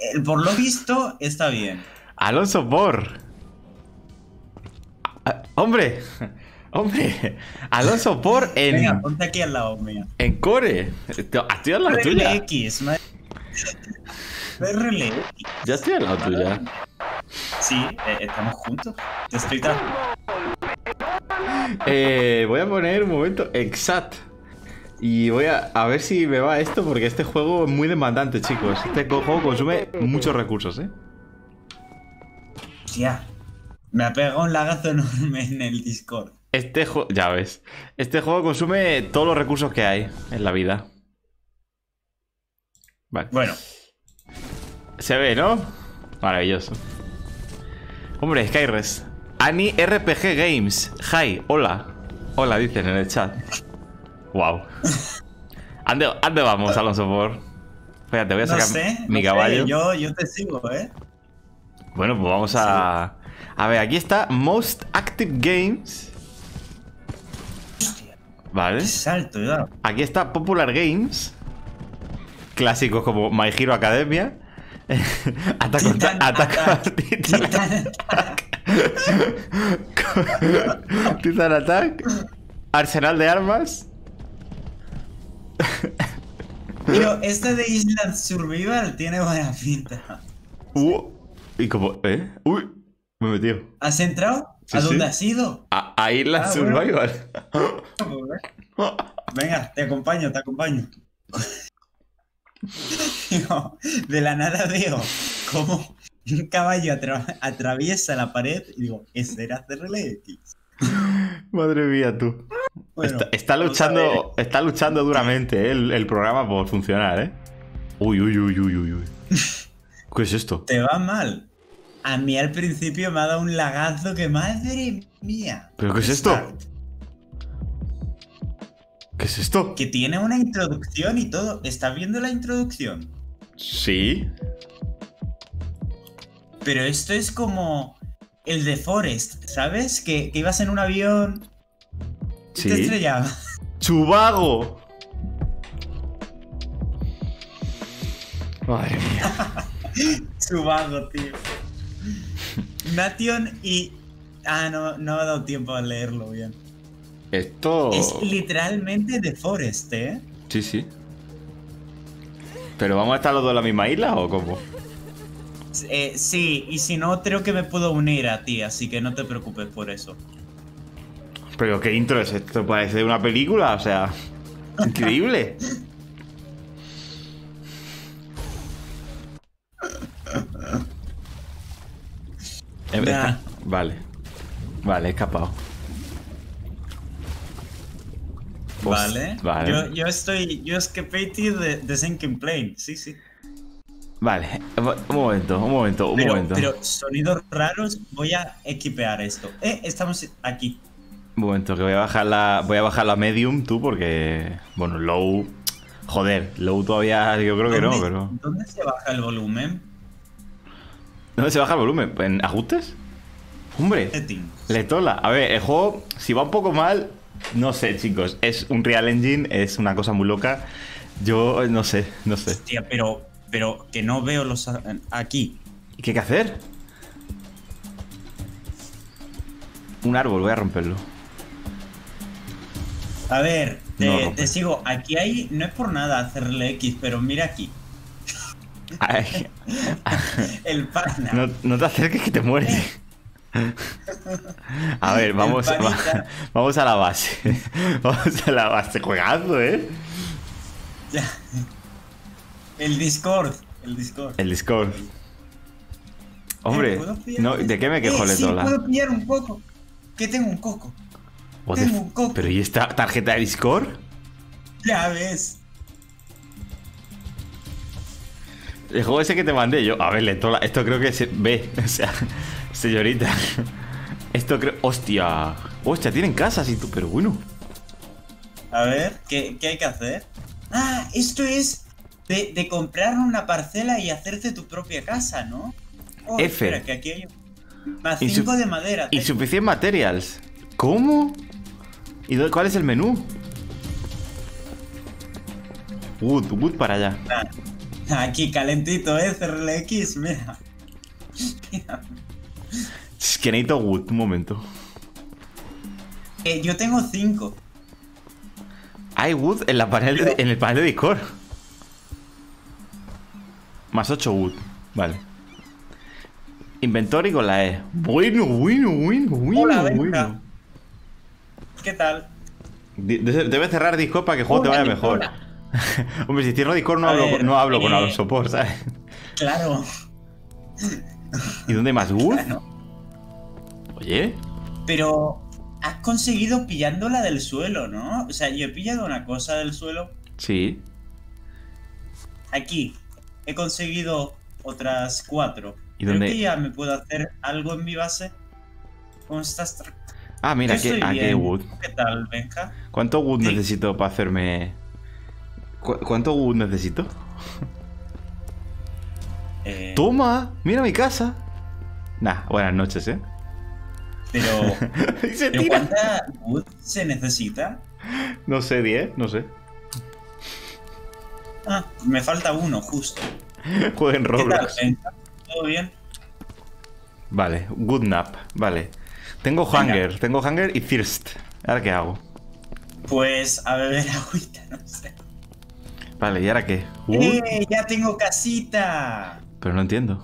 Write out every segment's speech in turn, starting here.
eh, por lo visto, está bien. Alonso Por. Ah, hombre, hombre, Alonso Por en, Venga, ponte aquí al lado mío. en Core. Estoy al lado tuya. RLX, madre. RLX. Ya estoy al lado tuya. Sí, eh, estamos juntos. Te estoy tra- Eh, voy a poner un momento exact. Y voy a, a ver si me va esto porque este juego es muy demandante, chicos. Este juego consume muchos recursos, ¿eh? Hostia. Me ha pegado un lagazo enorme en el Discord. Este juego, ya ves. Este juego consume todos los recursos que hay en la vida. Vale. Bueno, Se ve, ¿no? Maravilloso. Hombre, Skyres. Ani RPG Games. Hi, hola. Hola, dicen en el chat. Wow. ¿Ande, ande vamos, Alonso por? Espérate, voy a no sacar sé. mi no sé, caballo. Yo, yo te sigo, ¿eh? Bueno, pues vamos a. A ver, aquí está Most Active Games. Vale. salto, ya. Aquí está Popular Games. Clásicos como My Hero Academia. Attack on Titan Attack- Attack. Titan Titan Titan Attack. Arsenal de armas. Tío, este de Island Survival tiene buena pinta. Uh, y como, ¿eh? Uy, me he metido. ¿Has entrado? Sí, ¿A sí. dónde has ido? A, a Island Ah, bueno. Survival. Venga, te acompaño, te acompaño. Tío, de la nada veo como un caballo atra- atraviesa la pared y digo, ¿ese era CRLX? Madre mía, tú. Bueno, está, luchando, está luchando duramente eh, el, el programa por funcionar, ¿eh? Uy, uy, uy, uy, uy, uy. ¿Qué es esto? Te va mal. A mí al principio me ha dado un lagazo que madre mía. ¿Pero qué es esto? ¿Qué es esto? Que tiene una introducción y todo. ¿Estás viendo la introducción? Sí. Pero esto es como el de Forest, ¿sabes? Que, que ibas en un avión te Sí. ¡Chubago! Madre mía. Subago, tío. Nation y. Ah, no, no me ha dado tiempo a leerlo bien. Esto. Es literalmente de Forest, ¿eh? Sí, sí. ¿Pero vamos a estar los dos en la misma isla o cómo? Eh, Sí, y si no, creo que me puedo unir a ti, así que no te preocupes por eso. ¿Pero qué intro es esto? Parece una película, o sea. Increíble. Eh, Nah. está- Vale. Vale, he escapado. ¿Vale? Vale. Yo, yo estoy. Yo escapé de, de Sinking Plane, sí, sí. Vale. Un momento, un momento, un Pero, momento. pero sonidos raros, voy a equipear esto. Eh, estamos aquí. Un momento, que voy a bajar la. Voy a bajar la medium, tú, porque. Bueno, low. Joder, low todavía yo creo que no, ¿Dónde- pero. ¿Dónde se baja el volumen? ¿Dónde se baja el volumen? ¿En ajustes? Hombre, Settings. le tola. A ver, el juego, si va un poco mal, no sé, chicos. Es un Real Engine, es una cosa muy loca. Yo no sé, no sé. Hostia, pero, pero que no veo los aquí. ¿Y qué hay que hacer? Un árbol, voy a romperlo. A ver, te, No rompe. te sigo. Aquí hay, no es por nada hacerle X, pero mira aquí. Ay, El pana. no, no te acerques que te mueres. A ver, vamos, va- vamos a la base. Vamos a la base. Juegazo, ¿eh? Ya. El Discord. El Discord. El Discord. Eh, Hombre. ¿de qué me quejo, eh, sí, puedo pillar un coco. Que tengo un coco. Un coco. ¿Pero y esta tarjeta de Discord? Ya ves. El juego ese que te mandé yo. A ver, esto creo que se ve. O sea, señorita. Esto creo. ¡Hostia! ¡Hostia! Tienen casas y tú, pero bueno. A ver, ¿qué, qué hay que hacer? Ah, esto es de, de comprar una parcela y hacerte tu propia casa, ¿no? Oh, F. Espera, que aquí hay más Insu- 5 de madera. tengo. Insufficient materials. ¿Cómo? ¿Y cuál es el menú? Wood, wood para allá. Ah, Aquí calentito, ¿eh? CRLX, mira. Mira. Es que necesito wood, un momento. Eh, yo tengo 5. Hay wood en, la panel de- en el panel de Discord. Más 8 wood. Vale. Inventory con la E. Bueno, bueno, bueno, bueno, Hola, bueno. ¿Qué tal? Debes cerrar Discord para que el juego te vaya mejor. Hombre, si cierro Discord no A hablo, ver, no hablo con eh, Alonso por, ¿sabes? Claro. ¿Y dónde hay más wood? Claro. Oye, Pero has conseguido pillándola del suelo, ¿no? O sea, yo he pillado una cosa del suelo. sí. Aquí he conseguido otras cuatro. ¿Y Creo dónde- que ya me puedo hacer algo en mi base. ¿Cómo estás? Ah, mira, aquí, hay wood. ¿Qué tal, Benja? ¿Cuánto wood Sí. necesito para hacerme. ¿Cu- ¿Cuánto wood necesito? Eh, ¡Toma! ¡Mira mi casa! Nah, buenas noches, ¿eh? Pero, se ¿pero. ¿cuánta wood se necesita? No sé, 10, no sé. Ah, me falta uno, justo. Jueguen ¿Qué tal, Roblox. ¿Todo bien? Vale, good nap, vale. Tengo Venga. hunger, tengo hunger y thirst. ¿Ahora qué hago? Pues a beber agüita, no sé. Vale, ¿y ahora qué? ¡Eh! ¡Ya tengo casita! pero no entiendo.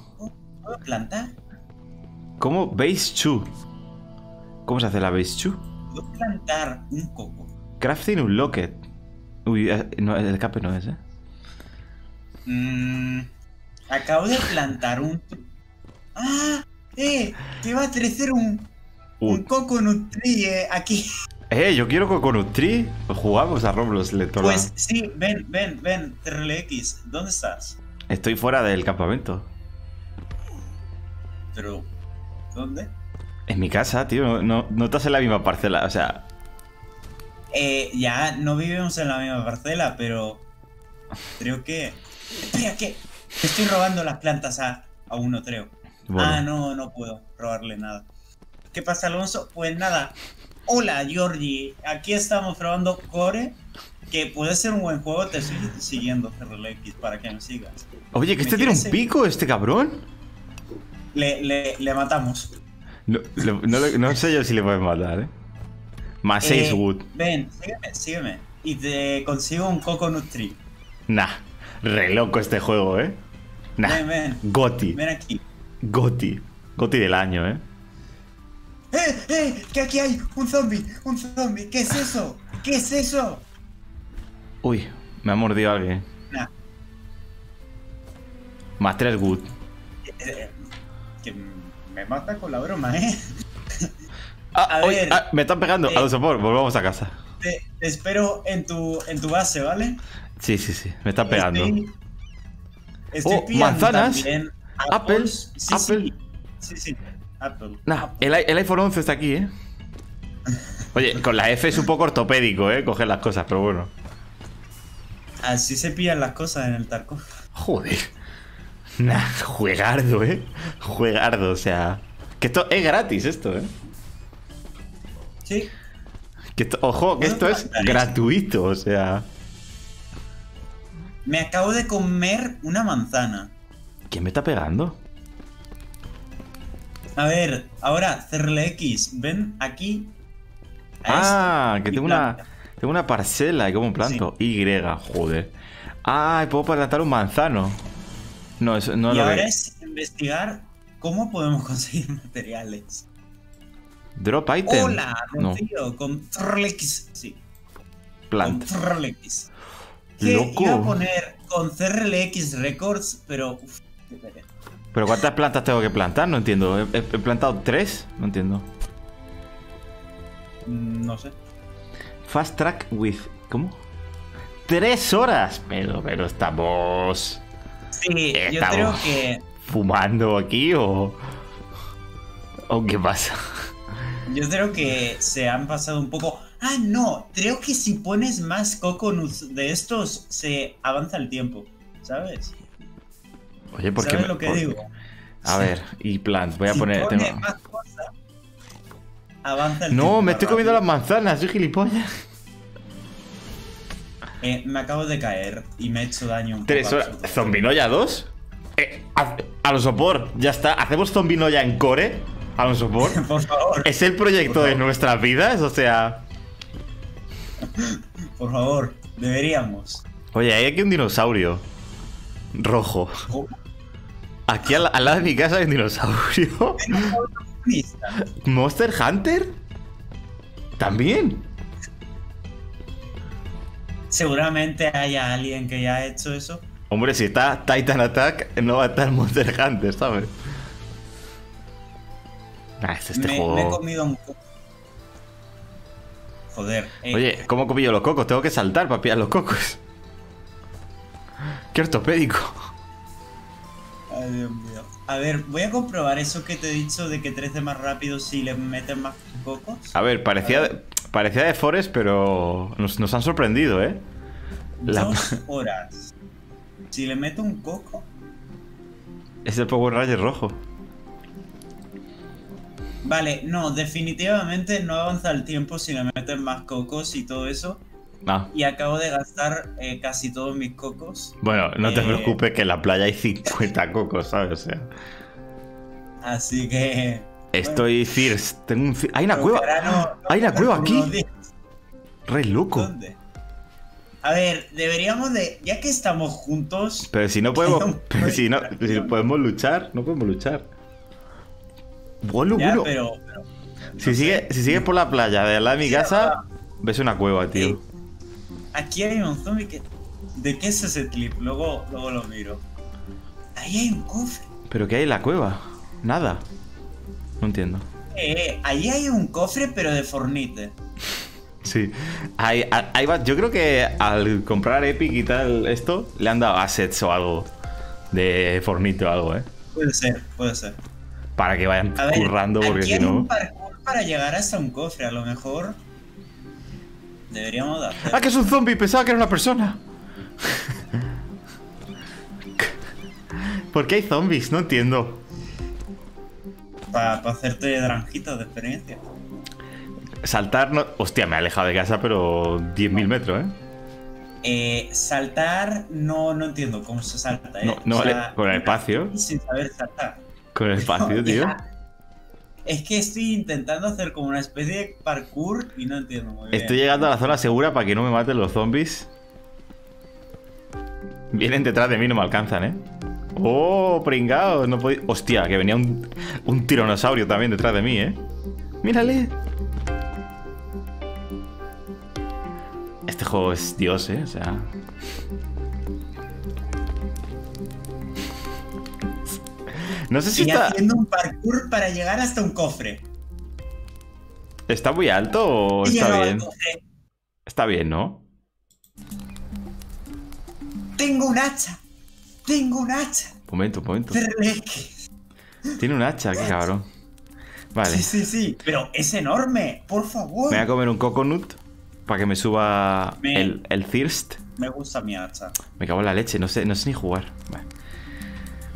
¿Puedo plantar? ¿Cómo? Base 2. ¿Cómo se hace la base 2? Puedo plantar un coco. Crafting un locket. Uy, eh, no, el escape no es, ¿eh? Mm, acabo de plantar un. ¡Ah! ¡Eh! Que va a crecer un. Un coconut tree eh, aquí. Eh, yo quiero Coconut Tree. Pues jugamos a Roblox, Lectora. Pues sí, ven, ven, ven, TRLX. ¿Dónde estás? Estoy fuera del campamento. Pero. ¿Dónde? En mi casa, tío. No, no, no estás en la misma parcela. O sea, Eh, ya no vivimos en la misma parcela, pero. Creo que. Espera, que. Estoy robando las plantas a, a uno, creo. bueno. Ah, no, no puedo robarle nada. ¿Qué pasa, Alonso? Pues nada. Hola, Georgie. Aquí estamos probando Core. Que puede ser un buen juego. Te estoy siguiendo, CRLX, para que me sigas. Oye, que ¿me este tiene un seguir? pico, este cabrón. Le, le, le matamos. No, no sé yo si le puedes matar, ¿eh? Más 6 Eh, wood. Ven, sígueme, sígueme. Y te consigo un Coconut Tree. Nah, re loco este juego, ¿eh? Nah, Ven, ven. Goti. Ven aquí. Goti. Goti del año, ¿eh? ¡Eh, eh! Que aquí hay un zombie. Un zombie. ¿Qué es eso? ¿Qué es eso? Uy, me ha mordido alguien. Nah. Más 3 wood. eh, que me mata con la broma, ¿eh? Ah, A oye, ver, ah, me están pegando. eh, A los sopor, volvamos a casa. Te, te espero en tu, en tu base, ¿vale? Sí, sí, sí, me están pegando. Estoy, estoy Oh, manzanas, apples, apples. Sí, apple. Sí, sí, sí, Apple. Nah, Apple. el, iPhone 11 está aquí, ¿eh? Oye, con la F es un poco ortopédico, ¿eh? Coger las cosas, pero bueno. Así se pillan las cosas en el Tarkov. Joder. Nah, juegardo, ¿eh? Juegardo, o sea... Que esto es gratis, esto, ¿eh? Sí. Que esto- ojo, que esto ¿Puedo es gratuito, o sea... Me acabo de comer una manzana. ¿Quién me está pegando? A ver, ahora, CRLX, ven aquí. Ah, esto que tengo una, tengo una parcela y como planto. Y, joder. Ah, puedo plantar un manzano. No, eso no y lo ahora veo. es investigar cómo podemos conseguir materiales. Drop item. Hola, No, Rocío, con CRLX. Sí, con plant. CRLX. Que Loco. iba a poner con CRLX Records, pero. uf, qué. Pero ¿cuántas plantas tengo que plantar? No entiendo. ¿He, plantado tres? No entiendo. Mm, No sé. Fast track with. ¿Cómo? ¡Tres horas! Pero, pero estamos. Sí, yo Estamos. creo que. ¿Fumando aquí o.? ¿O qué pasa? Yo creo que se han pasado un poco. Ah, no, creo que si pones más coconuts de estos, se avanza el tiempo. ¿Sabes? Oye, ¿por qué ¿Sabes lo que por- digo? A ver, y plant. Voy a si poner. pones tengo- más cosas, avanza el. No, me estoy comiendo las manzanas, soy gilipollas. Eh, me acabo de caer y me he hecho daño un ¿Tres horas? ¿Zombinoya 2? Eh, a, a los sopor, ya está. ¿Hacemos Zombinoya en core? A los sopor. Por favor, ¿Es el proyecto de nuestras vidas? O sea. por favor, deberíamos. Oye, hay aquí un dinosaurio. Rojo. Aquí al, al lado de mi casa hay un dinosaurio. ¿Monster Hunter? También. Seguramente haya alguien que ya ha hecho eso. Hombre, si está Titan Attack, no va a estar Monster Hunter, ¿sabes? Ah, es este me, juego. me he comido un coco. Joder. eh, Oye, ¿cómo comí yo los cocos? Tengo que saltar para pillar los cocos. Qué ortopédico. Ay, Dios mío. A ver, voy a comprobar eso que te he dicho de que 13 más rápido si le meten más cocos. A ver, parecía, parecía de Forest, pero nos, nos han sorprendido, ¿eh? La- Dos horas. Si le meto un coco. Es el Power Ranger rojo. Vale, no, definitivamente no avanza el tiempo si le meten más cocos y todo eso. Ah, Y acabo de gastar eh, casi todos mis cocos. bueno, no te Eh. preocupes que en la playa hay 50 cocos, ¿sabes? O sea, Así que. estoy thirst. Tengo un ¡Hay una cueva! no- no ¡Hay una cueva aquí! ¡Re loco! ¿Dónde? A ver, deberíamos de. Ya que estamos juntos. Pero si no podemos. Pero si no. Si podemos luchar, no podemos luchar. Bueno, Ya, bueno. pero. Si, sigue, si sigues por la playa de al lado de mi casa, ves una cueva, tío. Aquí hay un zombie que. ¿De qué es ese clip? Luego, luego lo miro. Ahí hay un cofre. ¿Pero qué hay en la cueva? Nada. No entiendo. Eh, ahí hay un cofre, pero de Fornite. Sí. Va- yo creo que al comprar Epic y tal esto, le han dado assets o algo. De Fornito o algo, ¿eh? Puede ser, puede ser. Para que vayan ver, currando, porque si no. un parkour para llegar hasta un cofre. A lo mejor. Deberíamos de hacer. ¡Ah, que es un zombie! Pensaba que era una persona. ¿Por qué hay zombies? No entiendo. Para hacerte granjitas de experiencia. Saltar no. Hostia, me he alejado de casa, pero 10.000 metros, ¿eh? Eh, saltar, no, no entiendo cómo se salta, ¿eh? No, no O vale. Con el espacio. Sin saber saltar. Con el espacio, tío. Es que estoy intentando hacer como una especie de parkour y no entiendo muy bien. Estoy llegando a la zona segura para que no me maten los zombies. Vienen detrás de mí, no me alcanzan, ¿eh? ¡Oh, pringao! No podía... Hostia, que venía un, un tiranosaurio también detrás de mí, ¿eh? ¡Mírale! Este juego es Dios, ¿eh? O sea... No sé si Estoy está, haciendo un parkour para llegar hasta un cofre. está muy alto o está bien. Está bien, ¿no? Tengo un hacha. Tengo un hacha. Momento, momento. Tiene un hacha, qué cabrón. Vale. Sí, sí, sí. Pero es enorme. Por favor. Me voy a comer un coconut para que me suba Me- el, el thirst. Me gusta mi hacha. Me cago en la leche, no sé, no sé ni jugar. Vale.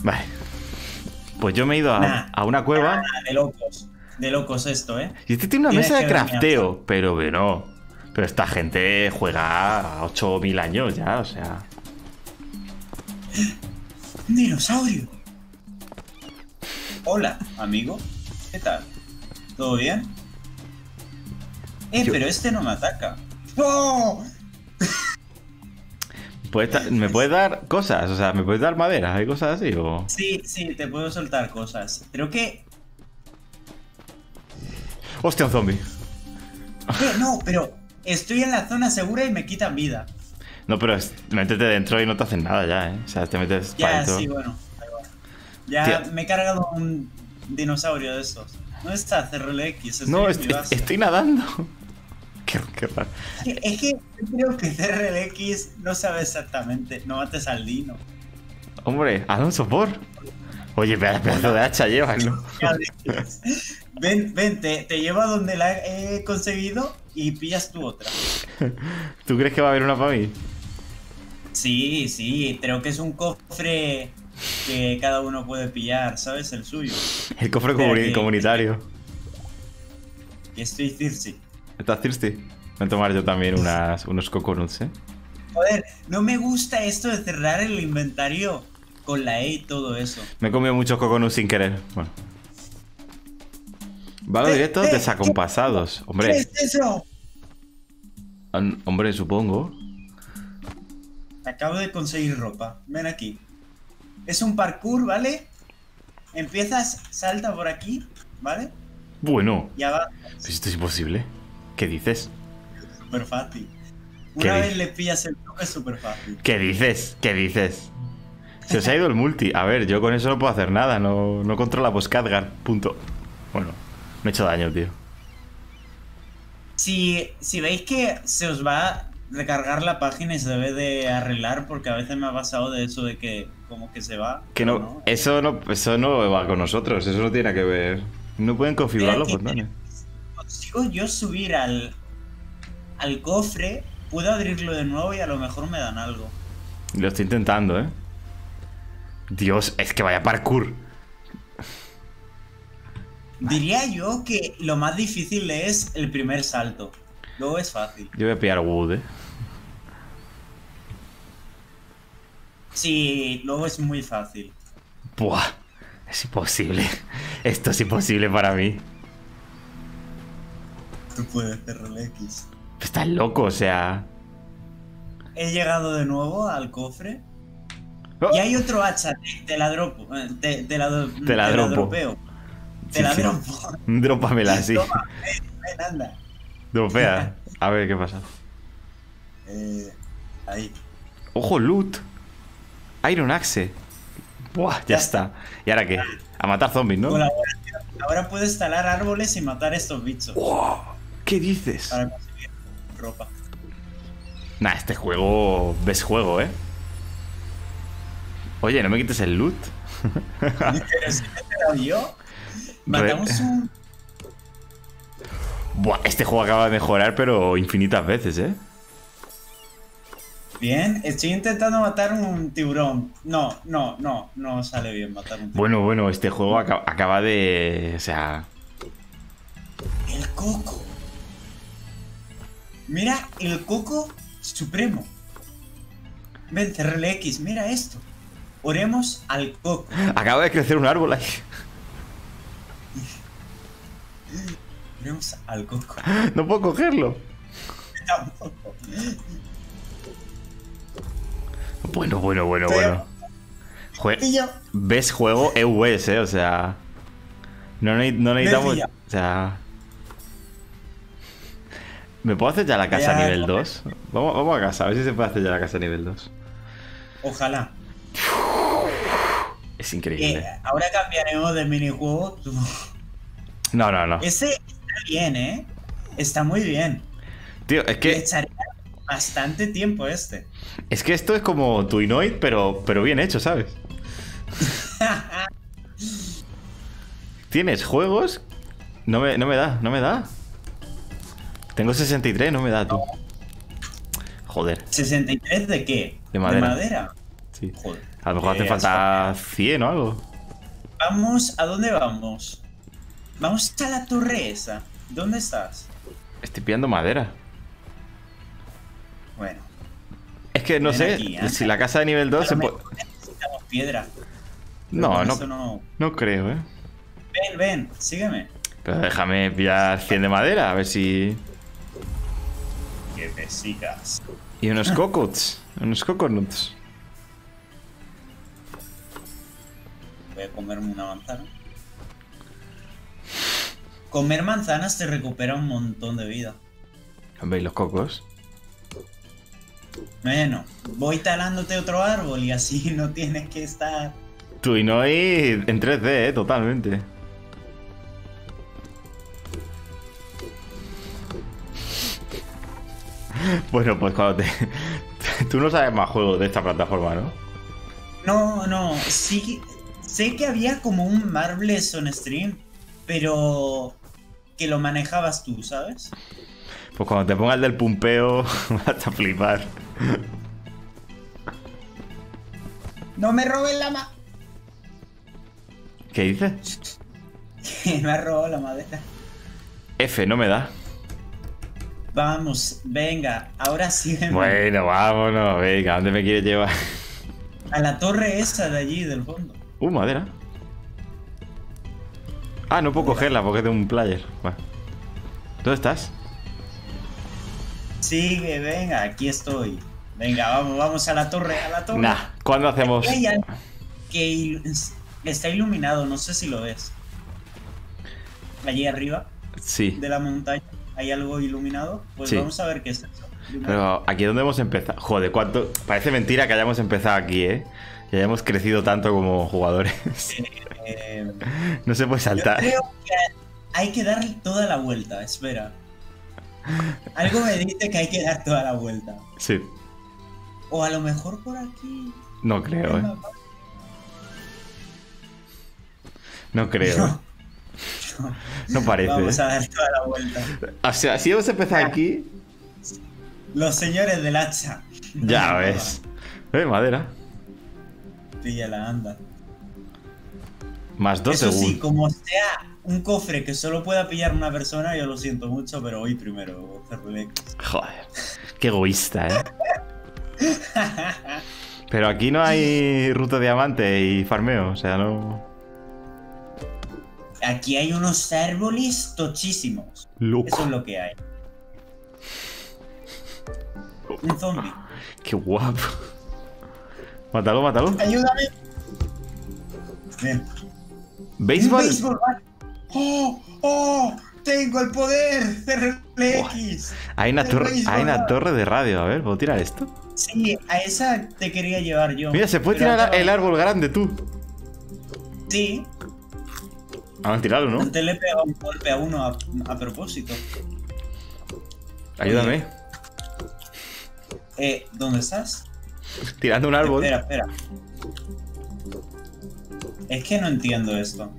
Vale. Pues yo me he ido a, Nah. a una cueva. Ah, de locos. De locos esto, ¿eh? Y este tiene una Tienes mesa de crafteo, pero que no. Pero esta gente juega a 8000 años ya, o sea. Un dinosaurio. Hola, amigo. ¿Qué tal? ¿Todo bien? Eh, Yo- pero este no me ataca. ¡Oh! ¿Puedes ¿Me puedes dar cosas? O sea, ¿me puedes dar madera? ¿Hay cosas así? O... Sí, sí, te puedo soltar cosas. Creo que. Hostia, un zombie. No, pero estoy en la zona segura y me quitan vida. No, pero es- métete dentro y no te hacen nada ya, ¿eh? O sea, te metes Ya, sí, bueno. Ya Tía. me he cargado un dinosaurio de esos. ¿Dónde está CRLX? Estoy No, est- estoy nadando. Qué, qué raro. Es que- que creo que CRLX no sabe exactamente. No mates al dino. Hombre, haz un sopor. Oye, peda- pedazo de hacha llevas, ¿no? Ven, ven, te, te llevo a donde la he conseguido y pillas tu otra. ¿Tú crees que va a haber una para mí? Sí, sí, creo que es un cofre que cada uno puede pillar, ¿sabes? El suyo. El cofre comuni- que- comunitario. Y estoy thirsty. ¿Estás thirsty? Voy a tomar yo también unas, unos coconuts, ¿eh? Joder, no me gusta esto de cerrar el inventario con la E y todo eso. Me he comido muchos coconus sin querer. Bueno. Vale, Eh, directos eh, desacompasados. ¿Qué Hombre, es eso? an- hombre, supongo. Acabo de conseguir ropa. Ven aquí. Es un parkour, ¿vale? Empiezas, salta por aquí, ¿vale? Bueno, Y abajo. pues esto es imposible. ¿Qué dices? Súper fácil. ¿Qué Una vez le pillas el toque, es súper fácil. ¿Qué dices? ¿Qué dices? Se os ha ido el multi. A ver, yo con eso no puedo hacer nada. No, no controlamos Khadgar. Punto. Bueno, me he hecho daño, tío. Si, si veis que se os va a recargar la página y se debe de arreglar, porque a veces me ha pasado de eso de que como que se va. Que no, eso no, eso no va con nosotros. Eso no tiene que ver. No pueden configurar los Mira yo subir al, al cofre, puedo abrirlo de nuevo y a lo mejor me dan algo. Lo estoy intentando, ¿eh? Dios, es que vaya parkour. Diría yo que lo más difícil es el primer salto. Luego es fácil. Yo voy a pillar Wood, ¿eh? Sí, luego es muy fácil. Buah, es imposible. Esto es imposible para mí. Tú puedes hacer X. Estás loco, o sea. He llegado de nuevo al cofre. Oh, Y hay otro hacha, te, te la dropo. eh, Te, te la, Te la dropo. dropeo. Te Sí, la sí. dropo. Drópamela, sí. Toma, ven, anda. Dropea. A ver qué pasa. Eh, ahí. Ojo, loot. Iron Axe. Buah, ya Ya está. ¿Y ahora qué? A matar zombies, ¿no? Colaboración. Ahora puedes talar árboles y matar a estos bichos. Wow, ¿Qué dices? Para conseguir ropa. Nah, este juego. Ves juego, ¿eh? Oye, no me quites el loot. Pero si me yo. Matamos un. Buah, este juego acaba de mejorar, pero infinitas veces, ¿eh? Bien, estoy intentando matar un tiburón. No, no, no, no sale bien matar un tiburón. Bueno, bueno, este juego aca- acaba de. O sea. El coco. Mira, el coco supremo. Ven, CRLX, mira esto. Oremos al coco. Acaba de crecer un árbol ahí. Oremos al coco. No puedo cogerlo. Tampoco. Bueno, bueno, bueno, bueno. Jue- ¿Ves juego EUS, eh? O sea. No, ne- no necesitamos. O sea. ¿Me puedo hacer ya la casa Ya, nivel ya. 2? Vamos, vamos a casa, a ver si se puede hacer ya la casa nivel 2. ojalá. Es Eh, increíble. ahora cambiaremos de minijuego. No, no, no. Ese está bien, ¿eh? Está muy bien. Tío, es Le que, echaría bastante tiempo este. es que esto es como Tuinoid, pero, pero bien hecho, ¿sabes? Tienes juegos. No me, no me da, no me da. Tengo 63, no me da, tú. Joder, ¿63 de qué? De madera. madera? sí. Joder. A lo mejor hace Eh, falta 100 o algo. Vamos, ¿a dónde vamos? Vamos a la torre esa. ¿Dónde estás? Estoy pillando madera. Bueno, Es que no sé aquí, ¿eh? si la casa de nivel 2 a se puede. necesitamos piedra. No, no, no. no creo, ¿eh? Ven, ven, sígueme. Pero déjame pillar 100 de madera, a ver si. Que te sigas. Y unos coconuts. Unos coconuts. Voy a comerme una manzana. Comer manzanas te recupera un montón de vida. ¿Veis los cocos? Bueno, voy talándote otro árbol y así no tienes que estar. Tuinoid en 3D, ¿eh? Totalmente. Bueno, pues cuando te. Tú no sabes más juegos de esta plataforma, ¿no? No, no, sí sé que había como un Marbles on stream, pero que lo manejabas tú, ¿sabes? Pues cuando te pongas el del pumpeo, vas a flipar. No me roben la ma... ¿Qué dices? me ha robado la madera. F, no me da. Vamos, venga, ahora sí. Bueno, vámonos. Venga, ¿dónde me quieres llevar? A la torre esa de allí, del fondo. Uh, madera. Ah, no puedo cogerla porque es de un player. Bueno. ¿Dónde estás? Sigue, venga, aquí estoy. Venga, vamos, vamos a la torre, a la torre. Nah, ¿cuándo hacemos? Que está iluminado, no sé si lo ves. Allí arriba Sí. de la montaña hay algo iluminado. Pues Sí. vamos a ver qué es eso. Pero aquí es donde hemos empezado. Joder, cuánto. Parece mentira que hayamos empezado aquí, ¿eh? Y hayamos crecido tanto como jugadores. Eh, No se puede yo saltar. creo que hay que dar toda la vuelta, espera. Algo me dice que hay que dar toda la vuelta. Sí. O a lo mejor por aquí. No creo, ¿eh? No creo. No. No parece. Vamos ¿eh? a dar toda la vuelta. O sea, si hemos empezado aquí. Los señores del hacha. Ya ves. Eh, madera. Píllala, anda. Más dos Eso sí, segundos. como sea un cofre que solo pueda pillar una persona, yo lo siento mucho, pero voy primero. Joder. Qué egoísta, ¿eh? Pero aquí no hay ruta diamante y farmeo, o sea, no. Aquí hay unos árboles tochísimos. Eso es lo que hay. Un zombie. Qué guapo. Mátalo, mátalo. ¡Ayúdame! Bien. ¿Béisbol? ¡Oh! ¡Oh! ¡Tengo el poder! ¡CRLX! Hay una, torre, béisbol, hay una vale. torre de radio. A ver, ¿puedo tirar esto? Sí, a esa te quería llevar yo. Mira, se puede tirar el árbol grande, tú. Sí, Vamos a tirarlo, ¿no? antes le he pegado un golpe a uno a, a propósito. Ayúdame. Eh, ¿dónde estás? Tirando un árbol. Espera, espera. Es que no entiendo esto.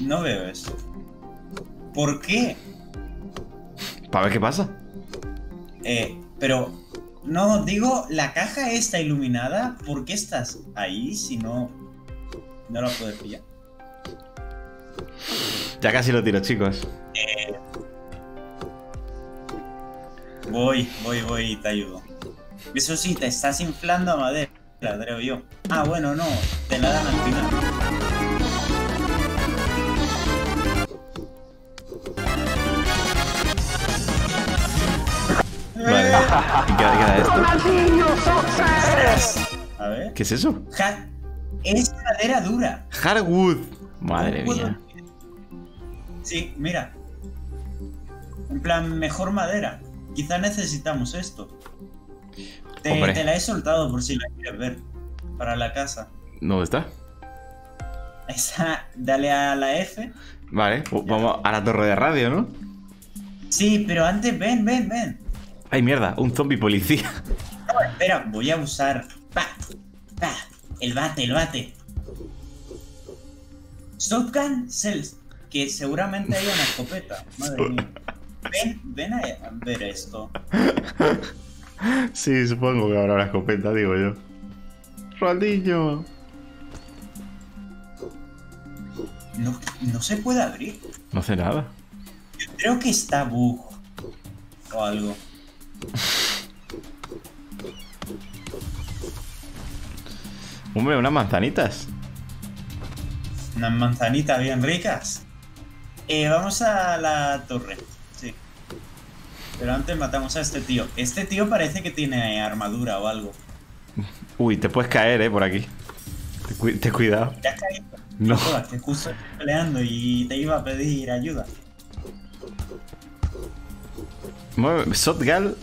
No veo eso. ¿Por qué? Para ver qué pasa. Eh, pero... No, digo, la caja está iluminada. ¿Por qué estás ahí si no... No la puedes pillar? Ya casi lo tiro, chicos. Voy, voy, voy y te ayudo. Eso sí, te estás inflando a madera, creo yo. Ah, bueno, no, te la dan al final. Vale. ¿Y qué, qué esto? A ver. ¿Qué es eso? Ja- es madera dura. Hardwood. Madre mía. Sí, mira. En plan, mejor madera. Quizá necesitamos esto. Te la he soltado por si la quieres ver. Para la casa. ¿Dónde está? Esa, dale a la F. Vale, pues vamos a la torre de radio, ¿no? Sí, pero antes ven, ven, ven. Ay, mierda, un zombie policía. No, espera, voy a usar. Pa, pa, el bate, el bate. Shotgun Cells, que seguramente hay una escopeta. Madre mía. Ven, ven a, ver esto. Sí, supongo que habrá una escopeta, digo yo. Ronaldinho. No, no se puede abrir. No sé nada. Creo que está bug o algo. Hombre, unas manzanitas. Unas manzanitas bien ricas. Eh, vamos a la torre. Sí. Pero antes matamos a este tío. Este tío parece que tiene armadura o algo. Uy, te puedes caer, eh, por aquí. Te, cu- te cuidado. ¿Te has caído? No. Joder, que justo estoy peleando y te iba a pedir ayuda. Shotgun.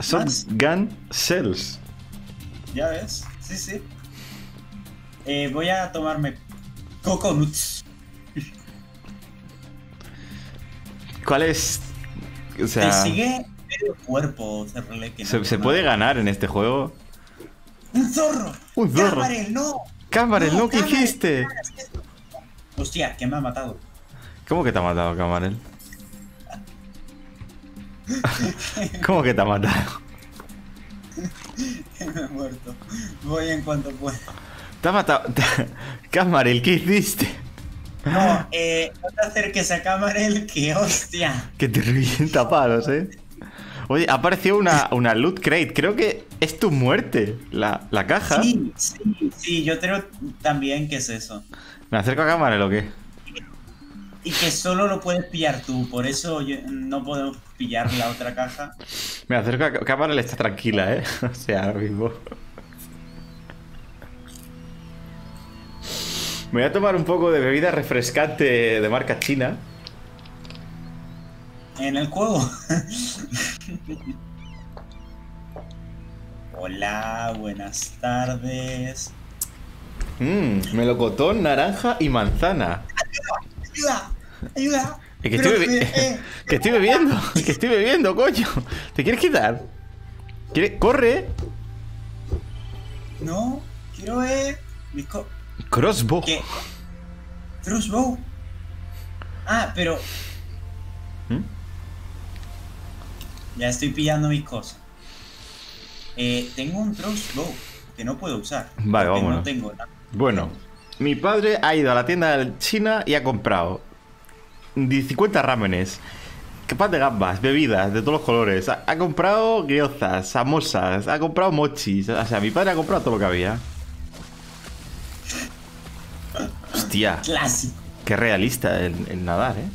Shotgun cells. Ya ves, sí, sí. Eh, voy a tomarme coconuts. ¿Cuál es? O Te sea, sigue medio cuerpo, Cerrele, que no ¿se, puede ganar en este juego? ¡Un zorro! ¡Un zorro! ¡Camarel, no! ¡Camarel, no! ¿Qué haces esto? Hostia, que me ha matado. ¿Cómo que te ha matado, Camarel? ¿Cómo que te ha matado? me he muerto. Voy en cuanto pueda. Te ha matado. Camarel, ¿qué hiciste? No, eh, no te acerques a Camarel, que hostia. Que te revienta palos, eh. Oye, ha aparecido una, una loot crate. Creo que es tu muerte, la, la caja. Sí, sí, sí, yo creo también que es eso. ¿Me acerco a cámara o qué? Y que solo lo puedes pillar tú, por eso yo- no podemos pillar la otra caja. Me acerco a cámara, le está tranquila, eh. O sea, ahora mismo. Me voy a tomar un poco de bebida refrescante de marca china. En el juego. Hola, buenas tardes. Mmm, melocotón, naranja y manzana. ¡Ayuda! ¡Ayuda! Eh, Que Pero, estoy, bebi- eh, que estoy bebiendo, que estoy bebiendo, coño. ¿Te quieres quitar? ¿Quiere- ¡Corre! No, quiero ver. mi co- Crossbow. ¿Qué? Crossbow. Ah, pero. ¿Mm? Ya estoy pillando mis cosas. Eh, tengo un crossbow que no puedo usar. Vale, vámonos. No tengo nada. Bueno, mi padre ha ido a la tienda china y ha comprado 50 rámenes, que pan de gambas, bebidas de todos los colores. Ha, ha comprado gyozas, samosas, ha comprado mochis. O sea, mi padre ha comprado todo lo que había. Hostia, Clásico. qué realista el, el nadar, ¿eh?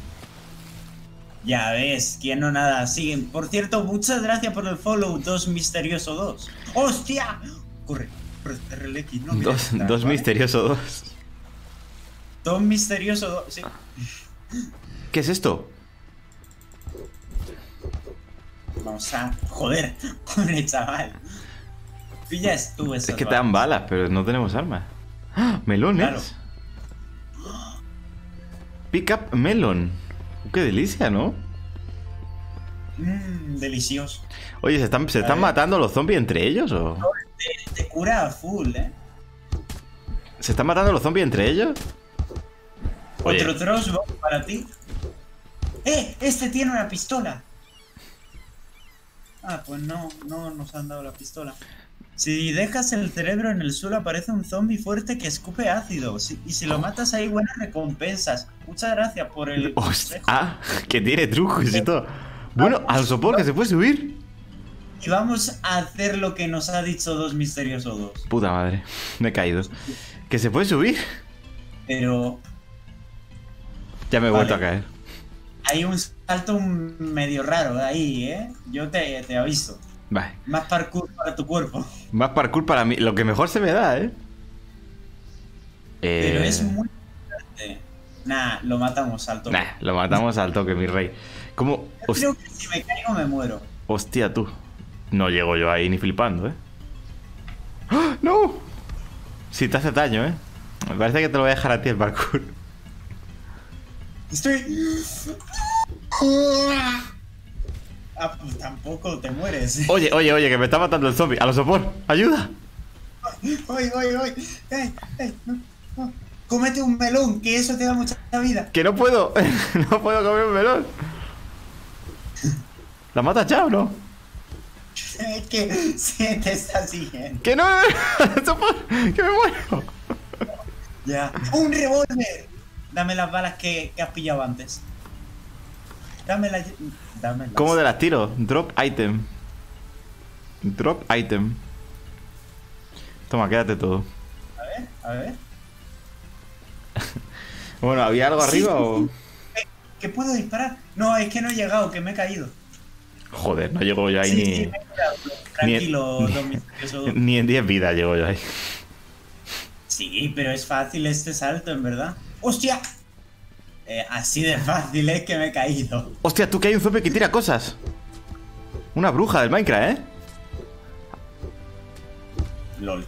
Ya ves, ¿quién no nada? Siguen. Por cierto, muchas gracias por el follow, dos misterioso 2. ¡Hostia! Corre, corre, RLX, no mires Dos, atrás, dos ¿vale? misteriosos dos. Dos misterioso 2, sí. ¿Qué es esto? Vamos a. Joder, pobre chaval. Pillas tú esas Es que te dan balas, pero no tenemos armas. ¡Ah! ¡Melones! Claro. Pick up melon. Qué delicia, ¿no? Mmm, delicioso. Oye, ¿se están, ¿se están matando los zombies entre ellos o...? Te, te cura a full, eh. ¿Se están matando los zombies entre ellos? Oye. Otro crossbow para ti. ¡Eh! Este tiene una pistola. Ah, pues no, no nos han dado la pistola. Si dejas el cerebro en el suelo aparece un zombie fuerte que escupe ácido. Si- y si lo matas hay buenas recompensas. Muchas gracias por el Hostia, ah, que tiene trucos y todo. Bueno, al sopor que se puede subir. Y vamos a hacer lo que nos ha dicho Dos Misteriosos 2. Puta madre, me he caído. Que se puede subir. Pero Ya me he Vale. vuelto a caer. hay un salto medio raro ahí, ¿eh? Yo te, te aviso. Vale. Más parkour para tu cuerpo. Más parkour para mí. Lo que mejor se me da, ¿eh? Pero Eh, es muy fuerte. Nah, lo matamos alto. Nah, lo matamos al toque, mi rey. ¿Cómo? Host- Creo que si me caigo me muero. Hostia, tú. No llego yo ahí ni flipando, ¿eh? ¡Ah! ¡No! Si te hace daño, ¿eh? Me parece que te lo voy a dejar a ti el parkour. Estoy. Ah, pues tampoco te mueres. Oye, oye, oye, que me está matando el zombie. A los sopor, ayuda. Oye, oye, oye. Ey, ey, no, no. Cómete un melón, que eso te da mucha vida. Que no puedo. no puedo comer un melón. ¿La mata ya o no? Es que se te está siguiendo. ¡Que no! ¡Sopor! ¡Que me muero! Ya. ¡Un revólver! Dame las balas que, que has pillado antes. Dame las. Dame las. ¿Cómo de las tiro? Drop item. Drop item. Toma, quédate todo. A ver, a ver. Bueno, ¿había algo Sí, arriba sí, o...? sí. Eh, ¿Que puedo disparar? No, es que no he llegado, que me he caído. Joder, no llego yo ahí Sí, ni... sí. Tranquilo, ni-. Ni en 10 vidas llego yo ahí. Sí, pero es fácil este salto, en verdad. ¡Hostia! Eh, así de fácil es que me he caído. Hostia, tú que hay un zombie que tira cosas. Una bruja del Minecraft, ¿eh? LOL.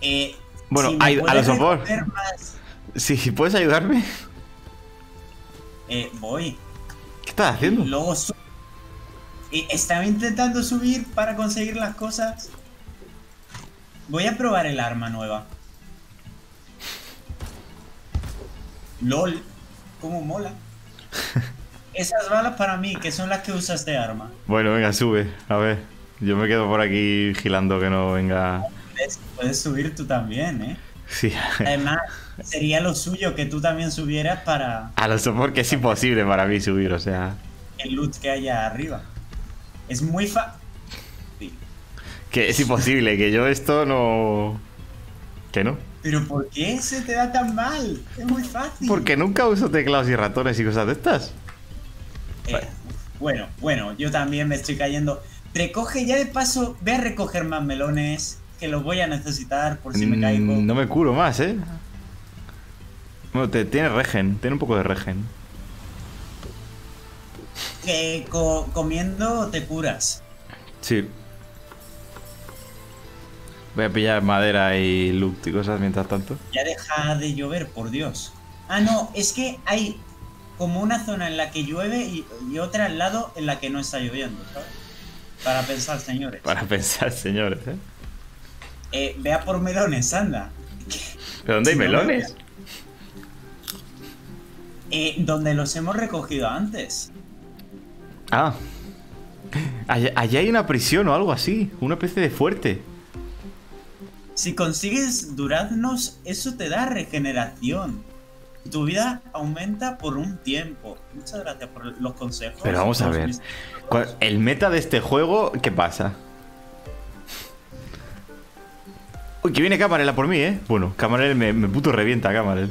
Eh, Bueno, si me hay- a puedes lo sopor. recoger más, Si puedes ayudarme. eh, voy. ¿Qué estás haciendo? Luego su- Eh, estaba intentando subir para conseguir las cosas. Voy a probar el arma nueva. LOL. Cómo mola. Esas balas para mí, que son las que usas de arma. Bueno, venga, sube. A ver. Yo me quedo por aquí vigilando que no venga... Puedes subir tú también, ¿eh? Sí. Además, sería lo suyo que tú también subieras para A lo mejor que es imposible para mí subir, o sea. el loot que haya arriba. Es muy fácil. Que es imposible, que yo esto no. Que no. Pero ¿por qué se te da tan mal? Es muy fácil. Porque nunca uso teclados y ratones y cosas de estas. Eh, bueno, bueno, yo también me estoy cayendo. Recoge ya de paso, ve a recoger más melones, que los voy a necesitar por si me Mm, caigo. No me curo más, ¿eh? Bueno, te, tiene regen, tiene un poco de regen. Que co- comiendo te curas. Sí. Voy a pillar madera y loot y cosas mientras tanto. Ya deja de llover, por Dios. Ah, no, es que hay como una zona en la que llueve y, y otra al lado en la que no está lloviendo, ¿sabes? Para pensar, señores. Para pensar, señores, ¿eh? Eh, vea por melones, anda. ¿Pero dónde hay Si no me melones? Eh, donde los hemos recogido antes. Ah. Allá, allá hay una prisión o algo así. Una especie de fuerte. Si consigues duraznos, eso te da regeneración. Tu vida aumenta por un tiempo. Muchas gracias por los consejos. Pero vamos a ver. mis- ¿Cuál- El meta de este juego, ¿qué pasa? Uy, que viene Camarel a por mí, ¿eh? Bueno, Camarel me, me puto revienta, Camarel.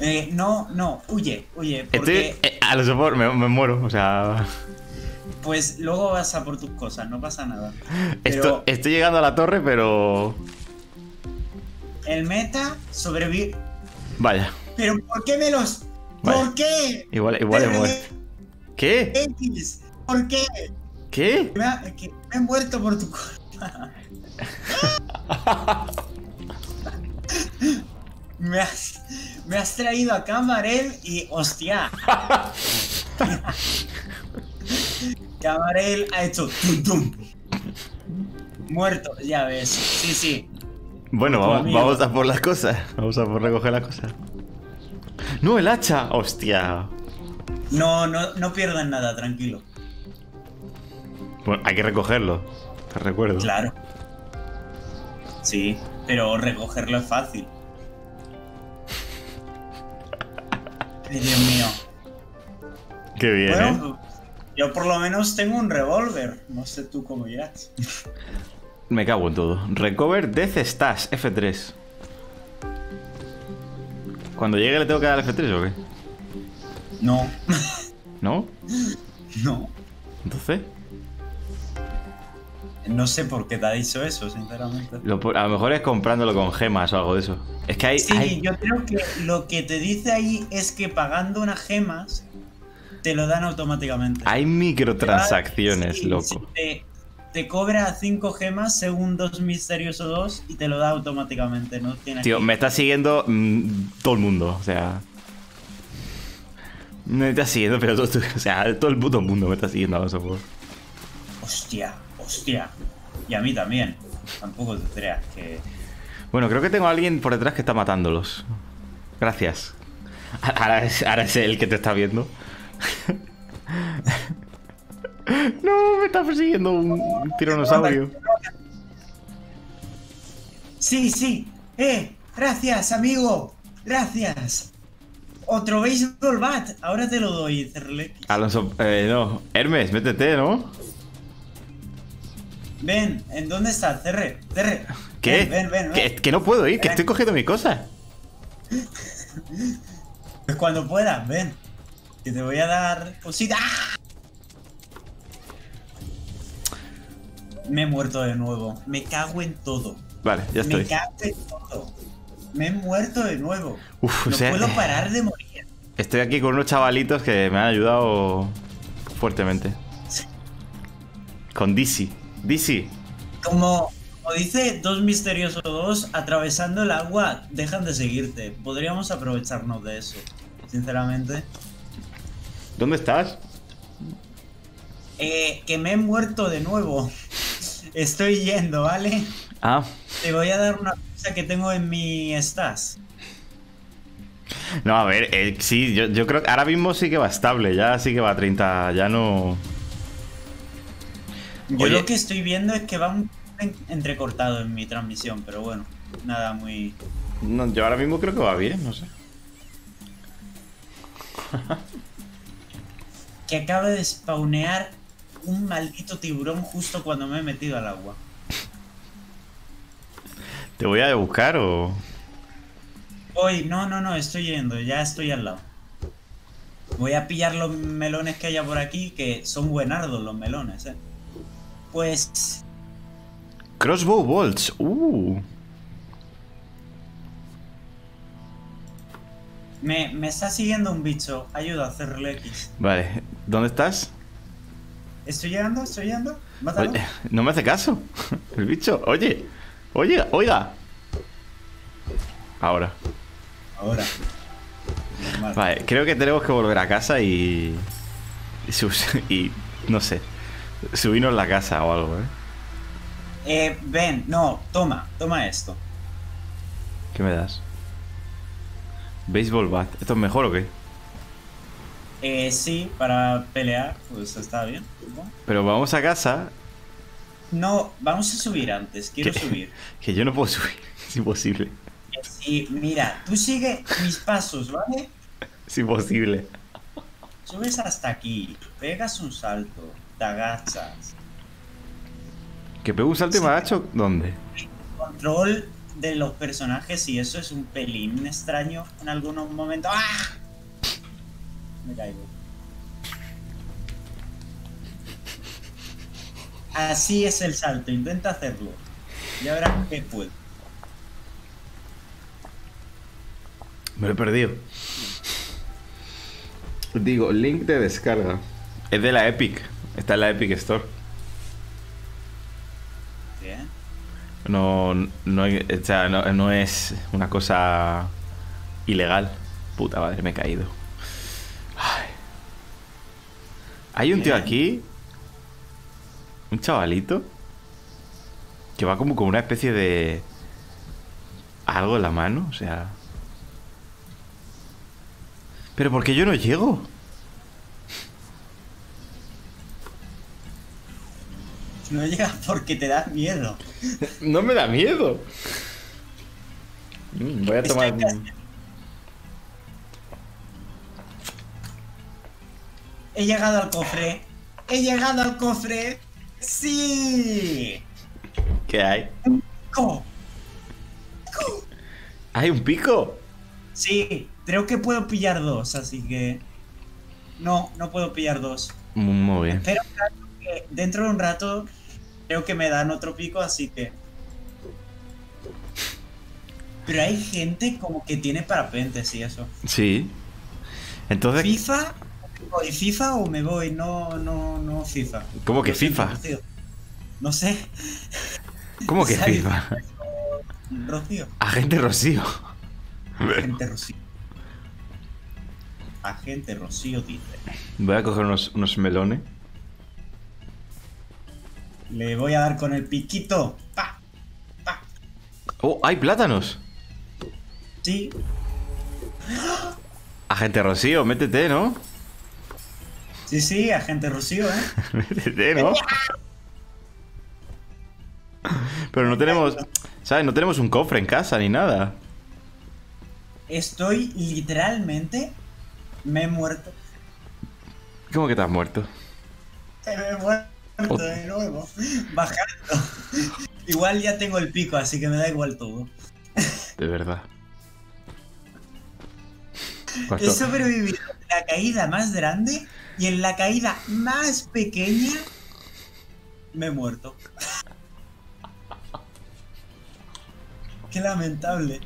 Eh, no, no, huye, huye. Porque Estoy... eh, a lo mejor me, me muero, o sea... pues luego vas a por tus cosas, no pasa nada. Pero estoy llegando a la torre, pero... el meta sobrevive. Vaya, ¿Pero por qué me los.? Vale. ¿Por qué? igual, igual he muerto. ¿Qué? X, ¿por qué? ¿Qué? Me, ha- que me he muerto por tu culpa. me, has, me has traído a Camarel y. ¡Hostia! Camarel ha hecho. tum, tum. Muerto, ya ves. Sí, sí. Bueno, vamos, vamos a por las cosas. Vamos a por recoger las cosas. No, el hacha. Hostia. No, no, no pierdan nada, tranquilo. Bueno, hay que recogerlo. Te recuerdo. Claro. Sí, pero recogerlo es fácil. Dios mío. Qué bien, ¿eh? Yo por lo menos tengo un revólver. No sé tú cómo irás. Me cago en todo. Recover Death Stash F3. Cuando llegue le tengo que dar F3 o qué? No, ¿No? no. Entonces. No sé por qué te ha dicho eso, sinceramente. Lo a lo mejor es comprándolo con gemas o algo de eso. Es que hay. Sí, hay- yo creo que lo que te dice ahí es que pagando unas gemas te lo dan automáticamente. hay microtransacciones, Sí, loco. te, te cobra 5 gemas según dos misterios o dos y te lo da automáticamente, no tienes Tío, que- me está siguiendo mm, todo el mundo. O sea. Me está siguiendo, pero todo, o sea, todo el puto mundo me está siguiendo a ojos. Hostia, hostia. Y a mí también. Tampoco te creas que. Bueno, creo que tengo a alguien por detrás que está matándolos. Gracias. Ahora es, ahora es el que te está viendo. no, me está persiguiendo un tiranosaurio. Sí, sí. Eh, gracias, amigo. Gracias. Otro baseball bat. Ahora te lo doy, Cerlex. Alonso, eh, no. Hermes, métete, ¿no? Ven, ¿en dónde estás, Cerre? Cerre. ¿Qué? Ven, ven, ven. Que, que no puedo ir, que estoy cogiendo mis cosas. Pues cuando puedas, ven. Que te voy a dar cosita. ¡Ah! Me he muerto de nuevo. Me cago en todo. Vale, ya Me estoy. cago en todo. Me he muerto de nuevo. Uf, no o sea, puedo parar de morir. Estoy aquí con unos chavalitos que me han ayudado fuertemente. Con Dizzy. Dizzy. Como, como dice Dos Misteriosos 2, atravesando el agua dejan de seguirte. Podríamos aprovecharnos de eso, sinceramente. ¿Dónde estás? Eh, que me he muerto de nuevo. Estoy yendo, ¿vale? Ah, Te voy a dar una cosa que tengo en mi stash. no, a ver, eh, sí, yo, yo creo que ahora mismo sí que va estable, ya sí que va a 30, ya no... Yo Oye. lo que estoy viendo es que va un en- entrecortado en mi transmisión, pero bueno. nada muy... No, yo ahora mismo creo que va bien, no sé. Que acaba de spawnear un maldito tiburón justo cuando me he metido al agua. ¿Te voy a buscar o...? Hoy, no, no, no, estoy yendo, ya estoy al lado. Voy a pillar los melones que haya por aquí, que son buenardos los melones, eh. Pues... Crossbow bolts, uh. Me, me está siguiendo un bicho, ayuda a hacerle X. Vale, ¿dónde estás? ¿Estoy llegando? ¿Estoy llegando? Mátalo. Oye, no me hace caso. El bicho, oye, oye, oiga. Ahora. Ahora. Normal. Vale, creo que tenemos que volver a casa y. Y no sé. Subirnos la casa o algo, ¿eh? Eh, ven, no, toma, toma esto. ¿Qué me das? Baseball bat. ¿Esto es mejor o qué? Eh, sí, para pelear, pues está bien. Pero vamos a casa. No, vamos a subir antes, quiero subir. Que yo no puedo subir. Es imposible. Sí, mira, tú sigue mis pasos, ¿vale? Es imposible. Subes hasta aquí, pegas un salto, te agachas. ¿Que pego un salto y me agacho? ¿Dónde? Control de los personajes y eso es un pelín extraño en algunos momentos. ¡Ah! Me caigo. Así es el salto, intenta hacerlo. Ya verás que puedo. Me lo he perdido. Digo, link de descarga. Es de la Epic. Está en la Epic Store. Bien. No, no, o sea, no, no es una cosa ilegal. Puta madre, me he caído. Ay. Hay un tío aquí. Un chavalito. Que va como con una especie de. Algo en la mano, o sea. Pero ¿por qué yo no llego? No llegas porque te das miedo. No me da miedo. Mm, Voy a tomar. He llegado al cofre. He llegado al cofre. Sí. ¿Qué hay? Co- ¿Hay un pico? Sí, creo que puedo pillar dos, así que... No, no puedo pillar dos. Muy, muy bien. Pero que dentro de un rato creo que me dan otro pico, así que... Pero hay gente como que tiene parapentes y eso. Sí. Entonces, ¿FIFA? ¿Voy FIFA o me voy? No, no, no FIFA. ¿Cómo que FIFA? No sé. ¿cómo que. FIFA? Rocío. Agente Rocío. Agente Rocío. Agente Rocío dice. Voy a coger unos, unos melones. Le voy a dar con el piquito. Pa, pa. ¡Oh, hay plátanos! Sí. Agente Rocío, métete, ¿no? Sí, sí, agente Rocío, ¿eh? métete, ¿no? Pero no tenemos, ¿sabes? No tenemos un cofre en casa ni nada. Estoy literalmente. Me he muerto. ¿Cómo que te has muerto? Me he muerto Oh. de nuevo. Bajando. Igual ya tengo el pico, así que me da igual todo. De verdad. He sobrevivido en la caída más grande y en la caída más pequeña me he muerto. Qué lamentable.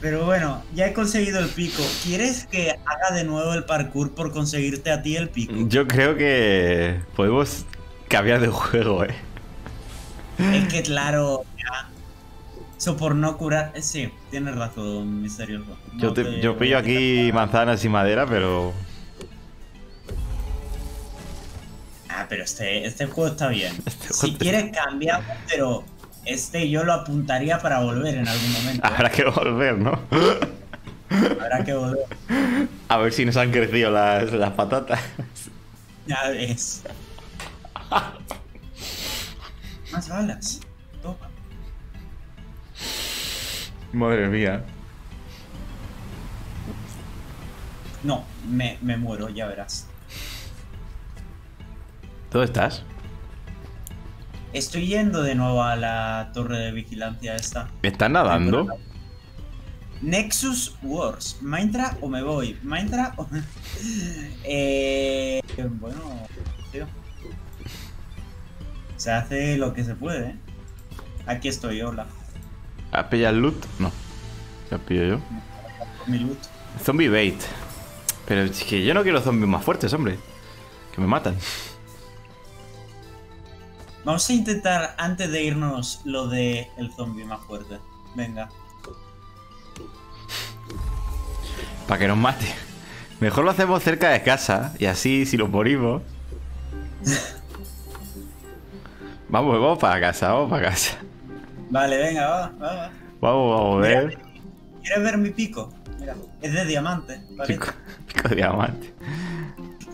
Pero bueno, ya he conseguido el pico. ¿Quieres que haga de nuevo el parkour por conseguirte a ti el pico? Yo creo que podemos cambiar de juego, ¿eh? Es que claro, ya. Eso por no curar. eh, Sí, tienes razón, misterioso. Yo, No te- te yo voy pillo aquí manzanas y madera, pero... Ah, pero este, este juego está bien. Este si quieres cambiamos, pero este yo lo apuntaría para volver en algún momento. ¿eh? Habrá que volver, ¿no? Habrá que volver. A ver si nos han crecido las, las patatas. Ya ves. Más balas. Toma. Madre mía. No, me, me muero, ya verás. ¿Dónde estás? Estoy yendo de nuevo a la torre de vigilancia esta. ¿Estás nadando? Nexus Wars. ¿Mintra o me voy? ¿Mintra o.? eh, bueno, tío. Se hace lo que se puede, ¿eh? Aquí estoy, hola. ¿Has pillado el loot? No. ¿Qué has pillado yo? Mi loot. Zombie bait. Pero es que yo no quiero zombies más fuertes, hombre. Que me matan. Vamos a intentar, antes de irnos, lo de el zombie más fuerte. Venga. Para que nos mate. Mejor lo hacemos cerca de casa. Y así, si lo morimos. vamos, vamos para casa, vamos para casa. Vale, venga, va, va, va. Vamos, vamos a ver. ¿Quieres ver mi pico? Mira, es de diamante. ¿vale? Pico, pico de diamante.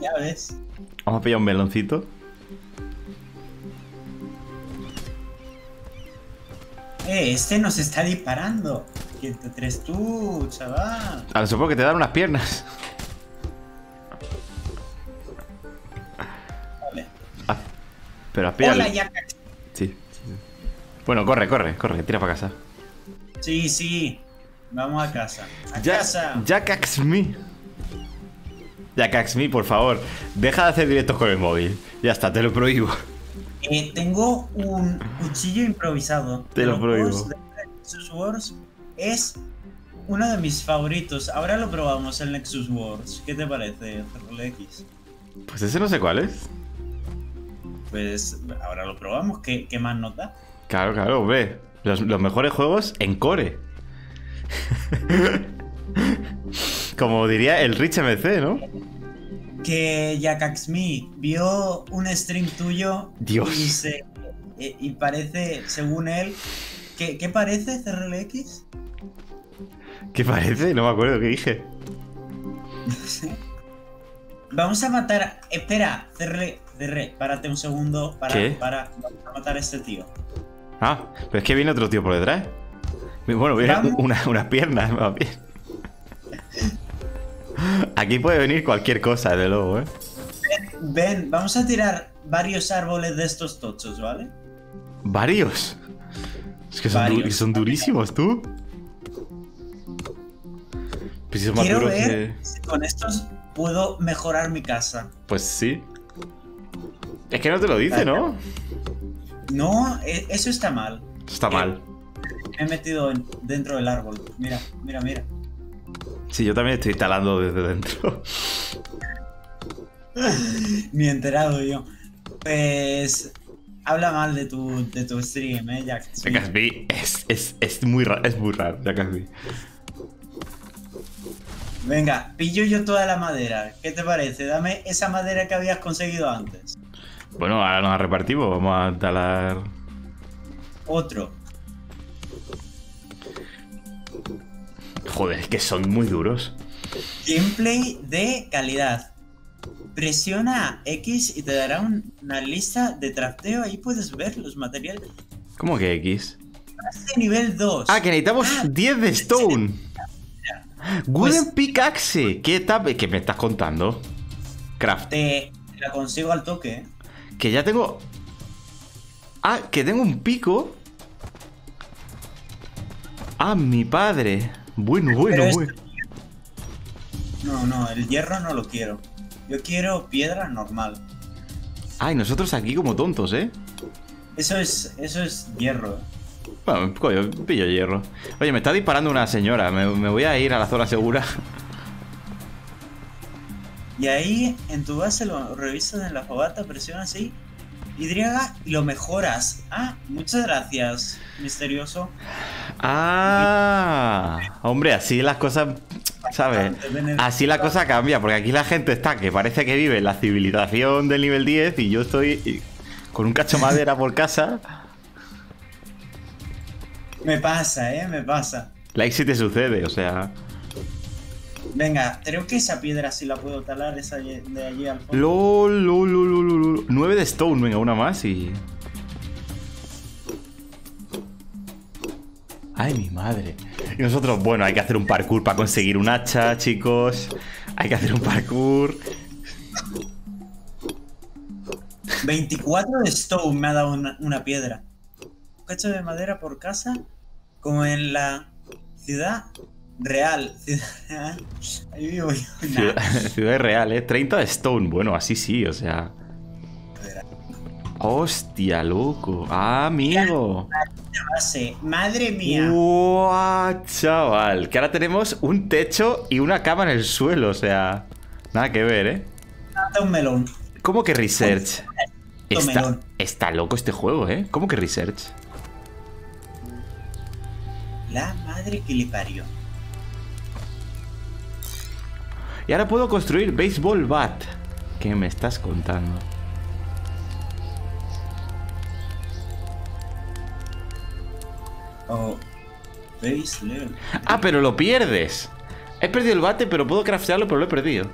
Ya ves. Vamos a pillar un meloncito. Eh, este nos está disparando. ¿Quién te crees tú, chaval? A lo supongo que te dan unas piernas. Pero. Hola, Yaka. Sí. Bueno, corre, corre, corre, tira para casa. Sí, sí. Vamos a casa. A Ya- casa. Jackax me. Jackax me, por favor. Deja de hacer directos con el móvil. Ya está, te lo prohíbo. Eh, tengo un cuchillo improvisado. Te lo prohíbo. Nexus Wars es uno de mis favoritos. Ahora lo probamos el Nexus Wars. ¿Qué te parece, X? Pues ese no sé cuál es. Pues ahora lo probamos. ¿Qué, qué más nos da? Claro, claro, ve. Los, los mejores juegos en core. Como diría el Rich MC, ¿no? Que Yakaxmi vio un stream tuyo Dios. y se y, parece, según él, ¿qué, qué parece CRLX? ¿Qué parece? No me acuerdo qué dije. Vamos a matar. Espera, CR, párate un segundo. Para, matar a este tío. Ah, pero es que viene otro tío por detrás. Bueno, viene Vamos. una- unas piernas, más bien. Aquí puede venir cualquier cosa, de luego, ¿eh? Ven, vamos a tirar varios árboles de estos tochos, ¿vale? Varios. Es que son, du- Varios. son durísimos, tú. Pues Quiero ver que- si con estos puedo mejorar mi casa. Pues sí. Es que no te lo dice, ¿no? No, e- eso está mal. Está mal. Me he metido en- dentro del árbol. Mira, mira, mira. Sí, yo también estoy talando desde dentro. Ni enterado yo. Pues. Habla mal de tu, de tu stream, eh, Jack. Jackass es, es, es muy raro, es muy raro, Jackass B. Venga, pillo yo toda la madera. ¿Qué te parece? Dame esa madera que habías conseguido antes. Bueno, ahora nos repartimos, vamos a talar. Otro. Joder, es que son muy duros. Gameplay de calidad. Presiona X y te dará un- una lista de crafteo. Ahí puedes ver los materiales. ¿Cómo que X? Este nivel 2. Ah, que necesitamos Ah, 10 de stone. Pues- Wooden pickaxe. ¿Qué, ¿Qué me estás contando? Craft. Te la consigo al toque. ¿eh? Que ya tengo. Ah, que tengo un pico. Ah, mi padre. Bueno, bueno, Pero es- bueno. No, no, el hierro no lo quiero. Yo quiero piedra normal. Ay, nosotros aquí como tontos, ¿eh? Eso es, eso es hierro. Bueno, coño, pillo hierro. Oye, me está disparando una señora. Me, me voy a ir a la zona segura. Y ahí en tu base lo revisas en la fogata, presionas ahí, Y y lo mejoras. Ah, muchas gracias, misterioso. Ah, hombre, así las cosas, ¿sabes? Así la cosa cambia, porque aquí la gente está que parece que vive en la civilización del nivel 10 y yo estoy con un cacho de madera por casa. Me pasa, eh, me pasa. Like si te sucede, o sea. Venga, creo que esa piedra sí la puedo talar, esa de allí al fondo. LOL, lol, lol, lol, lol, lol. 9 de stone, venga, una más y. Ay, mi madre. Y nosotros, bueno, hay que hacer un parkour para conseguir un hacha, chicos. Hay que hacer un parkour. 24 de stone me ha dado una, una piedra. Un cacho de madera por casa, como en la ciudad real. Ciudad real. Ahí vivo yo. Ciudad, ciudad real, ¿eh? 30 de stone. Bueno, así sí, o sea. Hostia, loco. Ah, amigo. Madre mía. ¡Guau, chaval! Que ahora tenemos un techo y una cama en el suelo, o sea. Nada que ver, ¿eh? Planta un melón. ¿Cómo que research? Está, está loco este juego, ¿eh? ¿Cómo que research? La madre que le parió. Y ahora puedo construir baseball bat. ¿Qué me estás contando? Oh. Ah, pero lo pierdes. He perdido el bate, pero puedo craftearlo, pero lo he perdido.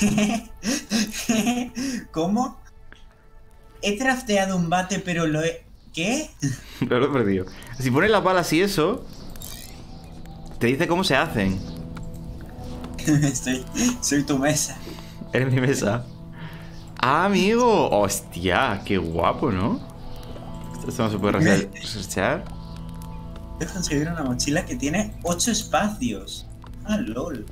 ¿Cómo? He crafteado un bate, pero lo he. ¿Qué? Pero lo he perdido. Si pones las balas y eso, te dice cómo se hacen. Estoy, soy tu mesa. En mi mesa. Ah, amigo. Hostia, qué guapo, ¿no? Esto no se puede resear- researchar. He conseguido una mochila que tiene 8 espacios. Ah, lol.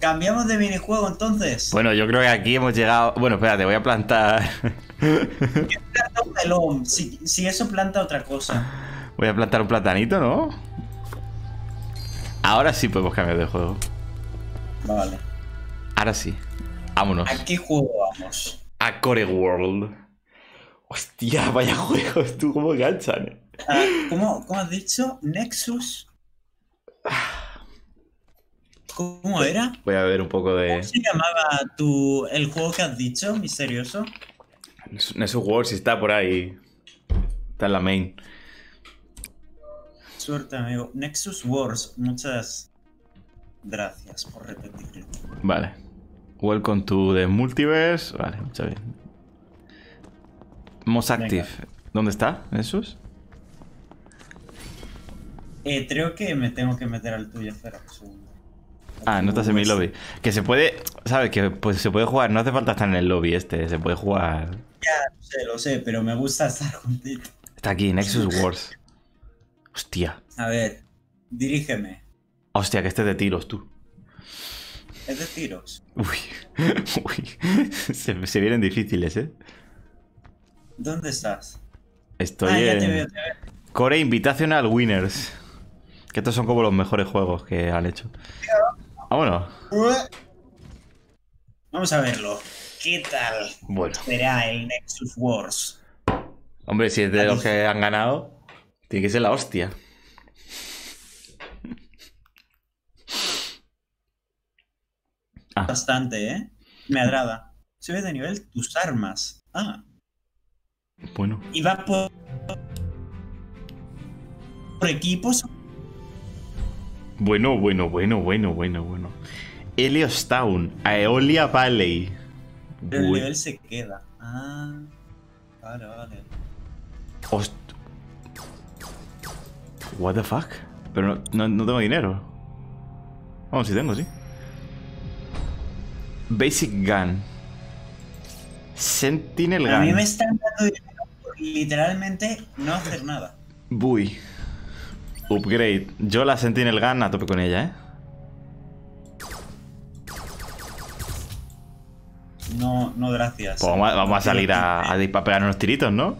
Cambiamos de minijuego entonces. Bueno, yo creo que aquí hemos llegado. Bueno, espérate, voy a plantar. Si, si eso planta otra cosa. Voy a plantar un platanito, ¿no? Ahora sí podemos cambiar de juego. Vale. Ahora sí. Vámonos. ¿A qué juego vamos? A Core World. Hostia, vaya juegos, tú cómo enganchan. eh. Ah, ¿cómo, ¿Cómo has dicho? Nexus. ¿Cómo era? Voy a ver un poco ¿Cómo de. se llamaba tu, el juego que has dicho, misterioso? Nexus Wars está por ahí. Está en la main. Suerte, amigo. Nexus Wars. Muchas gracias por repetirlo. Vale. Welcome to the multiverse. Vale, muchas bien. Most Venga. Active. ¿Dónde está? ¿Nexus? Eh, creo que me tengo que meter al tuyo. Espera un segundo. Ah, no estás en mi lobby. Que se puede. ¿Sabes? Que pues se puede jugar. No hace falta estar en el lobby este. Se puede jugar. Ya, lo sé, lo sé, pero me gusta estar contigo. Está aquí, Nexus Wars. Hostia. A ver, dirígeme. Hostia, que este es de tiros, tú. Es de tiros. Uy. Uy. Se, se vienen difíciles, ¿eh? ¿Dónde estás? Estoy ah, ya en te veo, te veo. Core Invitational Winners. Que estos son como los mejores juegos que han hecho. Vámonos. Vamos a verlo. ¿Qué tal Bueno. será el Nexus Wars? Hombre, si es de los que han ganado, tiene que ser la hostia. Ah, Bastante, ¿eh? Me agrada. Sube de nivel tus armas. Ah, bueno. y va por, por equipos. Bueno, bueno, bueno, bueno, bueno, bueno. Helios Town, Aeolia Valley. Pero el nivel se queda. Ah, vale, vale. Host- What the fuck? Pero no, no, no tengo dinero. Vamos, si tengo, sí. Basic Gun. Sentinel A mí Gun. me están dando dinero por literalmente no hacer nada. Bui. Upgrade. Yo la Sentinel Gun a tope con ella, ¿eh? No, no, gracias. Pues vamos, a, vamos a salir a, a, a pegar unos tiritos, ¿no?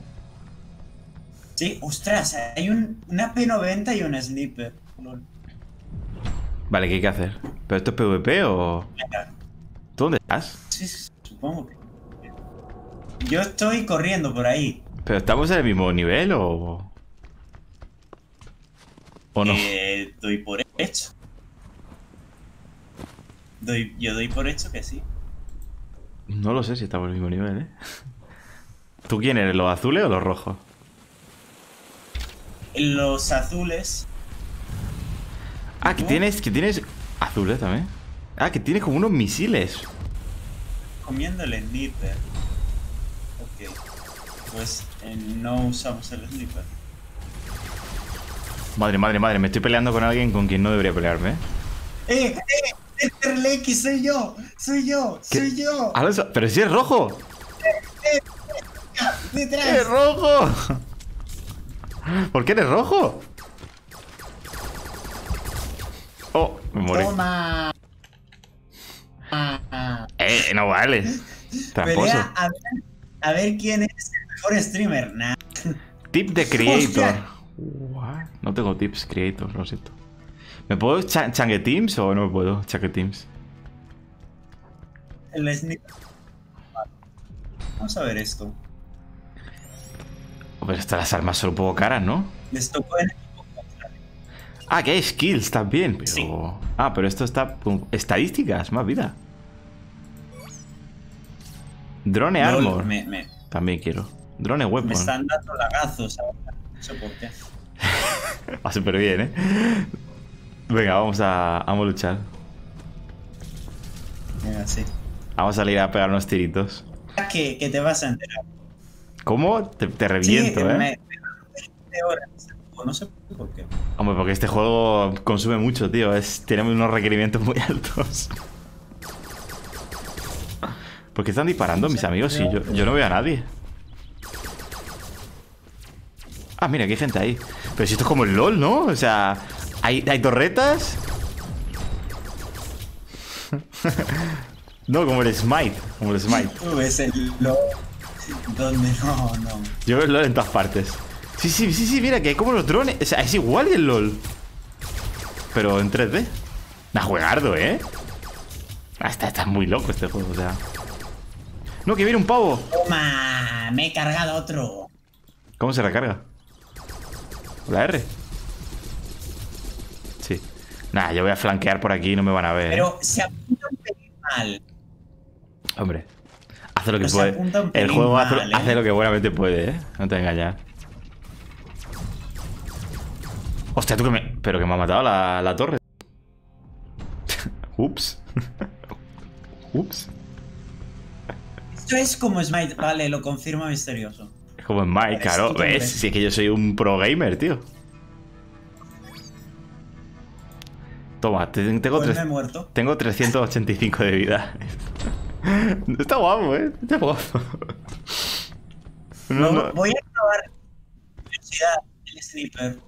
Sí, ostras, hay un, una P90 y un sniper. Vale, ¿qué hay que hacer? ¿Pero esto es PvP o...? ¿Tú dónde estás? sí, supongo que. Yo estoy corriendo por ahí. ¿Pero estamos en el mismo nivel o...? ¿O no? Eh, doy por hecho. Doy, yo doy por hecho que sí. No lo sé si estamos en el mismo nivel, ¿eh? ¿Tú quién eres? ¿Los azules o los rojos? Los azules. Ah, que tienes... Que tienes... Azules también. Ah, que tienes como unos misiles. Comiendo el sniper. Ok. Pues eh, no usamos el sniper. Madre, madre, madre, me estoy peleando con alguien con quien no debería pelearme. ¿eh? ¡Eh, eh! ¡El X soy yo! ¡Soy yo! ¿Qué? ¡Soy yo! Alonso, pero si es rojo. ¡Detrás! ¡Es rojo! ¿Por qué eres rojo? Oh, me morí. ¡Toma! Eh, no vale. Tramposo. a ver, a ver quién es el mejor streamer. Nah. Tip de creator. Hostia. What? No tengo tips creator, lo siento. ¿Me puedo cha changue teams o no me puedo changue teams? El sniper. Vamos a ver esto. Pero estas las armas son un poco caras, ¿no? Les tocó en Ah, que hay skills también, pero... Sí. Ah, pero esto está... pum, Estadísticas, más vida. Drone Armor. Me, me, También quiero. Drone Weapon. me están dando lagazos ahora. No sé por qué. Va súper bien, ¿eh? Venga, vamos a, vamos a luchar. Venga, sí. Vamos a salir a pegar unos tiritos. Que, que te vas a enterar. ¿Cómo? Te, te reviento, sí, ¿eh? me, me 20 horas. No sé por qué. Hombre, porque este juego consume mucho, tío. Es, tenemos unos requerimientos muy altos. ¿Por qué están disparando mis amigos? Si yo, yo no veo a nadie. Ah, mira, aquí hay gente ahí. Pero si esto es como el LOL, ¿no? O sea, hay, hay torretas. no, como el Smite. Como el Smite. Tú ves el lo donde no, no. Yo veo el LOL en todas partes. Sí, sí, sí, sí, mira que hay como los drones. O sea, es igual el LOL. Pero en 3D. Nah, juegardo, ¿eh? Ah, está, está muy loco este juego, o sea. No, que viene un pavo. Toma, me he cargado otro. ¿Cómo se recarga? ¿Con ¿La R? Sí. Nah, yo voy a flanquear por aquí y no me van a ver. ¿eh? Pero se apunta un pelín mal. Hombre. Hace lo que se puede. El juego hace, ¿eh? hace lo que buenamente puede, ¿eh? No te engañas. Hostia, tú que me. Pero que me ha matado la, la torre. Ups. Ups. Esto es como Smite. Vale, lo confirma misterioso. Es como en Mike, claro. ¿Ves? Si es que yo soy un pro gamer, tío. Toma, te- tengo, Pues tres- muerto. tengo 385 de vida. Está guapo, ¿eh? Está guapo. No. Voy a probar curiosidad el sniper.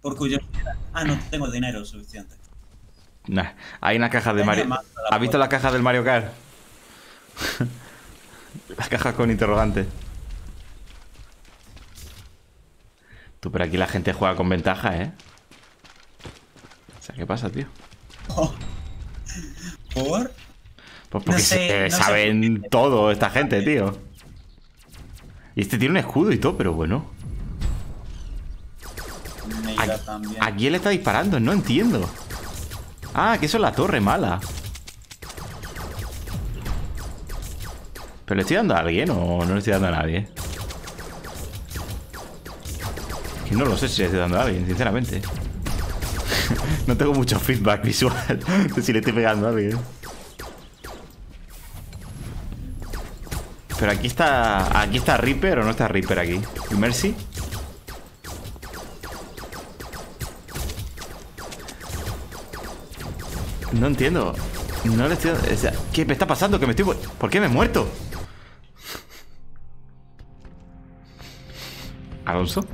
Por curiosidad. Ah, no tengo dinero suficiente. Nah, hay una caja de Mario. ¿Has visto la caja del Mario Kart? la caja con interrogante. Tú, pero aquí la gente juega con ventaja, ¿eh? O sea, ¿qué pasa, tío? ¿Por? Pues porque No sé, se- no saben todo esta gente, tío. Y este tiene un escudo y todo, pero bueno. Me ¿A, irá también. a quién le está disparando? No entiendo. Ah, que eso es la torre mala. ¿Pero le estoy dando a alguien o no le estoy dando a nadie? No lo sé si le estoy dando a alguien, sinceramente. no tengo mucho feedback visual de si le estoy pegando a alguien. Pero aquí está. Aquí está Reaper o no está Reaper aquí. ¿Y Mercy? No entiendo. No le estoy. ¿Qué me está pasando? Que me estoy. ¿Por qué me he muerto? ¿Alonso?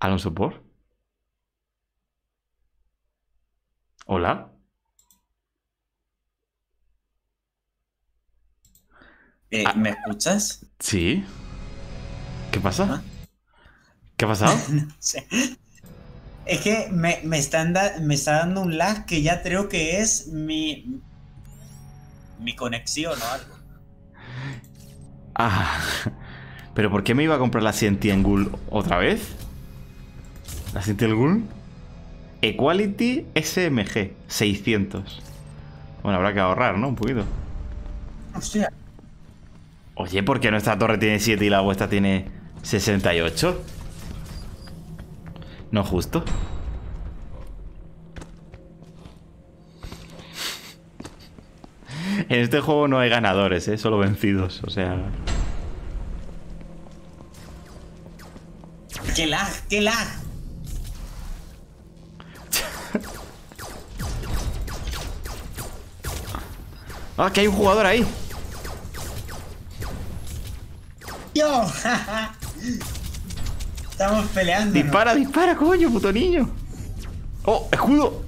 ¿Alonso por? ¿Hola? Eh, Ah. ¿Me escuchas? ¿Sí? ¿Qué pasa? ¿Ah? ¿Qué ha pasado? No sé. Es que me, me, están da- me está dando un lag que ya creo que es mi. mi conexión o algo. Ah, pero ¿por qué me iba a comprar la Sentient Ghoul otra vez? ¿La Sentient Ghoul? Equality SMG 600. Bueno, habrá que ahorrar, ¿no? Un poquito. Hostia. Oye, ¿por qué nuestra torre tiene 7 y la vuestra tiene 68? No justo. En este juego no hay ganadores, ¿eh? Solo vencidos, o sea... ¡Qué lag! ¡Qué lag! ¡Ah, que hay un jugador ahí! ¡Yo! Estamos peleando. ¡Dispara, dispara, coño, puto niño! ¡Oh, escudo!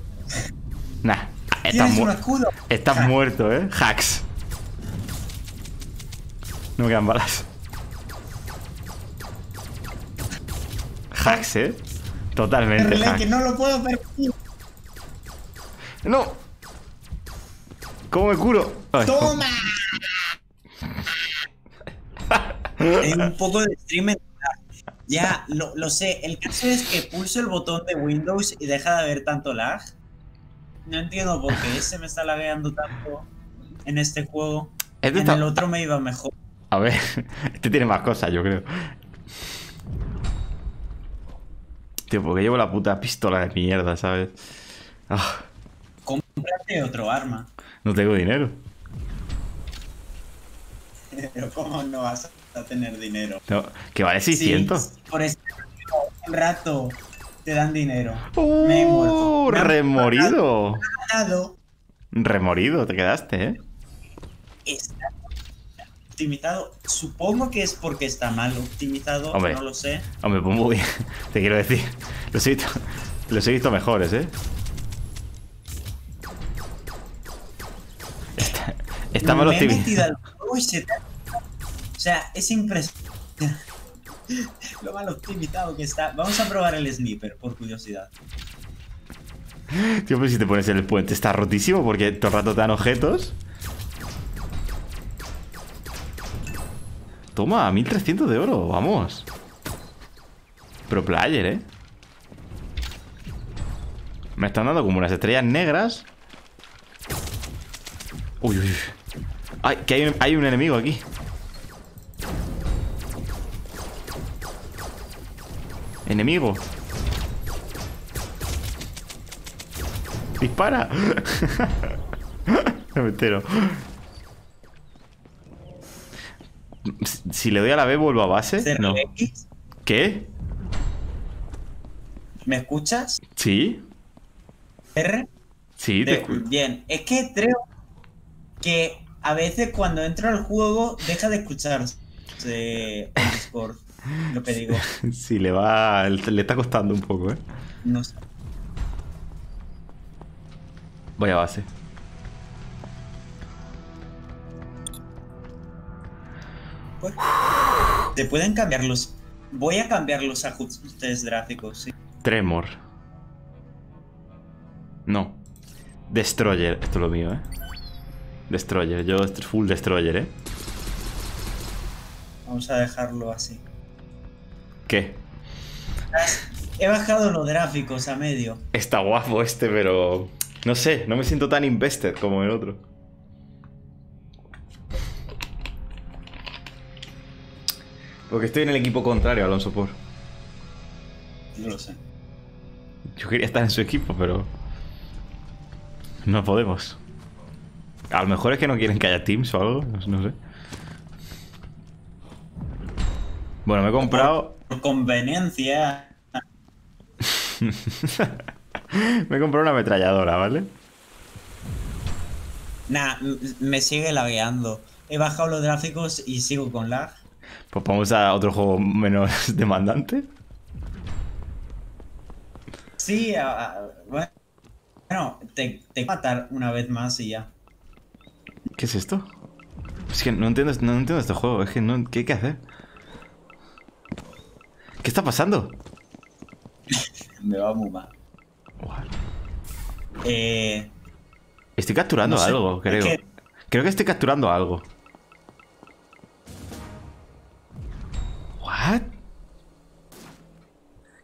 Nah, estás, ¿Tienes mu un escudo? estás Ja. muerto, ¿eh? Hacks. No me quedan balas. Hacks, ¿eh? Totalmente Relé, hacks. que no lo puedo permitir. ¡No! ¿Cómo me curo? Ay, ¡Toma! Hay un poco de stream Ya, lo, lo sé. El caso es que pulso el botón de Windows y deja de haber tanto lag. No entiendo por qué se me está lagueando tanto en este juego. Este en está- el otro me iba mejor. A ver, este tiene más cosas, yo creo. Tío, porque llevo la puta pistola de mierda, ¿sabes? Ah, Cómprate otro arma. No tengo dinero. Pero ¿cómo no vas a tener dinero? No, que vale 600. Sí, por este rato te dan dinero. ¡Uh! Me he muerto. Me han remorido. Remorido, te quedaste, ¿eh? está optimizado. Supongo que es porque está mal optimizado, Hombre. no lo sé. Hombre, pues muy bien. Te quiero decir. Los he visto, los he visto mejores, ¿eh? Está, está mal Me he optimizado. metido al juego y se O sea, es impresionante. Lo mal optimizado que está. Vamos a probar el sniper, por curiosidad. Tío, pero si te pones en el puente está rotísimo porque todo el rato te dan objetos. Toma, 1300 de oro, vamos. Pro player, ¿eh? Me están dando como unas estrellas negras. Uy, uy, uy. Ay, que hay un, hay un enemigo aquí. Enemigo. Dispara. no me entero. Si le doy a la B, vuelvo a base. No. ¿Qué? ¿Me escuchas? ¿Sí? R. Sí, te De- escu- bien, es que creo que a veces cuando entro al juego deja de escucharse el Discord. Lo que digo, Sí, le va. Le está costando un poco, ¿eh? no sé. Voy a base. Pues, Se pueden cambiar los. Voy a cambiar los ajustes gráficos, sí. Tremor. No. Destroyer. Esto es lo mío, ¿eh? Destroyer. Yo full Destroyer, ¿eh? Vamos a dejarlo así. ¿Qué? He bajado los gráficos a medio. Está guapo este, pero... No sé, no me siento tan invested como el otro. Porque estoy en el equipo contrario, Alonso Por. No lo sé. Yo quería estar en su equipo, pero... No podemos. A lo mejor es que no quieren que haya teams o algo, no sé. Bueno, me he comprado... Por conveniencia. me he comprado una ametralladora, ¿vale? Nah, me sigue lagueando. He bajado los gráficos y sigo con lag. Pues vamos a otro juego menos demandante. Sí, a- bueno, bueno, te, te voy a matar una vez más y ya. ¿Qué es esto? Es que no entiendo, no entiendo este juego. Es que no... ¿Qué hay que hacer? ¿Qué está pasando? Me va muy mal. What? Eh, Estoy capturando No sé, algo, es creo. que- Creo que estoy capturando algo. ¿What?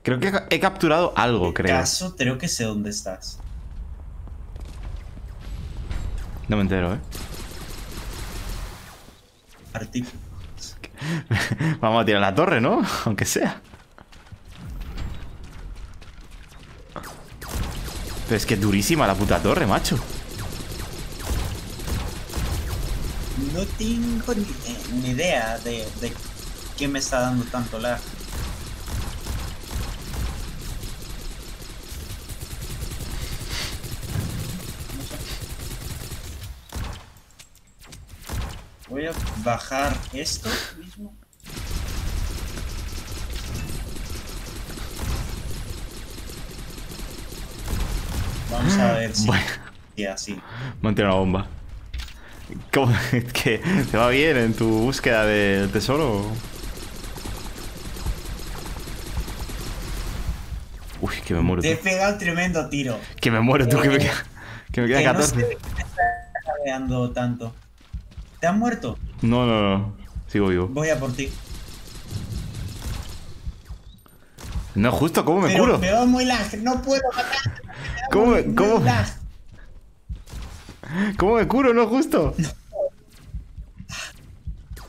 Creo que he capturado algo, creo. caso, creo que sé dónde estás. No me entero, ¿eh? Vamos a tirar la torre, ¿no? Aunque sea. Pero es que es durísima la puta torre, macho. no tengo ni, eh, ni idea de, de qué me está dando tanto lag. Voy a bajar esto mismo. Vamos a ver si Bueno, si así. tirado una bomba. ¿Cómo? ¿Es que te va bien en tu búsqueda del tesoro? Uy, que me muero. Te he pegado un tremendo tiro. Que me muero tú, que me queda, que me queda Que no 14. sé de qué me está jadeando tanto. ¿Te has muerto? No, no, no. Sigo vivo. Voy a por ti. No, justo, ¿cómo me Pero curo? me va muy lag, no puedo matar. ¿Cómo me- Muy cómo? ¿Cómo me curo? No, justo.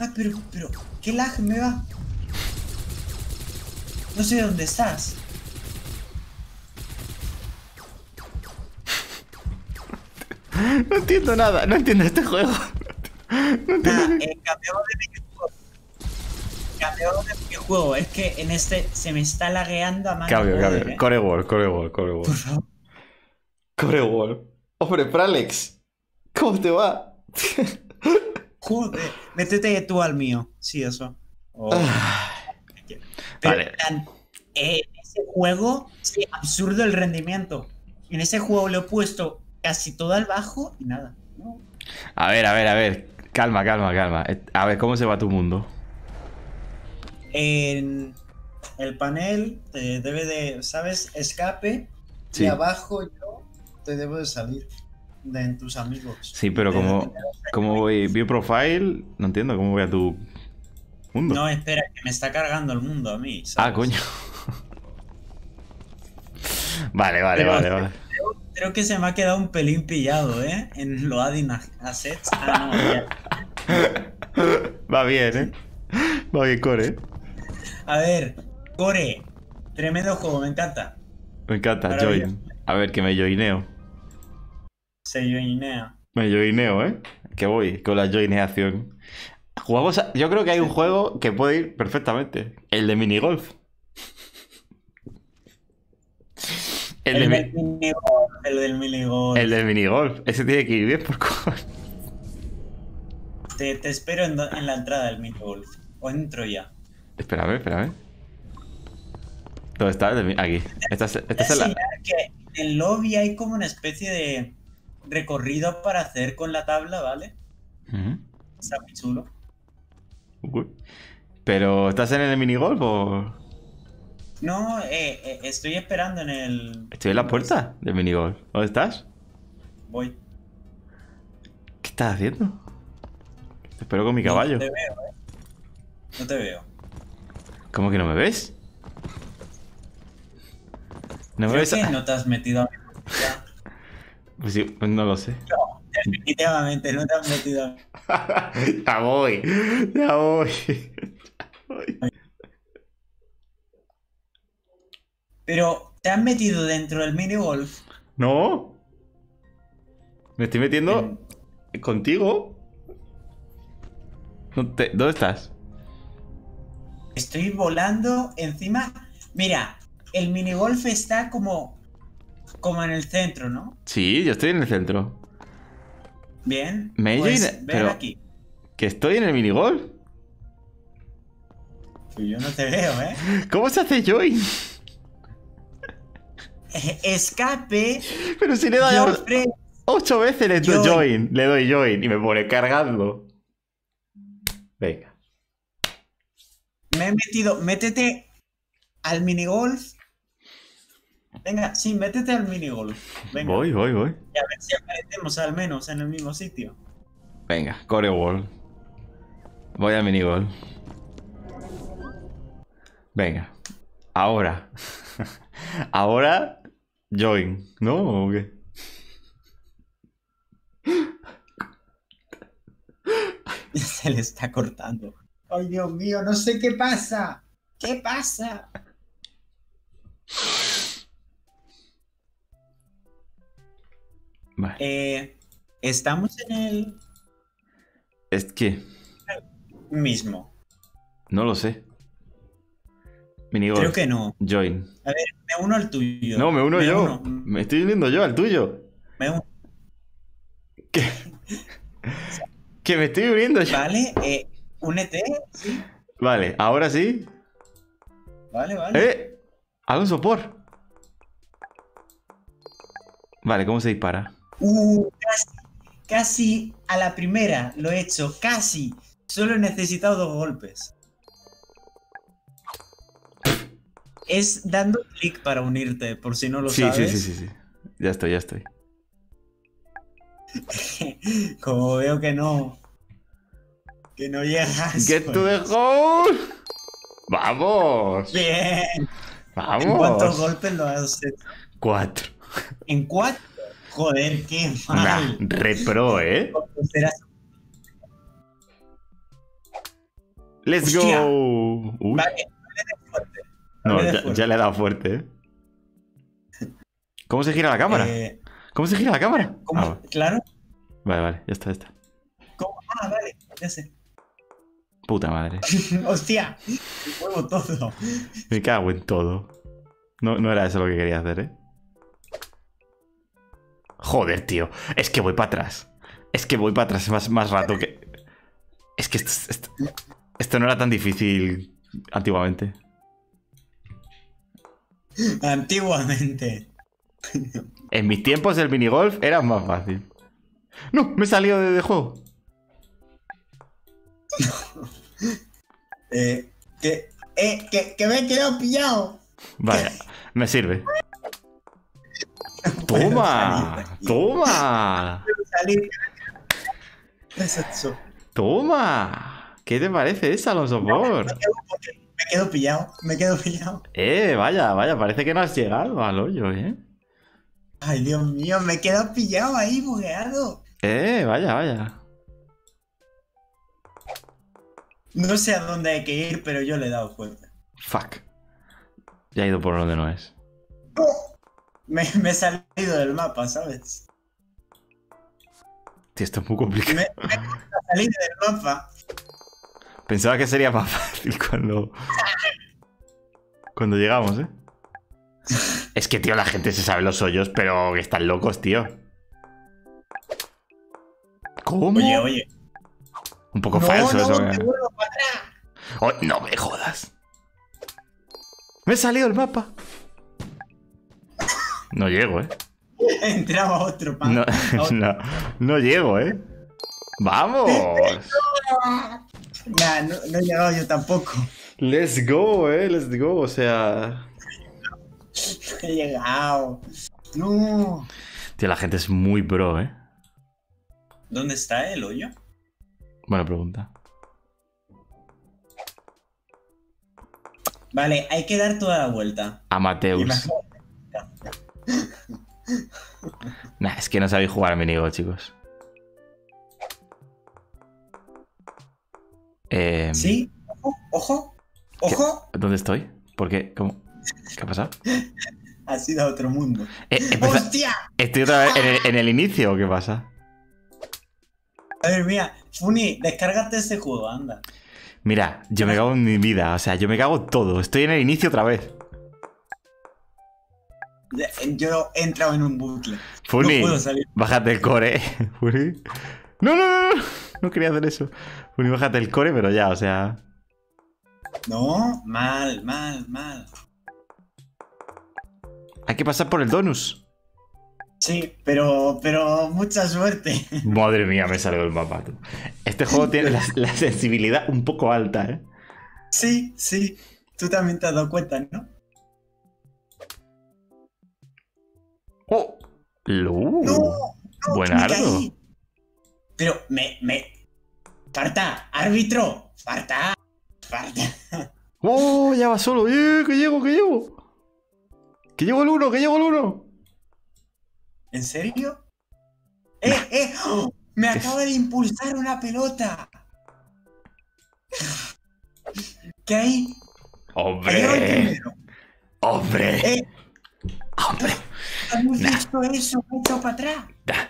Ah, pero, pero, ¿qué lag me va? No sé dónde estás. No entiendo nada. No entiendo este juego. Ah, eh, cambiamos de videojuego. Cambiamos de videojuego. Es que en este se me está lagueando a mano. Cambio, poder, cambio. ¿eh? Core Wall, Core Wall, Core Wall. Por favor. Core Wall. Hombre, Pralex. ¿Cómo te va? Joder. Métete tú al mío. Sí, eso. O- Ah, Pero, Vale. en eh, ese juego, sí, absurdo el rendimiento. En ese juego le he puesto casi todo al bajo y nada. No. A ver, a ver, a ver. Calma, calma, calma. Eh, A ver, ¿cómo se va tu mundo? En el panel te debe de, ¿sabes? Escape. Sí. Y abajo yo te debo de salir de en tus amigos. Sí, pero como, como voy view profile, no entiendo cómo voy a tu mundo. No, espera, que me está cargando el mundo a mí. ¿sabes? ah, coño. vale, vale, Pero- vale, vale. Creo que se me ha quedado un pelín pillado, ¿eh? En lo adding assets. Ah, no, ya. Va bien, ¿eh? Va bien, Core. A ver, Core, tremendo juego, me encanta. Me encanta, join. A ver, que me joineo. Se joinea. Me joineo, ¿eh? Que voy con la joineación. Jugamos a- Yo creo que hay un juego que puede ir perfectamente. El de minigolf. El, El, de del mi- minigolf, el del minigolf. el del minigolf. Ese tiene que ir bien por cojones. Te, te espero en, do- en la entrada del minigolf. O entro ya. Espérame, espérame. ¿Dónde está? Aquí. Esta es, esta es la... que en el lobby hay como una especie de recorrido para hacer con la tabla, ¿vale? Está muy chulo. Uy. ¿Pero estás en el minigolf o...? No, eh, eh, estoy esperando en el... Estoy en la puerta del minigolf. ¿Dónde estás? Voy. ¿Qué estás haciendo? Te espero con mi caballo. No te veo, ¿eh? No te veo. ¿Cómo que no me ves? ¿No me Creo ves? que no te has metido a mi. Pues sí, pues no lo sé. No, definitivamente no te has metido a mi ya voy. Ya voy. Voy. Pero, ¿te has metido dentro del minigolf? No. Me estoy metiendo contigo. ¿Dónde estás? Estoy volando encima. Mira, el minigolf está como. como en el centro, ¿no? Sí, yo estoy en el centro. Bien. Me pues, pero- aquí. ¿Que estoy en el minigolf? Que yo no te veo, ¿eh? ¿Cómo se hace join? Escape. Pero si le he dado Joffrey. ocho veces le doy Join. join. Le doy join y me pone cargando. Venga. Me he metido. Métete al minigolf. Venga, sí, métete al minigolf. Venga. Voy, voy, voy. Y a ver si aparecemos al menos en el mismo sitio. Venga, core wall. Voy al minigol. Venga. Ahora. Ahora. Join. ¿No? ¿O qué? Se le está cortando. Ay, Dios mío, no sé qué pasa. ¿Qué pasa? Vale. Eh, estamos en el. ¿Es que? Mismo. No lo sé. Minigolf. Creo que no. Join. A ver, me uno al tuyo. No, me uno yo. uno. Me estoy uniendo yo al tuyo. Me uno. ¿Qué? que me estoy uniendo yo. Vale, eh, únete. Sí. Vale, ahora sí. Vale, vale. ¡Eh! Alonso por. Vale, ¿cómo se dispara? Uh, casi, casi a la primera lo he hecho, casi. Solo he necesitado dos golpes. Es dando clic para unirte, por si no lo Sí, sí, sabes. sí, sí, sí. Ya estoy, ya estoy. Como veo que no. Que no llegas. Get to pues. the goal. Vamos. Bien. ¿En Vamos. cuántos golpes lo has hecho? Cuatro. ¿En cuatro? Joder, qué mal. re pro, ¿eh? Let's Hostia. go. Uy. Vale, No, ya, le he dado fuerte, ¿eh? ¿Cómo se gira la cámara? Eh, ¿Cómo se gira la cámara? ¿cómo? Ah, Claro. vale, vale, ya está, ya está. ¿Cómo? Ah, vale, ya sé. Puta madre. Hostia, muevo todo. Me cago en todo. No, no era eso lo que quería hacer, ¿eh? Joder, tío. Es que voy para atrás. Es que voy para atrás más, más rato que... Es que esto, esto, esto no era tan difícil antiguamente. Antiguamente. En mis tiempos el minigolf era más fácil. No, me he salido de, de juego. Eh, que, eh, que, que me he quedado pillado. Vaya, me sirve. Toma, salir toma, toma. ¿Qué te parece esa? Me quedo, me quedo pillado, me quedo pillado. Eh, vaya, vaya, parece que no has llegado al hoyo, ¿eh? Ay, Dios mío, me he quedado pillado ahí, bugueado. Eh, vaya, vaya. No sé a dónde hay que ir, pero yo le he dado fuerte. Fuck. Ya he ido por donde no es. Me, me he salido del mapa, ¿sabes? Tío, esto es muy complicado. Me, me he salido del mapa. Pensaba que sería más fácil cuando. Cuando llegamos, ¿eh? Es que, tío, la gente se sabe los hoyos, pero que están locos, tío. ¿Cómo? Oye, oye. Un poco no, falso no, eso. te ¿eh? Oh, no me jodas. Me he salido el mapa. No llego, ¿eh? Entraba otro pa. No, otro. no, no llego, ¿eh? ¡Vamos! Nah, no, no he llegado yo tampoco. Let's go, ¿eh? Let's go. O sea... No he llegado. No. Tío, la gente es muy pro, ¿eh? ¿Dónde está el hoyo? Buena pregunta. Vale, hay que dar toda la vuelta. Amateus. Nah, es que no sabéis jugar a minigo, chicos. Eh, ¿Sí? Ojo, ojo, ojo. ¿Dónde estoy? ¿Por qué? ¿Cómo? ¿Qué ha pasado? Ha sido a otro mundo. Eh, ¡Hostia! ¿Estoy otra vez en el, en el inicio o qué pasa? A ver, mira, Funi, descárgate este juego, anda. Mira, yo me cago en mi vida. O sea, yo me cago todo. Estoy en el inicio otra vez. Yo he entrado en un bucle. Funi, No bájate el core. Funi. No, no, no, no. No quería hacer eso. Funi, bájate el core, pero ya, o sea. No, mal, mal, mal. Hay que pasar por el donus. Sí, pero, pero mucha suerte. Madre mía, me salió el mapa. tú. Este juego tiene la, la sensibilidad un poco alta, ¿eh? Sí, sí. Tú también te has dado cuenta, ¿no? ¡Oh! ¡Lu! No, no, Buenardo. me caí. Pero me, me. Farta, árbitro. Farta. Farta. ¡Oh! Ya va solo. ¡Eh! ¡Que llego, que llego! ¡Que llego el uno, que llego el uno! ¿En serio? ¡Eh, eh! ¡Oh! Me acaba de impulsar una pelota. ¿Qué hay? ¡Hombre! ¡Hombre! ¡Eh! ¡Hombre! ¿Has Nah. visto eso? He para atrás. Ya,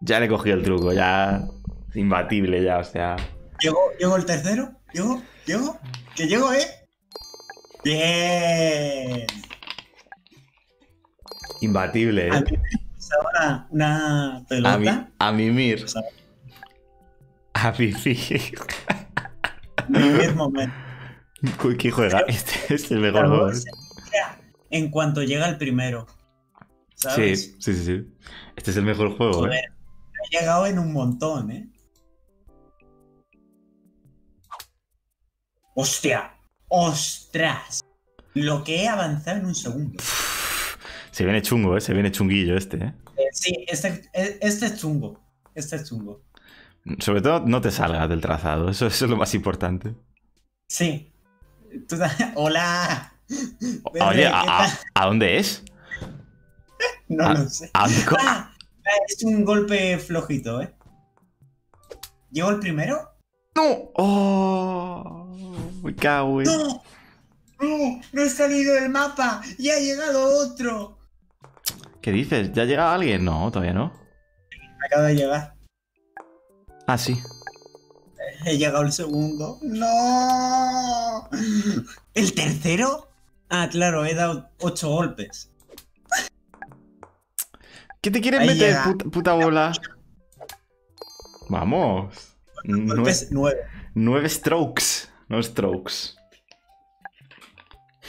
ya le he cogido el truco, ya. Imbatible ya, o sea. ¿Llegó, llegó el tercero? ¿Llegó? ¿Llegó? ¿Que llegó, eh? ¡Bien! Imbatible, ¿eh? pasaba una, una A, mi, pelota. a mimir. A vivir. el momento. Uy, ¿Qué juega? Este es el mejor juego. ¿eh? En cuanto llega el primero. Sí, ¿Sabes? sí, sí, sí. Este es el mejor juego, ¿eh? Joder, ha llegado en un montón, ¿eh? ¡Hostia! ¡Ostras! Lo que he avanzado en un segundo. Se viene chungo, ¿eh? Se viene chunguillo este, ¿eh? Eh, sí, este, eh, este es chungo. Este es chungo. Sobre todo no te salgas del trazado, eso, eso es lo más importante. Sí. Tú ¡Hola! Oye, ¿qué ¿a, dónde es? No a- lo sé. ¿A co- Ah, es un golpe flojito, ¿eh? ¿Llegó el primero? ¡No! ¡Oh! Me cago. ¡No! ¡No! ¡No he salido del mapa! ¡Y ha llegado otro! ¿Qué dices? ¿Ya ha llegado alguien? No, todavía no. Acaba de llegar. Ah, sí. He llegado el segundo. ¡No! ¿El tercero? Ah, claro, he dado ocho golpes. ¿Qué te quieres Ahí meter, llega. puta, puta bola? Vamos. Nueve, nueve. nueve strokes. No strokes.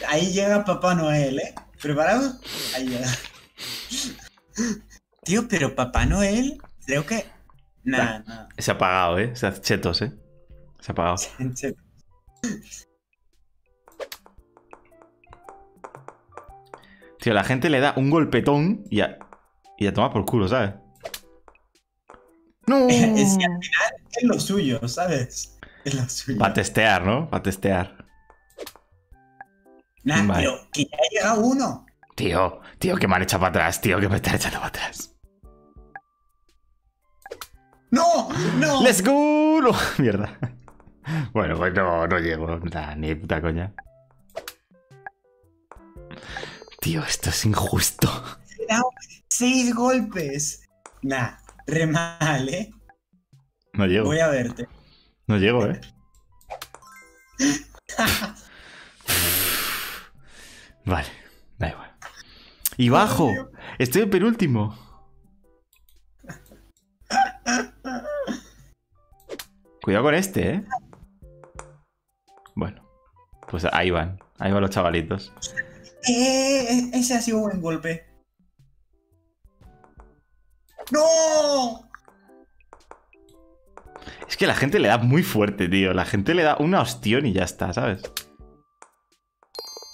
Ahí llega Papá Noel, ¿eh? ¿Preparado? Ahí llega. Tío, pero Papá Noel, creo que. Nada, nada. Se ha apagado, ¿eh? Se ha chetos, ¿eh? Se ha apagado. Tío, la gente le da un golpetón y a, y a tomar por culo, ¿sabes? ¡No! Es que al final es lo suyo, ¿sabes? Es lo suyo. Para testear, ¿no? Para testear. Nah, Vale. pero que ya ha llegado uno. Tío, tío, que me han echado para atrás, tío, que me están echando para atrás. ¡No! ¡No! ¡Let's go! No, mierda. Bueno, pues no, no llego. Nah, ni puta coña. Tío, esto es injusto. Seis golpes. Nah, re mal, ¿eh? No llego. Voy a verte. No llego, ¿eh? Vale, da igual. Y bajo. Estoy en penúltimo. Cuidado con este, ¿eh? Bueno, pues ahí van. Ahí van los chavalitos. Eh, ese ha sido un buen golpe. ¡No! Es que la gente le da muy fuerte, tío. La gente le da una ostión y ya está, ¿sabes?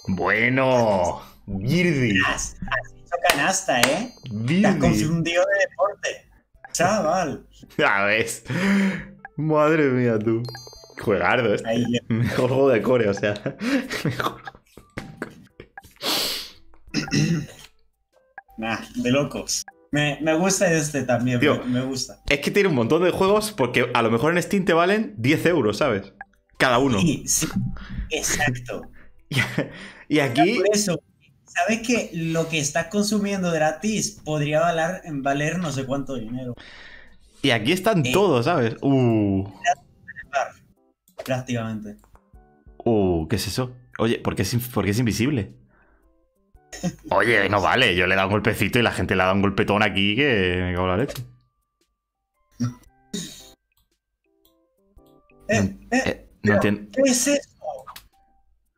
Bueno. Birdi. Has, has hecho canasta, ¿eh? Te has Birdi. confundido de deporte. Chaval. Ya ves. Madre mía, tú. Juegardo este. Ahí ya. Mejor juego de core, o sea. Mejor. Nah, de locos. Me, me gusta este también, Tío. me, me gusta. Es que tiene un montón de juegos porque a lo mejor en Steam te valen 10 euros, ¿sabes? Cada uno. Sí, sí, exacto. Y aquí. Por eso, ¿sabes que lo que estás consumiendo gratis podría valer, valer no sé cuánto dinero? Y aquí están Eh. todos, ¿sabes? Uh. Prácticamente. Uh, ¿qué es eso? Oye, ¿por qué es, in- por qué es invisible? Oye, no vale, yo le he dado un golpecito y la gente le ha dado un golpetón aquí que me cago en la leche. Eh, No, eh, Eh, no entiendo. ¿Qué es eso?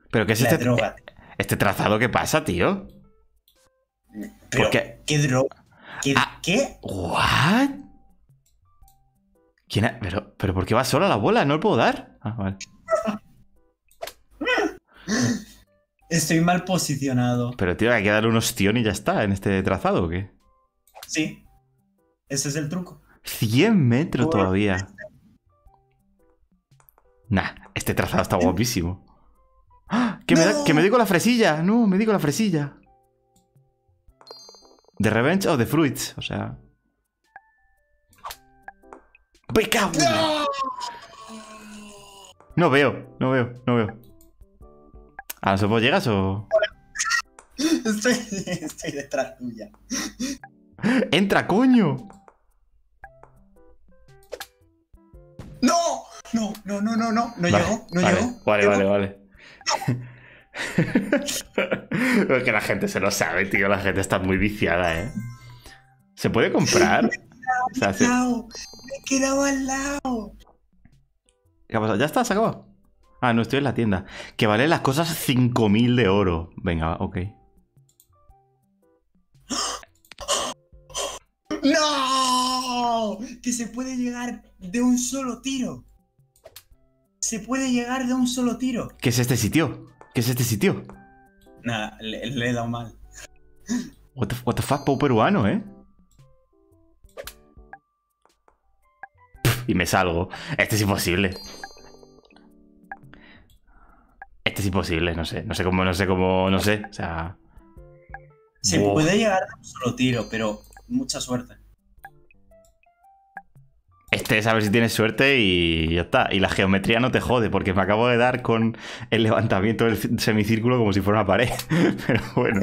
¿Pero qué es La este, droga. este trazado que pasa, tío? Pero, qué? ¿Qué droga? ¿Qué? Ah. ¿Qué? ¿What? ¿Quién ha- pero, pero ¿por qué va sola la bola? ¿No le puedo dar? Ah, vale. Estoy mal posicionado. Pero tío, hay que darle un ostión y ya está en este trazado, ¿o qué? Sí. Ese es el truco. 100 metros Por- todavía. Nah, este trazado está guapísimo. ¡Ah! ¡Que, me da- No. que me doy con la fresilla! No, me doy con la fresilla. ¿De Revenge o de Fruits? O sea. ¡Me cago en la- No veo, no veo, no veo. ¿A los vos llegas o.? Estoy, estoy detrás tuya. ¡Entra, coño! No, no, no, no, no. No Vale, llegó, no vale, llegó. Vale, Llegó. vale, vale. es que la gente se lo sabe, tío. La gente está muy viciada, ¿eh? ¿Se puede comprar? O sea, se- Al lado, Me he quedado al lado. ¿Qué ha pasado? ¿Ya está? ¿Se acabó? Ah, no, estoy en la tienda. Que valen las cosas 5.000 de oro. Venga, ok. ¡No! Que se puede llegar de un solo tiro. Se puede llegar de un solo tiro. ¿Qué es este sitio? ¿Qué es este sitio? Nada, le, le he dado mal. What the, what the fuck, Pau peruano, ¿eh? Y me salgo. Este es imposible. Este es imposible, no sé. No sé cómo, no sé cómo, no sé. O sea. Se puede llegar de un solo tiro, pero mucha suerte. Este es a ver si tienes suerte y ya está. Y la geometría no te jode, porque me acabo de dar con el levantamiento del semicírculo como si fuera una pared. Pero bueno.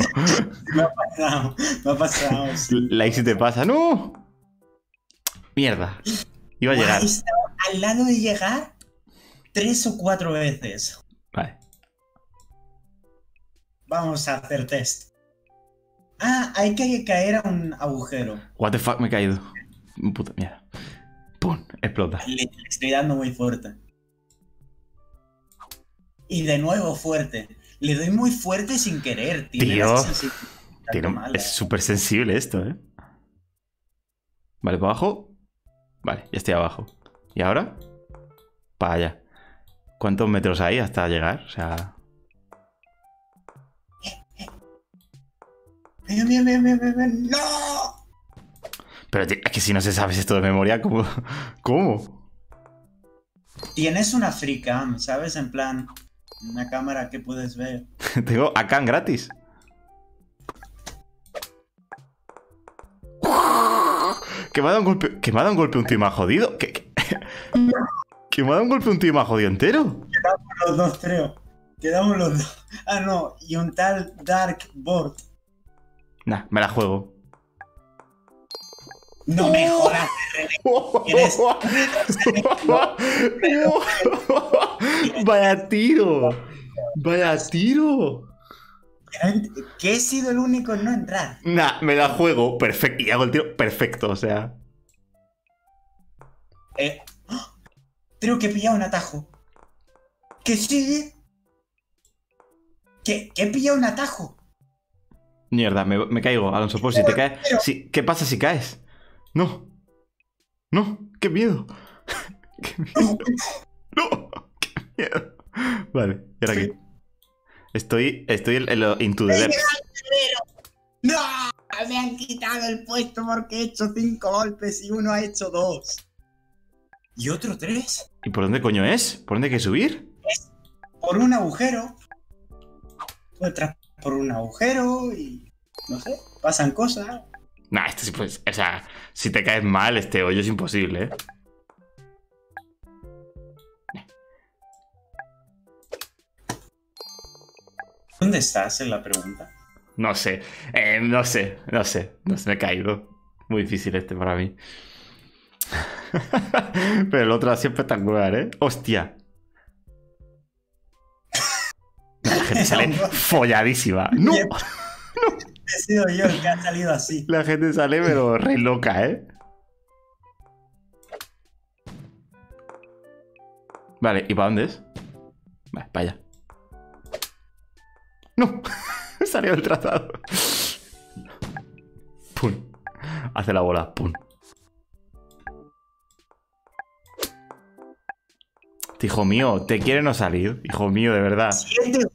Me ha pasado, me ha pasado. sí. Like si te pasa. ¡No! Mierda. Iba a llegar. estado al lado de llegar tres o cuatro veces. Vamos a hacer test. Ah, hay que caer a un agujero. What the fuck, me he caído. Puta mierda. ¡Pum! Explota. Le, le estoy dando muy fuerte. Y de nuevo fuerte. Le doy muy fuerte sin querer, tío. Tío, Tiene es súper sensible esto, ¿eh? Vale, para abajo. Vale, ya estoy abajo. ¿Y ahora? Para allá. ¿Cuántos metros hay hasta llegar? O sea. ¡No! Pero es que si no se sabes esto de memoria, ¿cómo? ¿Cómo? Tienes una free cam, ¿sabes? En plan, una cámara que puedes ver. Tengo Akan gratis. Que me ha dado un golpe. Que me ha dado un golpe un tío ha jodido. Que, que- que me ha dado un golpe un tío ha jodido entero. Los dos, creo. Quedamos los dos. Ah, no. Y un tal Dark Board. Nah, me la juego. No me jodas. Vaya tiro. Vaya tiro. Que he sido el único en no entrar. Nah, me la juego. Perfecto. Y hago el tiro perfecto. O sea. Eh. Creo que he pillado un atajo. ¿Que sigue? ¿Que, que he pillado un atajo? Mierda, me, me caigo, Alonso. Por si te caes. si- ¿Qué pasa si caes? No. No. ¡Qué miedo! ¡Qué miedo! ¡No! ¡Qué miedo! Vale, ¿y ahora qué? Estoy, estoy en, lo into. ¡No! Me han quitado el puesto porque he hecho cinco golpes y uno ha hecho dos. ¿Y otro tres? ¿Y por dónde coño es? ¿Por dónde hay que subir? Por un agujero. Entras por un agujero y. No sé, pasan cosas. Nah, esto sí pues. O sea, si te caes mal, este hoyo es imposible, ¿eh? ¿Dónde estás en la pregunta? No sé. Eh, no sé, no sé. No sé, me he caído. Muy difícil este para mí. Pero el otro ha sido espectacular, ¿eh? ¡Hostia! Gente sale folladísima. ¡No! He sido yo el que ha salido así. La gente sale pero re loca, ¿eh? Vale, ¿y para dónde es? Vale, para allá. ¡No! Salió el trazado. ¡Pum! Hace la bola. ¡Pum! Hijo mío, ¿te quiere no salir? Hijo mío, de verdad. Siete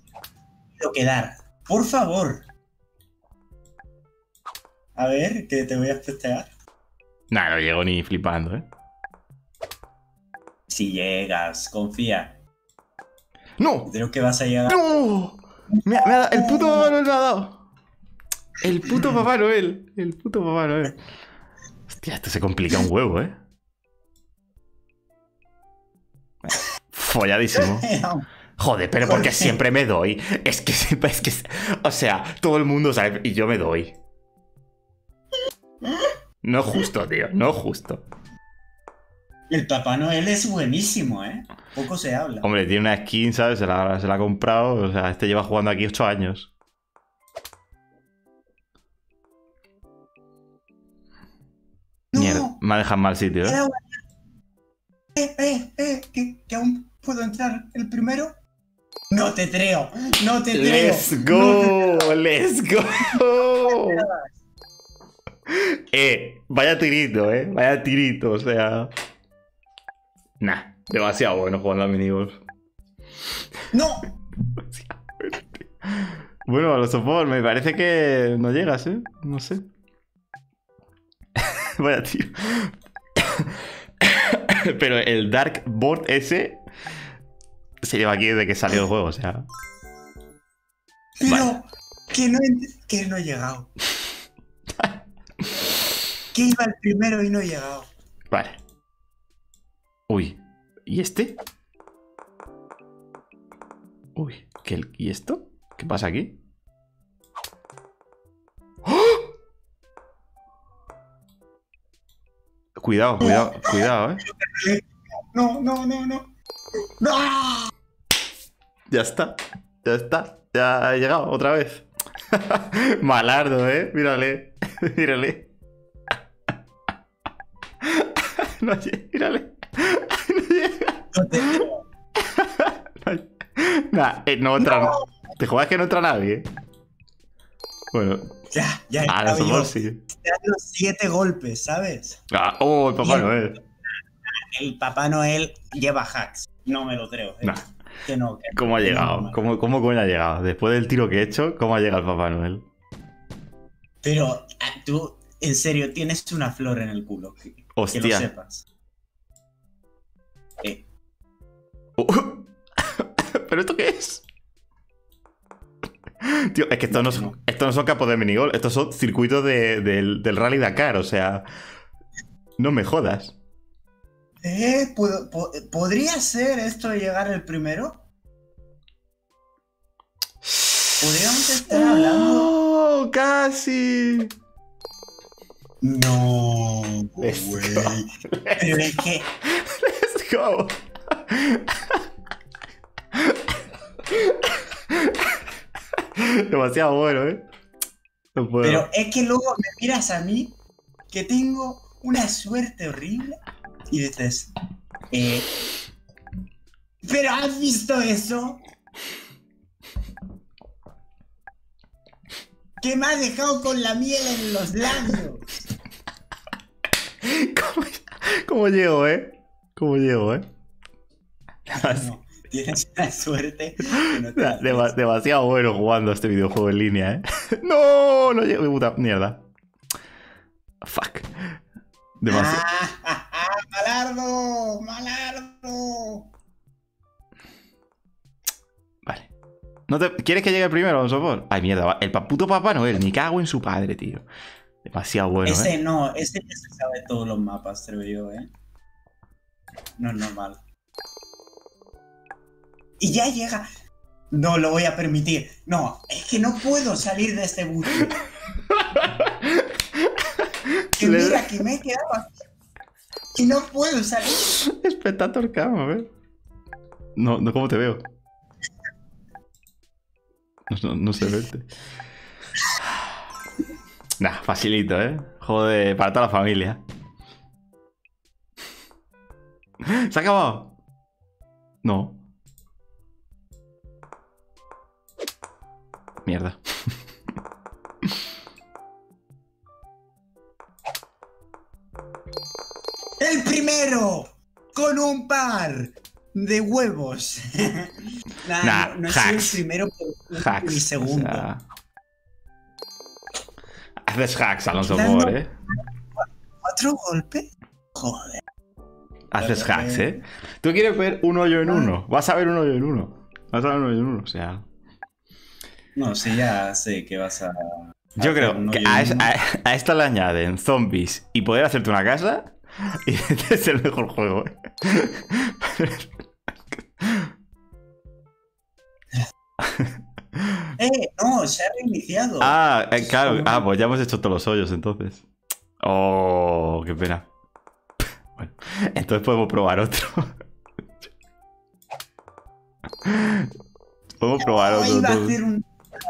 quiero quedar. Por favor. A ver, que te voy a testear. Nah, no llego ni flipando, ¿eh? Si llegas, confía. ¡No! Creo que vas a llegar. ¡No! Me ha- me ha dado- el puto Papá Noel me ha dado. El puto Papá Noel. El puto Papá Noel. Hostia, esto se complica un huevo, ¿eh? Folladísimo. Joder, pero porque siempre me doy. Es que, es que, o sea, todo el mundo sabe y yo me doy. No es justo, tío, no es justo. El Papá Noel es buenísimo, ¿eh? Poco se habla. Hombre, tiene una skin, ¿sabes? Se la, se la ha comprado. O sea, este lleva jugando aquí 8 años. No, Mierda, me ha dejado mal sitio, ¿eh? Eh, eh, eh, ¿que, que aún puedo entrar el primero. No te creo, no te creo. Let's no go, let's go. Eh, vaya tirito, eh. Vaya tirito, o sea. Nah, demasiado bueno jugando a minigolf. No, Bueno, a los sopor, me parece que no llegas, eh. No sé. vaya tiro. Pero el Dark Board ese se lleva aquí desde que salió el juego, o sea. pero Vale. que no ent- que no he llegado. que iba el primero y no he llegado. Vale. Uy. ¿Y este? Uy. ¿qué, ¿Y esto? ¿Qué pasa aquí? ¡Oh! Cuidado, cuidado, cuidado, eh. No, no, no, no. ¡No! Ya está. Ya está. Ya ha llegado otra vez. Malardo, eh. Mírale. Mírale. No llega, mírale. No llega. No. Nah, eh, no entra. ¿Te juegas que no entra nadie? Bueno, Ya, ya a estaba los yo. humor sí. Te dan los siete golpes, ¿sabes? Ah, oh, el Papá. Noel. El Papá Noel lleva hacks. No me lo creo. ¿eh? Nah, Que no, que ¿Cómo ha no, llegado? no. ¿Cómo, ¿Cómo coño ha llegado? Después del tiro que he hecho, ¿cómo ha llegado el Papá Noel? Pero ah, tú, en serio, tienes una flor en el culo. Que, que lo Hostia. sepas. Eh, Uh. ¿Pero esto qué es? Tío, es que estos no son, estos no son capos de minigol, estos son circuitos de- del, del Rally Dakar, o sea. No me jodas. Eh, ¿puedo- po- ¿Podría ser esto de llegar el primero? ¿Podríamos estar hablando? ¡Oh! ¡Casi! No, güey. Pero es que Let's go. Demasiado bueno, ¿eh? No puedo. Pero es que luego me miras a mí, que tengo una suerte horrible, y dices, eh, ¿pero has visto eso? Que me ha dejado con la miel en los labios. ¿Cómo, cómo llego, eh? ¿Cómo llego, eh? No, tienes una suerte que no te la Dema- haces. demasiado bueno jugando a este videojuego en línea, ¿eh? ¡No! No llego, puta mierda. Fuck. Demasiado. ¡Ah, ¡Malardo! ¡Malardo! Vale. ¿No te... ¿Quieres que llegue primero, Don Sopor? Ay, mierda, el puto Papá Noel, ni cago en su padre, tío. Demasiado bueno, Ese ¿eh? no, ese ya se sabe todos los mapas, creo yo, ¿eh? No es normal. Y ya llega. No lo voy a permitir. No, es que no puedo salir de este bucle. Que Le- mira que me he quedado aquí. Y no puedo salir. Espectator Cam, a ver. No, no, ¿cómo te veo? No, no, no sé verte. Nah, facilito, ¿eh? De... para toda la familia. ¿Se ha acabado? No. Mierda. De huevos. Nah, Nah, no, no sido el hacks. primero por un Hacks. o milisegundo. sea, Haces hacks, Alonso Dando- Moore, ¿eh? ¿Otro golpe? Joder. Haces Pero, hacks, eh. ¿eh? Tú quieres ver un hoyo en uno. Vas a ver un hoyo en uno. Vas a ver un hoyo en uno. O sea. No, sí, ya sé que vas a. Yo creo que a, es- a- a esto le añaden zombies y poder hacerte una casa. Y este es el mejor juego. ¿eh? ¡Eh! No, se ha reiniciado. Ah, eh, claro. Ah, pues ya hemos hecho todos los hoyos entonces. Oh, qué pena. Bueno. Entonces podemos probar otro. podemos probar Oh, otro. iba a hacer un...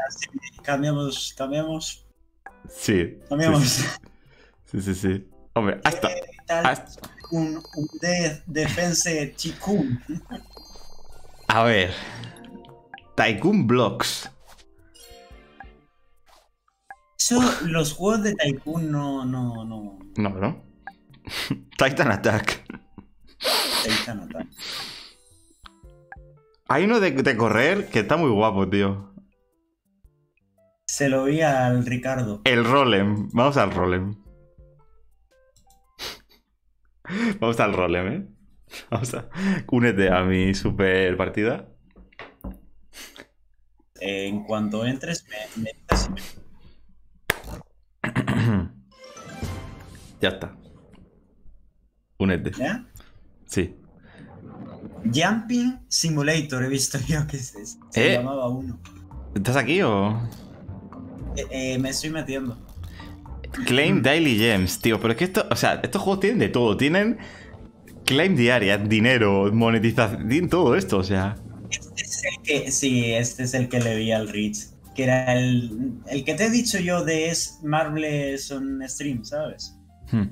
Sí, Cambiamos, cambiamos, Sí. cambiamos. Sí, sí, sí. sí. Hombre, hasta. ¿Qué tal hasta- un, un de, defense chikun? A ver. Tycoon Blocks. Eso, los juegos de Tycoon no, no, no No, ¿no? Titan Attack. dicen nada. Hay uno de, de correr que está muy guapo, tío. Se lo vi al Ricardo. El Rolem. Vamos al Rolem. Vamos al Rolem, ¿eh? Vamos a... Únete a mi super partida. Eh, en cuanto entres, me, me dices y me- ya está. Únete. ¿Ya? Sí. Jumping Simulator he visto yo que se, se ¿Eh? llamaba uno. ¿Estás aquí o...? Eh, eh, me estoy metiendo. Claim Daily Gems, tío. Pero es que esto... O sea, estos juegos tienen de todo. Tienen... Claim diaria, dinero, monetización, tienen todo esto, o sea... Este es el que, sí, este es el que le vi al Rich. Que era el, el que te he dicho yo de es Marbles on Stream, ¿sabes? Hmm.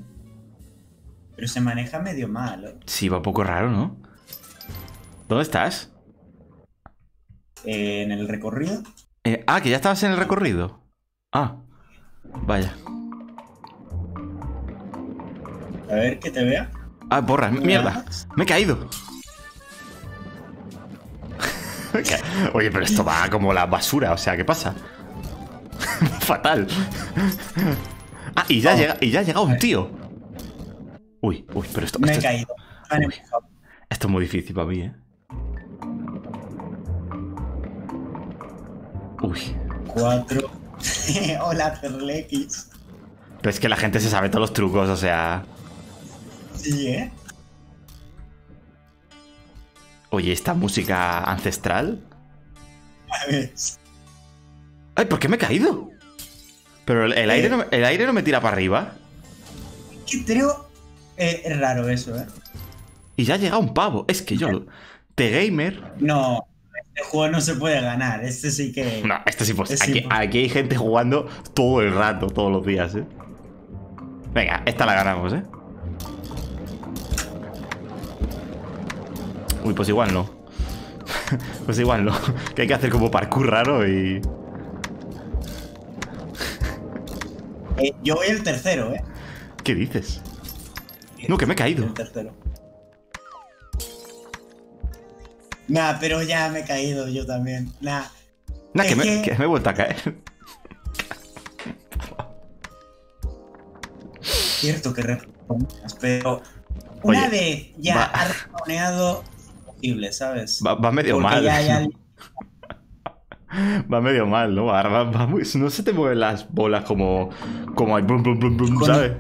Pero se maneja medio mal. ¿eh? Sí, va un poco raro, ¿no? ¿Dónde estás? Eh, en el recorrido. Eh, ah, que ya estabas en el recorrido. Ah, vaya. A ver que te vea. Ah, porra, mierda. Me he caído. Oye, pero esto va como la basura, o sea, ¿qué pasa? Fatal. Ah, y ya, Oh. llega, y ya ha llegado un tío. Uy, uy, pero esto, Me he es, caído. Esto es muy difícil para mí, ¿eh? Uy. Cuatro. Hola, Terlex. Pero es que la gente se sabe todos los trucos, o sea... Sí, ¿eh? Oye, esta música ancestral. A ver. ¡Ay, ¿por qué me he caído? Pero el, el aire, no, me- el aire no me tira para arriba. Que creo. eh, es raro eso, ¿eh? Y ya ha llegado un pavo. Es que yo... lo- The Gamer... No, este juego no se puede ganar. Este sí que. No, esto es imposible. Es Aquí, imposible. aquí hay gente jugando todo el rato, todos los días, ¿eh? Venga, esta la ganamos, ¿eh? Uy, pues igual no. pues igual no. Que hay que hacer como parkour raro y... Eh, yo voy el tercero, ¿eh? ¿Qué dices? No, que me he caído. El tercero. Nah, pero ya me he caído yo también. Nah. Nah, que me, que- que me he vuelto a caer. Cierto que respondas, pero. Una Oye, vez ya va- ha respawneado, posible, ¿sabes? Va, va medio Porque mal. ya- Va medio mal, ¿no? Va- va- muy- no se te mueven las bolas como... Como hay... Con- ¿Sabes?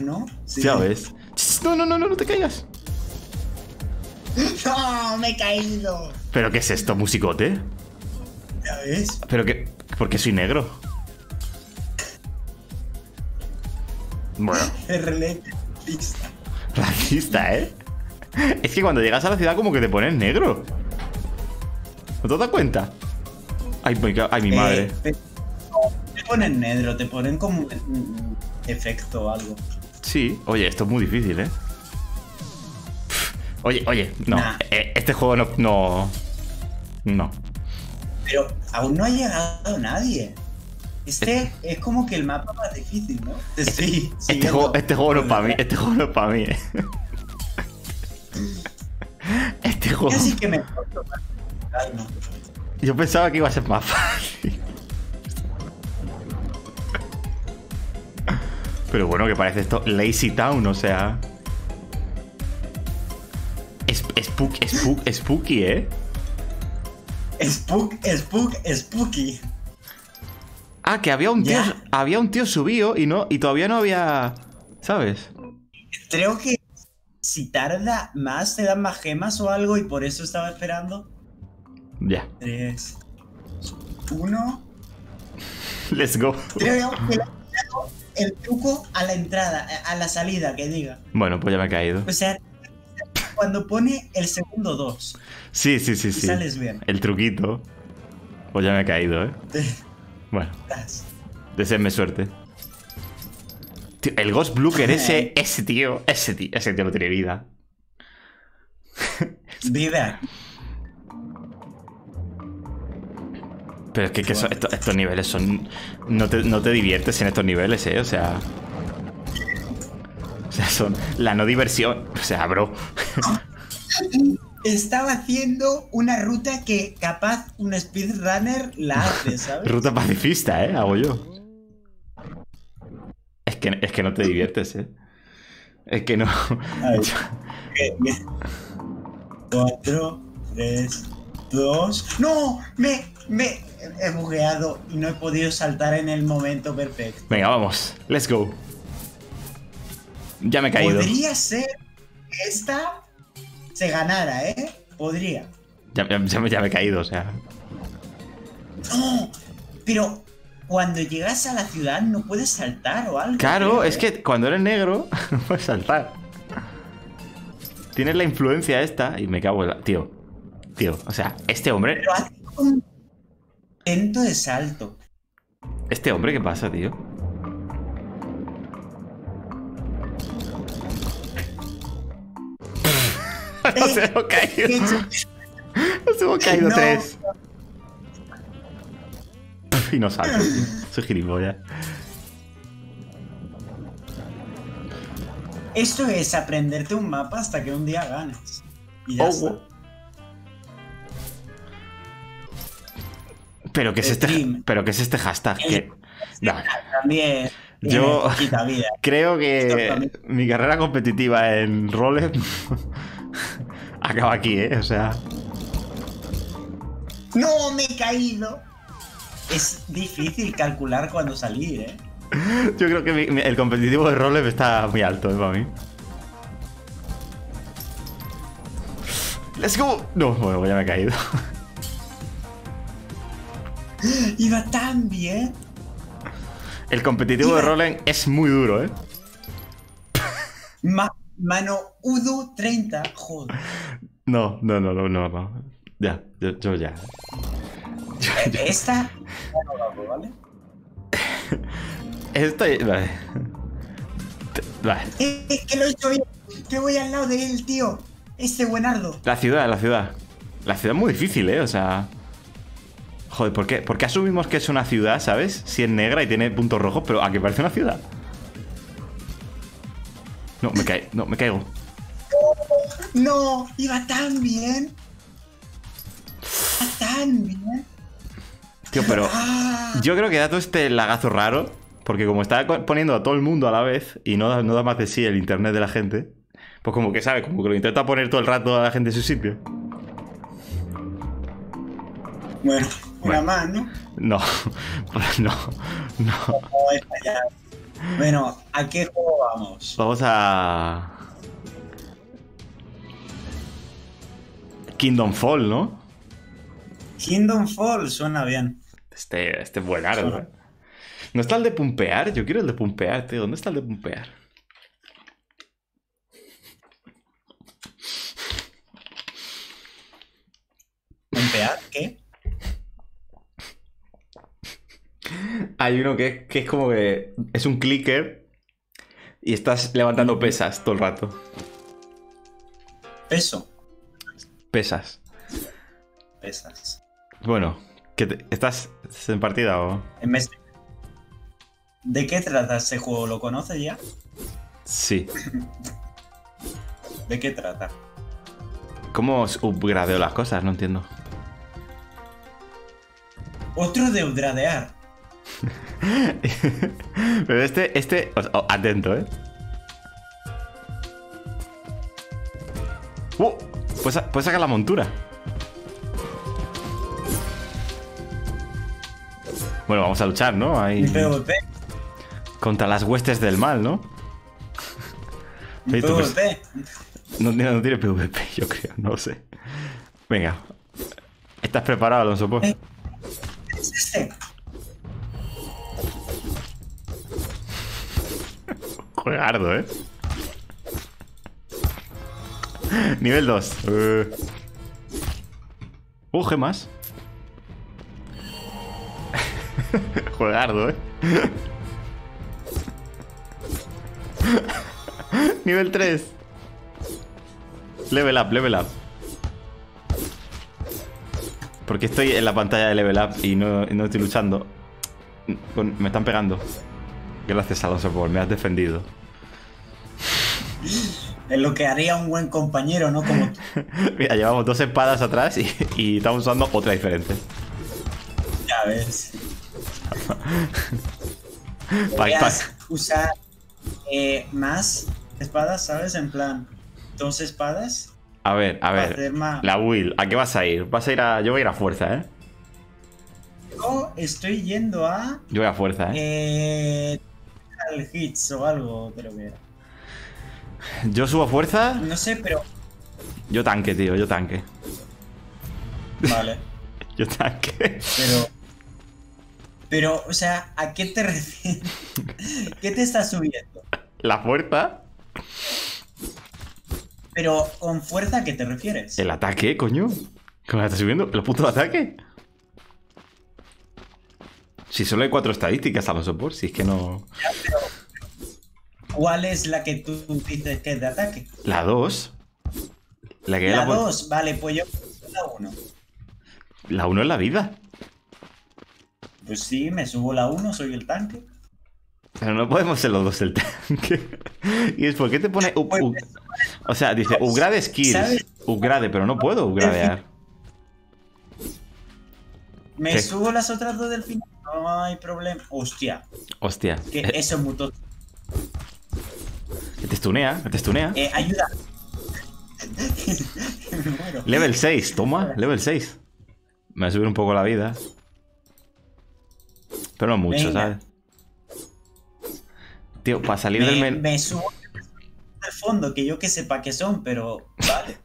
¿no? Sí. Ya ves. Ch, No, no, no, no, no te caigas. ¡No! ¡Me he caído! ¿Pero qué es esto, musicote? ¿Ya ves? ¿Pero qué? ¿Por qué soy negro? Bueno, racista, ¿eh? Es que cuando llegas a la ciudad como que te pones negro. ¿No te das cuenta? Ay, ay, mi madre. Eh, te, ponen negro, te ponen como un efecto o algo. Sí. Oye, esto es muy difícil, ¿eh? Oye, oye, no. Nah. eh, Este juego no... No. No. Pero aún no ha llegado nadie. Este es como que el mapa más difícil, ¿no? Te estoy Este juego, este juego no es para mí. Este juego no es para mí, ¿eh? Este juego... Que me. Yo pensaba que iba a ser más fácil. Pero bueno, que parece esto Lazy Town, o sea. Es, spook, spook, spooky, ¿eh? Spook, spook, spooky. Ah, que había un tío. Había un tío subido y no. Y todavía no había. ¿Sabes? Creo que si tarda más te dan más gemas o algo y por eso estaba esperando. Ya. 3, 1. Let's go. Creo que el truco a la entrada, a la salida, que diga. Bueno, pues ya me he caído. O sea, cuando pone el segundo 2. Sí, sí, sí, sí. Sales bien. El truquito. Pues ya me he caído, ¿eh? Bueno, deseenme suerte. Tío, el Ghost Blooker, ese, ese tío, ese tío, ese tío no tiene vida. Vida. Pero es que, que eso- estos, estos niveles son. No te, no te diviertes en estos niveles, eh. O sea. O sea, son la no diversión. O sea, bro. Estaba haciendo una ruta que capaz un speedrunner la hace, ¿sabes? Ruta pacifista, eh. Hago yo. Es que, es que no te diviertes, eh. Es que no. Ver. Cuatro, tres, dos. ¡No! Me, me he bugueado y no he podido saltar en el momento perfecto. Venga, vamos. Let's go. Ya me he caído. Podría ser que esta se ganara, ¿eh? Podría. Ya, ya- ya me- ya me he caído, o sea. No, pero cuando llegas a la ciudad no puedes saltar o algo. Claro, creo, es ¿eh? que cuando eres negro no puedes saltar. Tienes la influencia esta y me cago en la... Tío, tío, o sea, este hombre... Pero hace un intento de salto. Este hombre, ¿qué pasa, tío? Nos hemos caído. Nos hemos caído No. tres. Y no salto, tío. Soy gilipollas. Esto es aprenderte un mapa hasta que un día ganes. Y ya Oh, está. Pero ¿qué es este, pero ¿qué es este hashtag? Que- Nah, También. Yo- poquita vida. creo que mi carrera competitiva en roles acaba aquí, ¿eh? O sea, ¡No, me he caído! Es difícil calcular cuándo salir, ¿eh? yo creo que mi- mi- el competitivo de roles está muy alto, ¿eh? Para mí. ¡Let's go! No, bueno, ya me he caído. Iba tan bien. El competitivo de roles es muy duro, ¿eh? Ma- mano Udo 30. Joder. No, no, no, no, no, no. Ya, yo, yo ya. Esta. no la hago, ¿vale? Estoy. Vale. Vale. Eh, eh, que lo he hecho bien. Que voy al lado de él, tío. Este buenardo. La ciudad, la ciudad. La ciudad es muy difícil, ¿eh? O sea... Joder, ¿por qué, ¿por qué asumimos que es una ciudad, ¿sabes? Si es negra y tiene puntos rojos, pero aquí parece una ciudad. No, me cae, no, me caigo. No, iba tan bien. Tan bien. Tío, pero Ah, yo creo que da todo este lagazo raro, porque como está poniendo a todo el mundo a la vez y no da, no da más de sí el internet de la gente, pues como que sabe, como que lo intenta poner todo el rato a la gente en su sitio. Bueno, una Bueno. más, ¿no? No, no, no. No. Bueno, ¿a qué juego vamos? Vamos a. Kingdom Fall, ¿no? Kingdom Fall suena bien. Este, este es buenardo, ¿eh? ¿No está el de pumpear? Yo quiero el de pumpear, tío. ¿Dónde está el de pumpear? ¿Pompear? ¿Qué? Hay uno que, que es como que. Es un clicker y estás levantando pesas todo el rato. Peso. Pesas. Pesas. Bueno, ¿qué te- ¿estás en partida o.? De- ¿De qué trata este juego? ¿Lo conoces ya? Sí. ¿De qué trata? ¿Cómo os upgradeo las cosas? No entiendo. Otro de upgradear. Pero este, este, o- o- atento, ¿eh? ¡Uh! Puedes sacar la montura. Bueno, vamos a luchar, ¿no? Ahí, PvP. contra las huestes del mal, ¿no? Tú, pues, PvP. no, tiene- no tiene PvP, yo creo, no lo sé. Venga. ¿Estás preparado, Alonso? Pues? Eh. ¿Es este? Juegardo, ¿eh? Nivel 2. Uh. Uh, gemas. Juegardo, ¿eh? Nivel 3. Level up, level up. Porque estoy en la pantalla de level up y no, no estoy luchando. Me están pegando. Gracias, Alonso, por me has defendido. Es lo que haría un buen compañero, ¿no? Como tú. Mira, llevamos dos espadas atrás y, y estamos usando otra diferente. Ya ves. Pa- Podrías usar eh, más espadas, ¿sabes? En plan, dos espadas. A ver, a ver. La Will, ¿a qué vas a ir? Vas a ir a. Yo voy a ir a fuerza, ¿eh? Yo estoy yendo a. Yo voy a fuerza, ¿eh? Eh, al hits o algo, creo que era. Yo subo a fuerza. No sé, pero. Yo tanque, tío, yo tanque. Vale. Yo tanque. Pero. Pero, o sea, ¿a qué te refieres? ¿Qué te estás subiendo? La fuerza. Pero, ¿con fuerza a qué te refieres? El ataque, coño. ¿Cómo la estás subiendo? ¿El puto ataque? Si solo hay cuatro estadísticas a los support, si es que no. ¿Cuál es la que tú dices que es de ataque? La 2. La que La la, 2, vale, pues yo la 1. la 1 es la vida. Pues sí, me subo la 1, soy el tanque. Pero no podemos ser los dos el tanque. y es por qué te pone. Pues, o sea, dice upgrade skills. Upgrade, pero no puedo upgradear. Me ¿Qué? subo las otras dos del final, no hay problema. Hostia, Hostia. que eh, eso es muy tonto. que te stunea, que te stunea. Eh, ayuda. Me muero. Level 6, toma, level 6. Me va a subir un poco la vida. Pero no mucho, Venga. ¿sabes? Tío, para salir del Me, menú. me subo al fondo, que yo que sepa qué son, pero vale.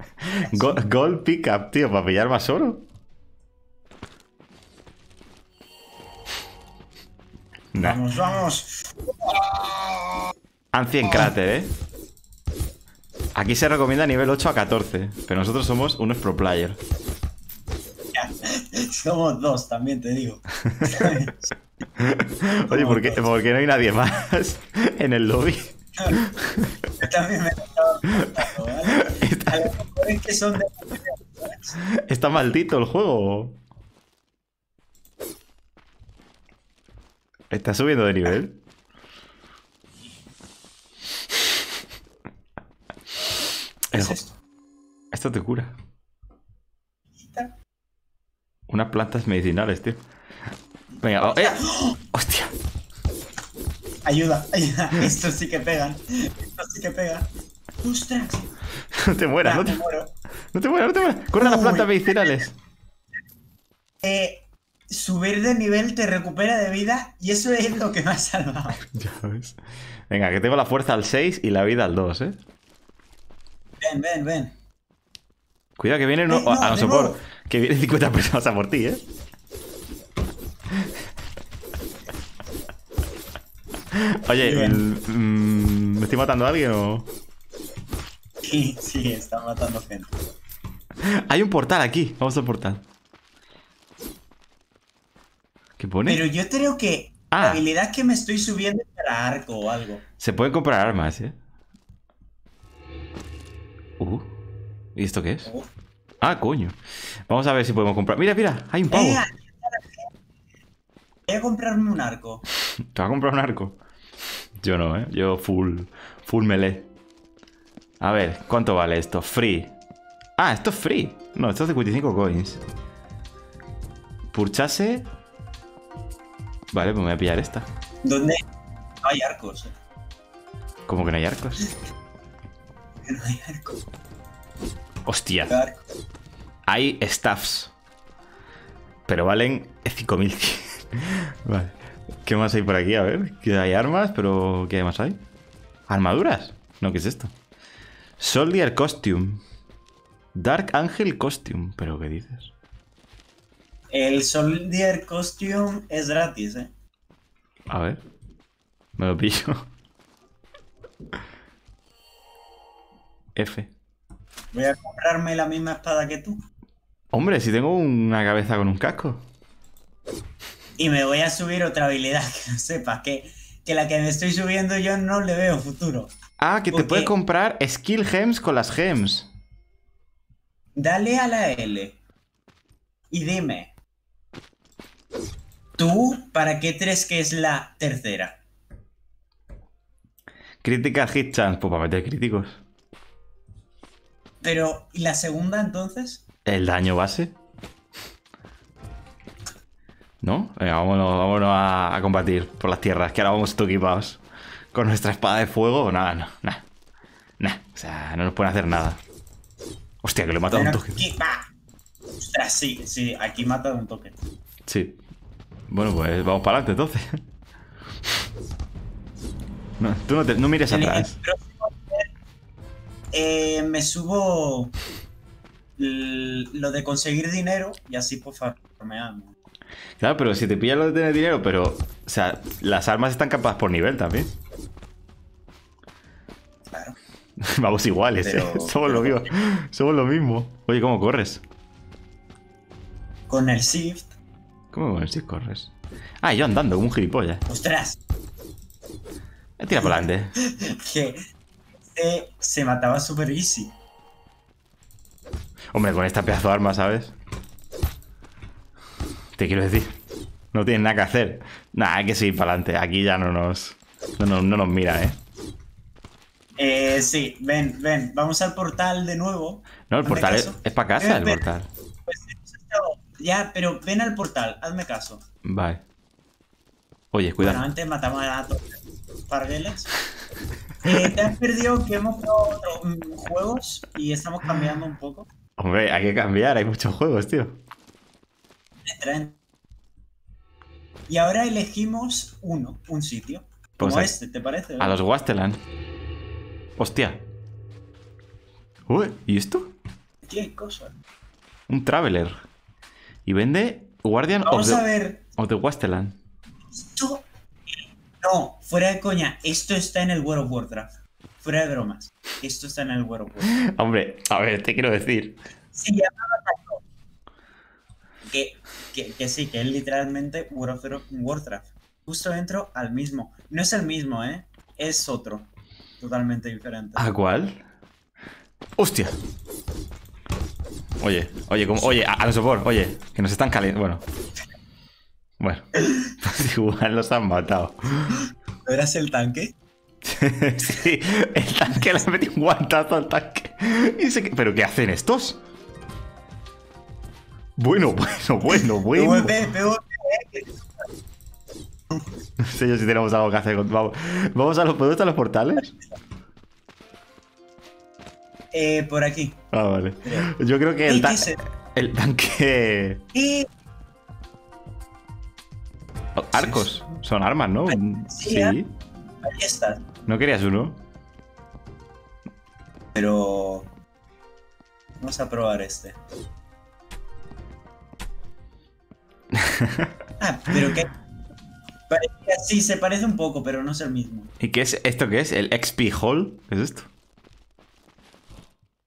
Gold pickup, tío, para pillar más oro. Nah. Vamos, vamos. Ancien Cráter, ¿eh? Aquí se recomienda nivel 8 a 14, pero nosotros somos unos pro player. Somos dos, también te digo. Oye, ¿por qué, por qué no hay nadie más en el lobby? Yo también me estaba preguntando, ¿vale? A lo mejor es que son de. ¿Está maldito el juego? ¿Está subiendo de nivel? ¿Qué es esto? Esto te cura. Unas plantas medicinales, tío. Venga, oh, ¡eh! ¡Hostia! Ayuda, ayuda. Estos sí que pegan. Estos sí que pegan. ¡Ostras! No te mueras, no te, muero. no te mueras, no te mueras. ¡Corre a las plantas medicinales! Eh, subir de nivel te recupera de vida y eso es lo que me ha salvado. Ya ves. Venga, que tengo la fuerza al 6 y la vida al 2, ¿eh? Ven, ven, ven. Cuidado que viene no, a no de sé nuevo. por que vienen 50 personas a por ti, ¿eh? Oye, mm, ¿me estoy matando a alguien o...? Sí, sí, está matando gente. Hay un portal aquí, vamos al portal. ¿Qué pone? Pero yo creo que Ah. la habilidad que me estoy subiendo es para arco o algo. Se pueden comprar armas, ¿eh? Uh, ¿y esto qué es? Ah, coño. Vamos a ver si podemos comprar. Mira, mira, hay un pavo. Eh, Voy a comprarme un arco. ¿Te vas a comprar un arco? Yo no, ¿eh? Yo full, full melee. A ver, ¿cuánto vale esto? Free. Ah, esto es free. No, esto es 55 coins. Purchase. Vale, pues me voy a pillar esta. ¿Dónde? No hay arcos. eh. ¿Cómo que no hay arcos? No hay arcos. Hostia. Hay staffs. Pero valen 5100. vale. ¿Qué más hay por aquí? A ver. Que hay armas, pero ¿qué más hay? ¿Armaduras? No, ¿qué es esto? Soldier Costume. Dark Angel Costume. ¿Pero qué dices? El Soldier Costume es gratis, ¿eh? A ver. Me lo pillo. F. Voy a comprarme la misma espada que tú. Hombre, si tengo una cabeza con un casco. Y me voy a subir otra habilidad, que no sepas, que, que la que me estoy subiendo yo no le veo futuro. Ah, que te puedes comprar skill gems con las gems. Dale a la L. Y dime. ¿Tú para qué crees que es la tercera? Critical hit chance, pues para meter críticos. Pero, ¿y la segunda entonces? El daño base. ¿No? Venga, vámonos, vámonos a, a combatir por las tierras, que ahora vamos todos equipados. Con nuestra espada de fuego, nada, no, nada. Nada, o sea, no nos pueden hacer nada. Hostia, que le he matado un Pero toque. aquí-. Ostras, sí, sí, aquí mata un toque. Sí. Bueno, pues vamos para adelante entonces. No, tú no, te- no mires atrás. Eh, me subo lo de conseguir dinero y así pues farmeamos. Claro, pero si te pillas lo de tener dinero, pero. O sea, las armas están capadas por nivel también. Claro. Vamos iguales, Pero- ¿eh? Somos lo mismo. Somos lo mismo. Oye, ¿cómo corres? Con el shift, ¿Cómo con el sí corres? Ah, yo andando como un gilipollas. ostras, Tira para adelante. que se mataba super easy. Hombre, con esta pedazo de arma, ¿sabes? Te quiero decir. No tienen nada que hacer. Nah, hay que seguir para adelante. Aquí ya no nos. No, nos- no nos mira, ¿eh? Eh, sí, ven, ven, vamos al portal de nuevo. No, el portal es, es para casa, el Ven, ven. portal. Pues, ya, pero ven al portal, hazme caso. Vale. Oye, Bueno, cuidado. antes matamos a todos pargueles. Eh, ¿Te has perdido que hemos otros mm, juegos y estamos cambiando un poco? Hombre, hay que cambiar. Hay muchos juegos, tío. Y ahora elegimos uno, un sitio. Pues Como a- este, ¿te parece? A los Wasteland. Hostia. Uy, ¿y esto? ¿Qué cosa? Un Traveler. Y vende Guardian of Vamos the, a ver. of the Wasteland. Esto. No, fuera de coña. Esto está en el World of Warcraft. Fuera de bromas. Esto está en el World of Warcraft. Hombre, a ver, te quiero decir. Se llamaba Taiko. Que, que, que sí, que es literalmente World of Warcraft. Justo dentro al mismo. No es el mismo, ¿eh? Es otro. Totalmente diferente. ¿A cuál? ¡Hostia! Oye, oye, como, oye, a, a los sopor, oye, que nos están calientes. Bueno. Bueno, pues igual los han matado. ¿No eras el tanque? sí, el tanque le ha metido un guantazo al tanque. Y se ¿Pero qué hacen estos? Bueno, bueno, bueno, bueno. PvP, PvP. No sé yo si tenemos algo que hacer. con- Vamos, vamos a los, ¿podemos a los portales? Eh, por aquí. Ah, vale. Yo creo que el, ¿Y ta- qué el- tanque. Oh, Arcos, son armas, ¿no? Sí, ahí está. ¿No querías uno? Pero. Vamos a probar este. Ah, pero que. Sí, se parece un poco, pero no es el mismo. ¿Y qué es esto? ¿Qué es? ¿El XP Hall? ¿Qué es esto?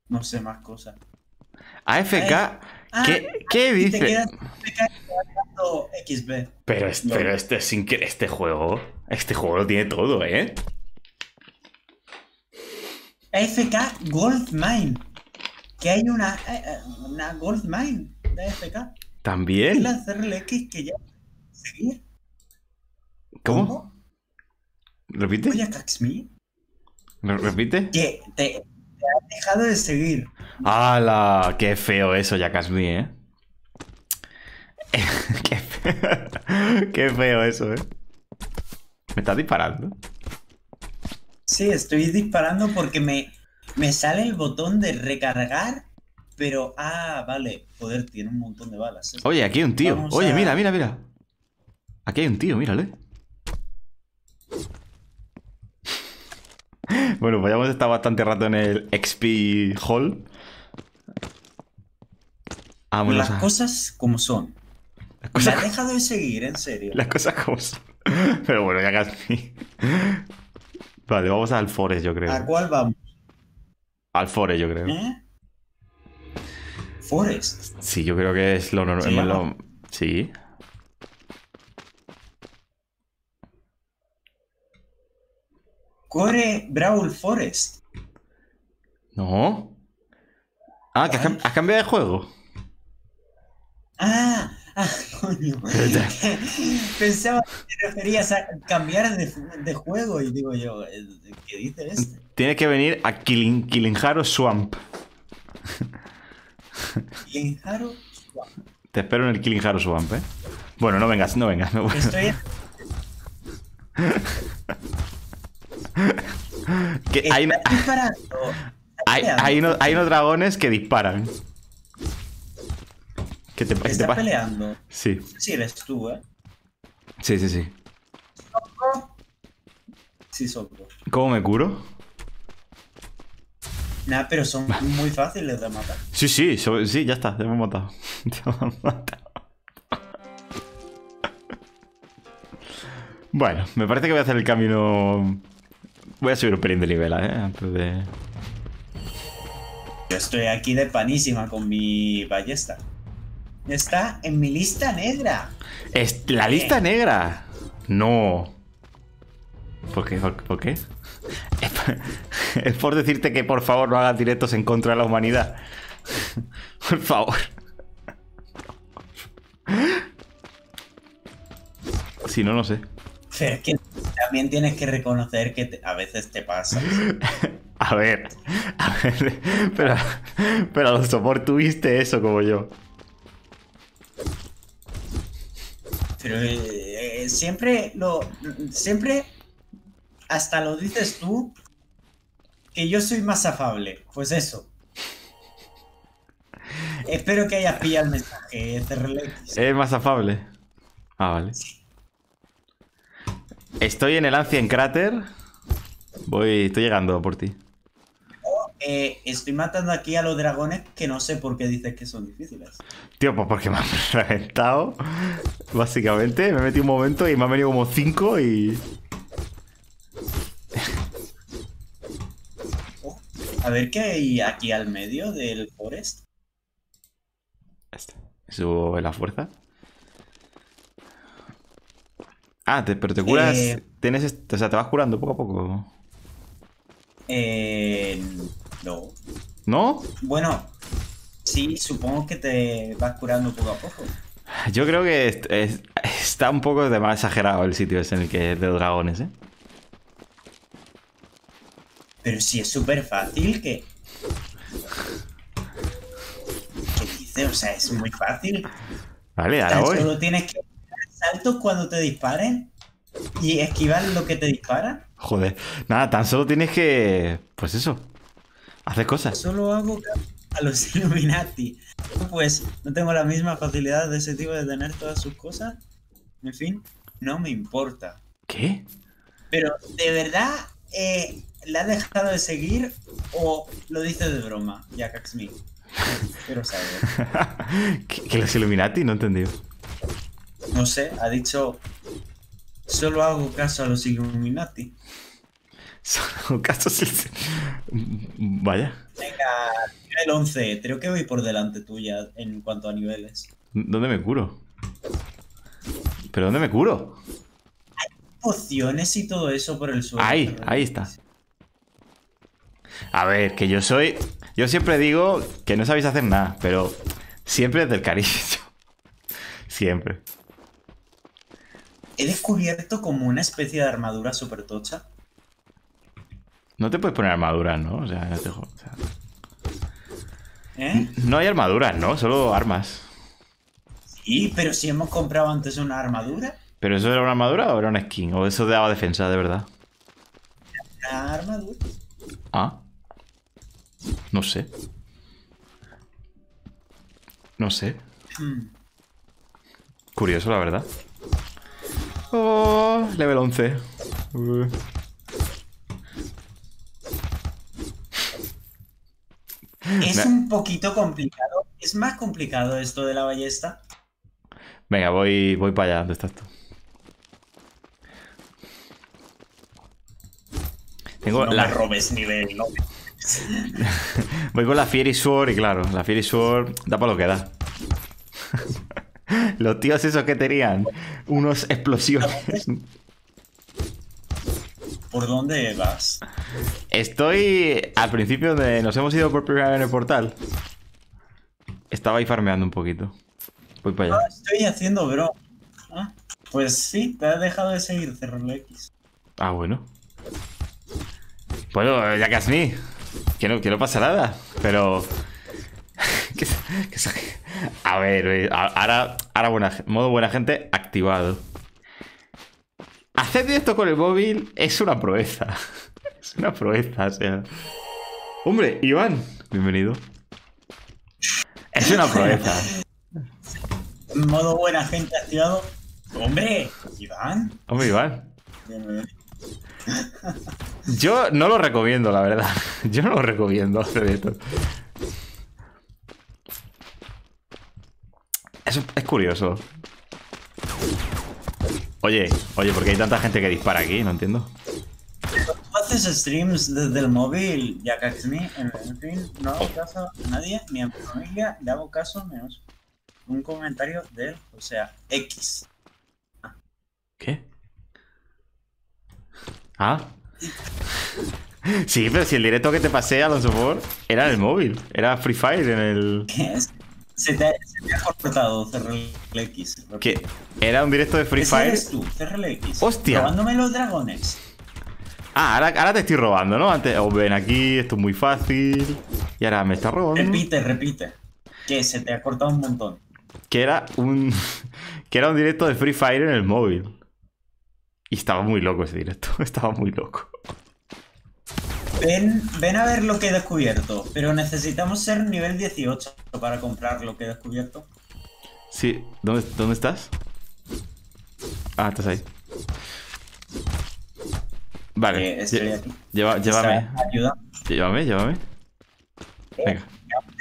No sé más cosas. AFK. Ah, ¿Qué, qué Y te dice? quedas te quedas jugando XB. Pero, es- No. pero este, es incre- este juego. Este juego lo tiene todo, ¿eh? AFK Gold Mine. Que hay una, eh, eh, una Gold Mine de AFK. ¿También? que ya. ¿Seguir? ¿Cómo? ¿Repite? Oye, Caxmi. ¿Re- ¿Repite? Que te, te has dejado de seguir. ¡Hala! ¡Qué feo eso, Yakasmi, eh! qué, feo. qué feo eso, eh. ¿Me estás disparando? Sí, estoy disparando porque me, me sale el botón de recargar, pero ah, vale, joder, tiene un montón de balas. ¿eh? Oye, aquí hay un tío. Vamos Oye, a- mira, mira, mira. Aquí hay un tío, mírale. Bueno, pues ya hemos estado bastante rato en el XP Hall. Vámonos Las a... cosas como son. Me has dejado de seguir, en serio. las cosas como son. Pero bueno, ya casi. Vale, vamos al Forest, yo ¿A creo. cuál vamos? Al Forest, yo creo. ¿Eh? Forest. Sí, yo creo que es lo ¿Se normal. Sí. Core Brawl Forest. No. Ah, que has cambiado de juego. Ah, ah, coño. Pensaba que te referías a cambiar de, de juego y digo yo, eh, ¿qué dice este? Tienes que venir a Killing, Killingharo Swamp. Linjaro. Te espero en el Killingharo Swamp, ¿eh? Bueno, no vengas, no vengas. no- Estoy en- que hay, hay, hay unos, hay unos dragones que disparan. ¿Qué te, qué te ¿Estás pasa? peleando? Sí, Sí, eres tú, ¿eh? sí, sí, sí. Sí, soy yo. ¿Cómo me curo? Nah, pero son muy fáciles de matar. Sí, sí, so- sí, ya está, ya me he matado. Ya me he matado. Bueno, me parece que voy a hacer el camino. Voy a subir un pelín de nivel, ¿eh? Antes de. Yo estoy aquí de panísima con mi ballesta. Está en mi lista negra. Es la lista negra. No. ¿Por qué? ¿Por, qué? Es por, es por decirte que por favor no hagas directos en contra de la humanidad. Por favor. Si no, no sé. Pero es que también tienes que reconocer que te- a veces te pasa. A ver, a ver, pero, pero a los sopor tuviste eso como yo. Pero eh, eh, siempre lo. Siempre. Hasta lo dices tú. Que yo soy más afable. Pues eso. Espero que hayas pillado el mensaje, CRLX. Es más afable. Ah, vale. Estoy en el Ancient Crater. Voy, estoy llegando por ti. Eh, estoy matando aquí a los dragones que no sé por qué dices que son difíciles. Tío, pues porque me han reventado. Básicamente, me he metido un momento y me han venido como cinco y. Oh, a ver qué hay aquí al medio del forest. Ya está. Subo la fuerza. Ah, te- pero te curas. Eh. Tienes, est- o sea, te vas curando poco a poco. Eh, no. ¿No? Bueno, sí, supongo que te vas curando poco a poco. Yo creo que es- está un poco de más exagerado el sitio ese en el que de los dragones, ¿eh? Pero sí es súper fácil que. ¿Qué dice? O sea, es muy fácil. Vale, ahora Tan voy. solo tienes que dar saltos cuando te disparen y esquivar lo que te dispara. Joder. Nada, tan solo tienes que. Pues eso. Hacer cosas. Solo hago caso a los Illuminati. Pues no tengo la misma facilidad de ese tipo de tener todas sus cosas. En fin, no me importa. ¿Qué? Pero, ¿de verdad eh, la has dejado de seguir o lo dices de broma, Jack Smith? Quiero saber. ¿Que, que los Illuminati? No he entendido. No sé, ha dicho. Solo hago caso a los Illuminati. Son casos. Vaya. Venga, nivel 11. Creo que voy por delante tuya en cuanto a niveles. ¿Dónde me curo? ¿Pero dónde me curo? Pociones y todo eso por el suelo. Ahí, ahí está. A ver, que yo soy. Yo siempre digo que no sabéis hacer nada, pero siempre desde el cariño. Siempre. He descubierto como una especie de armadura super tocha. No te puedes poner armaduras, ¿no? O sea, no te o sea, ¿Eh? No hay armaduras, ¿no? Solo armas. Sí, pero si hemos comprado antes una armadura. ¿Pero eso era una armadura o era una skin? ¿O eso daba defensa, de verdad? Una armadura. Ah. No sé. No sé. Hmm. Curioso, la verdad. Oh, level 11. Uh. Es un poquito complicado. Es más complicado esto de la ballesta. Venga, voy, voy para allá. ¿Dónde estás tú? Tengo no la- me robes nivel, no. Voy con la Fiery Sword y claro, la Fiery Sword da para lo que da. Los tíos esos que tenían unos explosiones. ¿Por dónde vas? Estoy al principio donde nos hemos ido por primera vez en el portal. Estaba ahí farmeando un poquito. Voy para Ah, allá. estoy haciendo bro. Ah, pues sí, te has dejado de seguir CRLX. Ah, bueno. Bueno, ya mí. Que no, que no pasa nada. Pero. a ver, eh, ahora, ahora buena, modo buena gente activado. Hacer esto con el móvil es una proeza. Es una proeza, o sea. Hombre, Iván, bienvenido. Es una proeza. Modo buena gente activado. Hombre, Iván. Hombre, Iván. Yo no lo recomiendo, la verdad. Yo no lo recomiendo hacer esto. Es, es curioso. Oye, oye, porque hay tanta gente que dispara aquí, no entiendo. ¿Tú haces streams desde el móvil, ya que? En, en fin, no hago caso a nadie, ni a mi familia le hago caso menos un comentario de él, o sea, X. ¿Qué? Ah. Sí, pero si el directo que te pasé, Alonso Ford, era en el móvil. Era Free Fire en el. ¿Qué es? Se te, se te ha cortado CRLX. ¿Qué? Era un directo de Free Ese Fire. eres tú, CRLX. Hostia. Robándome los dragones. Ah, ahora, ahora te estoy robando, ¿no? Antes, oh, ven aquí, esto es muy fácil. Y ahora me está robando. Repite, repite. Que se te ha cortado un montón. Que era un. Que era un directo de Free Fire en el móvil. Y estaba muy loco ese directo. Estaba muy loco. Ven, ven a ver lo que he descubierto, pero necesitamos ser nivel 18 para comprar lo que he descubierto. Sí, ¿dónde, dónde estás? Ah, estás ahí. Vale. Eh, estoy aquí. lleva- llévame. Ayuda. Llévame, llévame. Venga.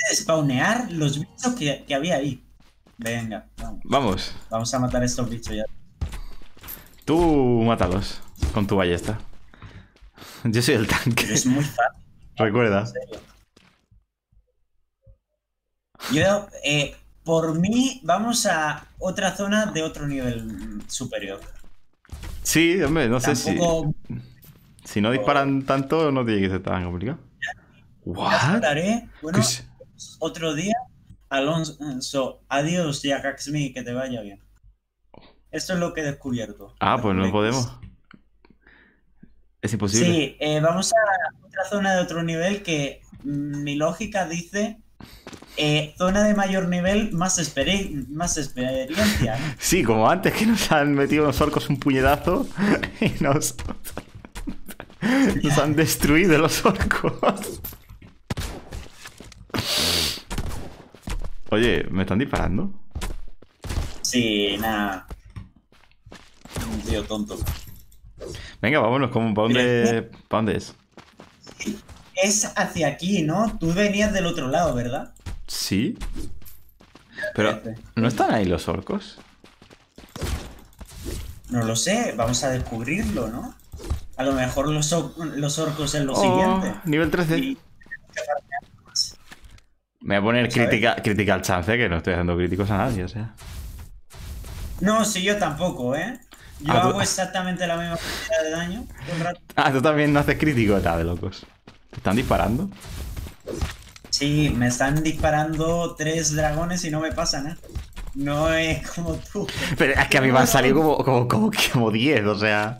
de spawnear los bichos que, que había ahí. Venga, vamos. Vamos. Vamos a matar a estos bichos ya. Tú mátalos con tu ballesta. Yo soy el tanque. Es muy fácil, Recuerda. en serio. Yo, eh, por mí, vamos a otra zona de otro nivel superior. Sí, hombre, no sé si. Si no disparan tanto, no tiene que ser tan complicado. ¿What? Bueno, otro día. Alonso, adiós, Yakaxmi, que te vaya bien. Esto es lo que he descubierto. Ah, pues no podemos. Es imposible. Sí, eh, vamos a otra zona de otro nivel que mi lógica dice eh, zona de mayor nivel, más, experi- más experiencia. ¿no? Sí, como antes que nos han metido los orcos un puñetazo y nos, nos han destruido los orcos. Oye, ¿me están disparando? Sí, nada. Un tío tonto. Venga, vámonos, ¿cómo, ¿para dónde, ¿para dónde es? Es hacia aquí, ¿no? Tú venías del otro lado, ¿verdad? Sí. Pero, Espérate. ¿no están ahí los orcos? No lo sé, vamos a descubrirlo, ¿no? A lo mejor los, or- los orcos en lo Oh, siguiente. nivel 13. Y- Me voy a poner ¿Sabes? crítica, critical chance, que no estoy haciendo críticos a nadie, o sea. No, sí, yo tampoco, ¿eh? Yo Ah, hago exactamente la misma cantidad de daño. rato. Ah, tú también no haces críticos, nada de locos. ¿Te están disparando? Sí, me están disparando tres dragones y no me pasa nada. No es como tú. Pero es que a mí me han salido como, como, como, como 10, o sea.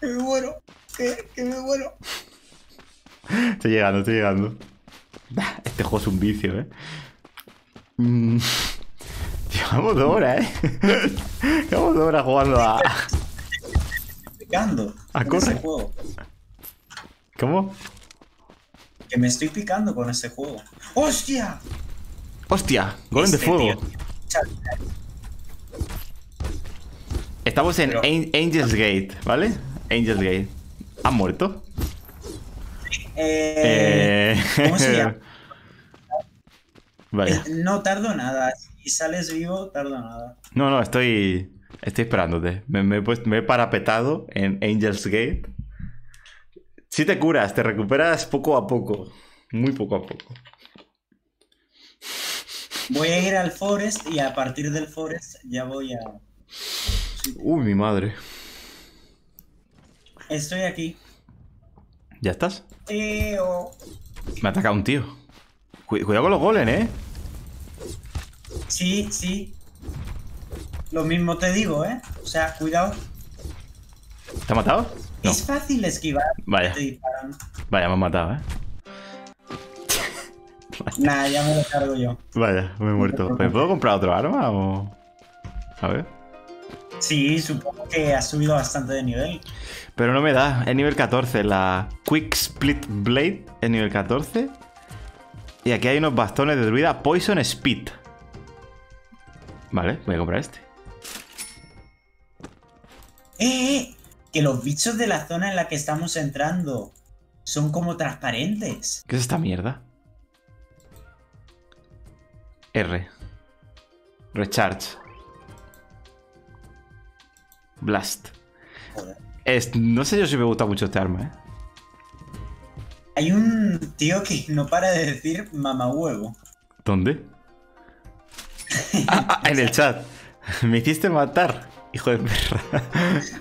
Que me muero. Que, que me muero. Estoy llegando, estoy llegando. Este juego es un vicio, eh. Mm. Llevamos dos horas, eh. Llevamos dos horas jugando a. Picando. Con corre. ese juego. ¿Cómo? Que me estoy picando con ese juego. ¡Hostia! ¡Hostia! Golem de Este fuego. tío. Chale. Estamos en Pero- Angel's Gate, ¿vale? Angel's Gate. ¿Han muerto? Eh, Eh... ¿Cómo se llama? Vale. eh, no tardo nada. Si sales vivo, tardo nada. No, no, estoy. Estoy esperándote. Me, me he, puesto- me he parapetado en Angel's Gate. Si te curas, te recuperas poco a poco. Muy poco a poco. Voy a ir al Forest y a partir del Forest ya voy a... Uy, mi madre. Estoy aquí. ¿Ya estás? Tío. Me ha atacado un tío. Cu- cuidado con los golems, ¿eh? Sí, sí. Lo mismo te digo, ¿eh? O sea, cuidado. ¿Te ha matado? No. Es fácil esquivar. Vaya. Te. Vaya, me ha matado, ¿eh? Nah, ya me lo cargo yo. Vaya, me he muerto. ¿Me puedo comprar otro arma o...? A ver. Sí, supongo que ha subido bastante de nivel. Pero no me da. Es nivel 14. La Quick Split Blade es nivel 14. Y aquí hay unos bastones de druida Poison Speed. Vale, voy a comprar este. ¡Eh, eh! Que los bichos de la zona en la que estamos entrando son como transparentes. ¿Qué es esta mierda? R. Recharge. Blast. Joder. Es- no sé yo si me gusta mucho este arma, ¿eh? Hay un tío que no para de decir mamahuevo. ¿Dónde? Ah, ah, en el chat. Me hiciste matar, hijo de perra.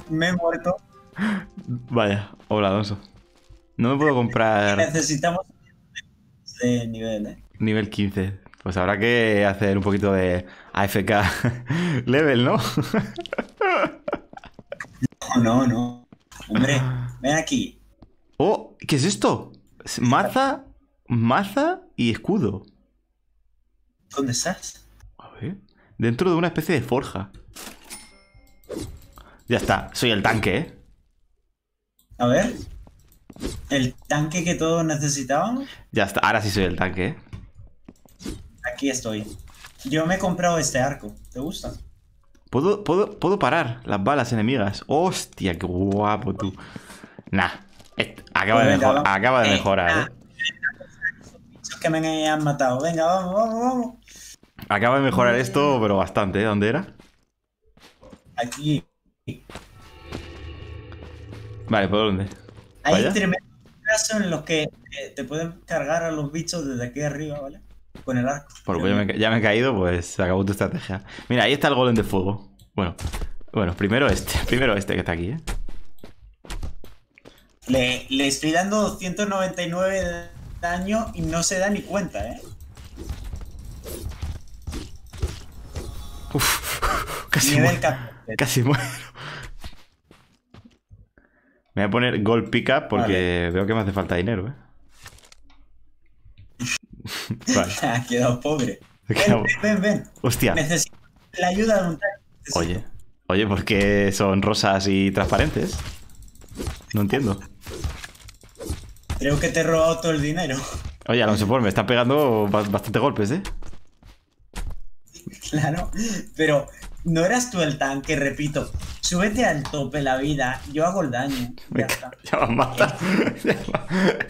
Me he muerto. Vaya, hola Alonso. No me puedo comprar Necesitamos de nivel, ¿eh? nivel 15. Pues habrá que hacer un poquito de AFK level, ¿no? No, no, no. Hombre, ven aquí. Oh, ¿qué es esto? Es Maza, maza y escudo. ¿Dónde estás? Ver. Dentro de una especie de forja. Ya está, soy el tanque, ¿eh? A ver. El tanque que todos necesitábamos. Ya está, ahora sí soy el tanque, ¿eh? Aquí estoy. Yo me he comprado este arco. ¿Te gusta? ¿Puedo, puedo, puedo parar las balas enemigas. Hostia, qué guapo tú. Nah, eh, acaba, de, mejor- acaba de Eh, mejorar, ah. ¿eh? Esos que me han matado. Venga, vamos, vamos, vamos. Acaba de mejorar esto, pero bastante, ¿eh? ¿Dónde era? Aquí. Vale, ¿por dónde? Hay Vaya. tremendos casos en los que eh, te pueden cargar a los bichos desde aquí arriba, ¿vale? Con el arco. Me, ya me he caído, pues se acabó tu estrategia. Mira, ahí está el golem de fuego. Bueno, bueno, primero este, primero este que está aquí, ¿eh? Le, le estoy dando 299 de daño y no se da ni cuenta, ¿eh? Uf, casi Nivel muero. 14. Casi muero. Me voy a poner gold pickup porque veo que me hace falta dinero, ¿eh? vale. Ha quedado pobre. Ven, quedado- ven, ven, ven. Hostia. Necesito la ayuda de un. Necesito- Oye, oye, ¿por qué son rosas y transparentes? No entiendo. Creo que te he robado todo el dinero. Oye, Alonso, por me están pegando ba- bastante golpes, ¿eh? Claro. Pero no eras tú el tanque, repito. Súbete al tope la vida. Yo hago el daño. Me Ya está. Ya.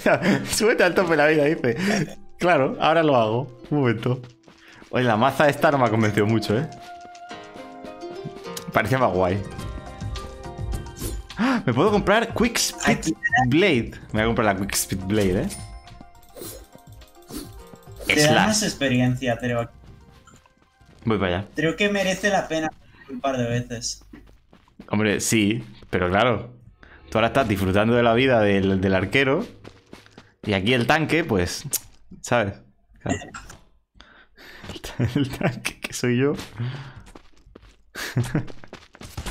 Ya me- ya- Súbete al tope la vida, dice. Claro, ahora lo hago. Un momento. Oye, la maza esta no me ha convencido mucho, ¿eh? Parecía más guay. ¡Ah! Me puedo comprar Quick Speed. Blade. Me voy a comprar la Quick Speed Blade, ¿eh? Te da más experiencia, pero Voy para allá. creo que merece la pena un par de veces. Hombre, sí, pero claro. Tú ahora estás disfrutando de la vida del, del arquero. Y aquí el tanque, pues. ¿Sabes? Claro. El, ta- el tanque que soy yo.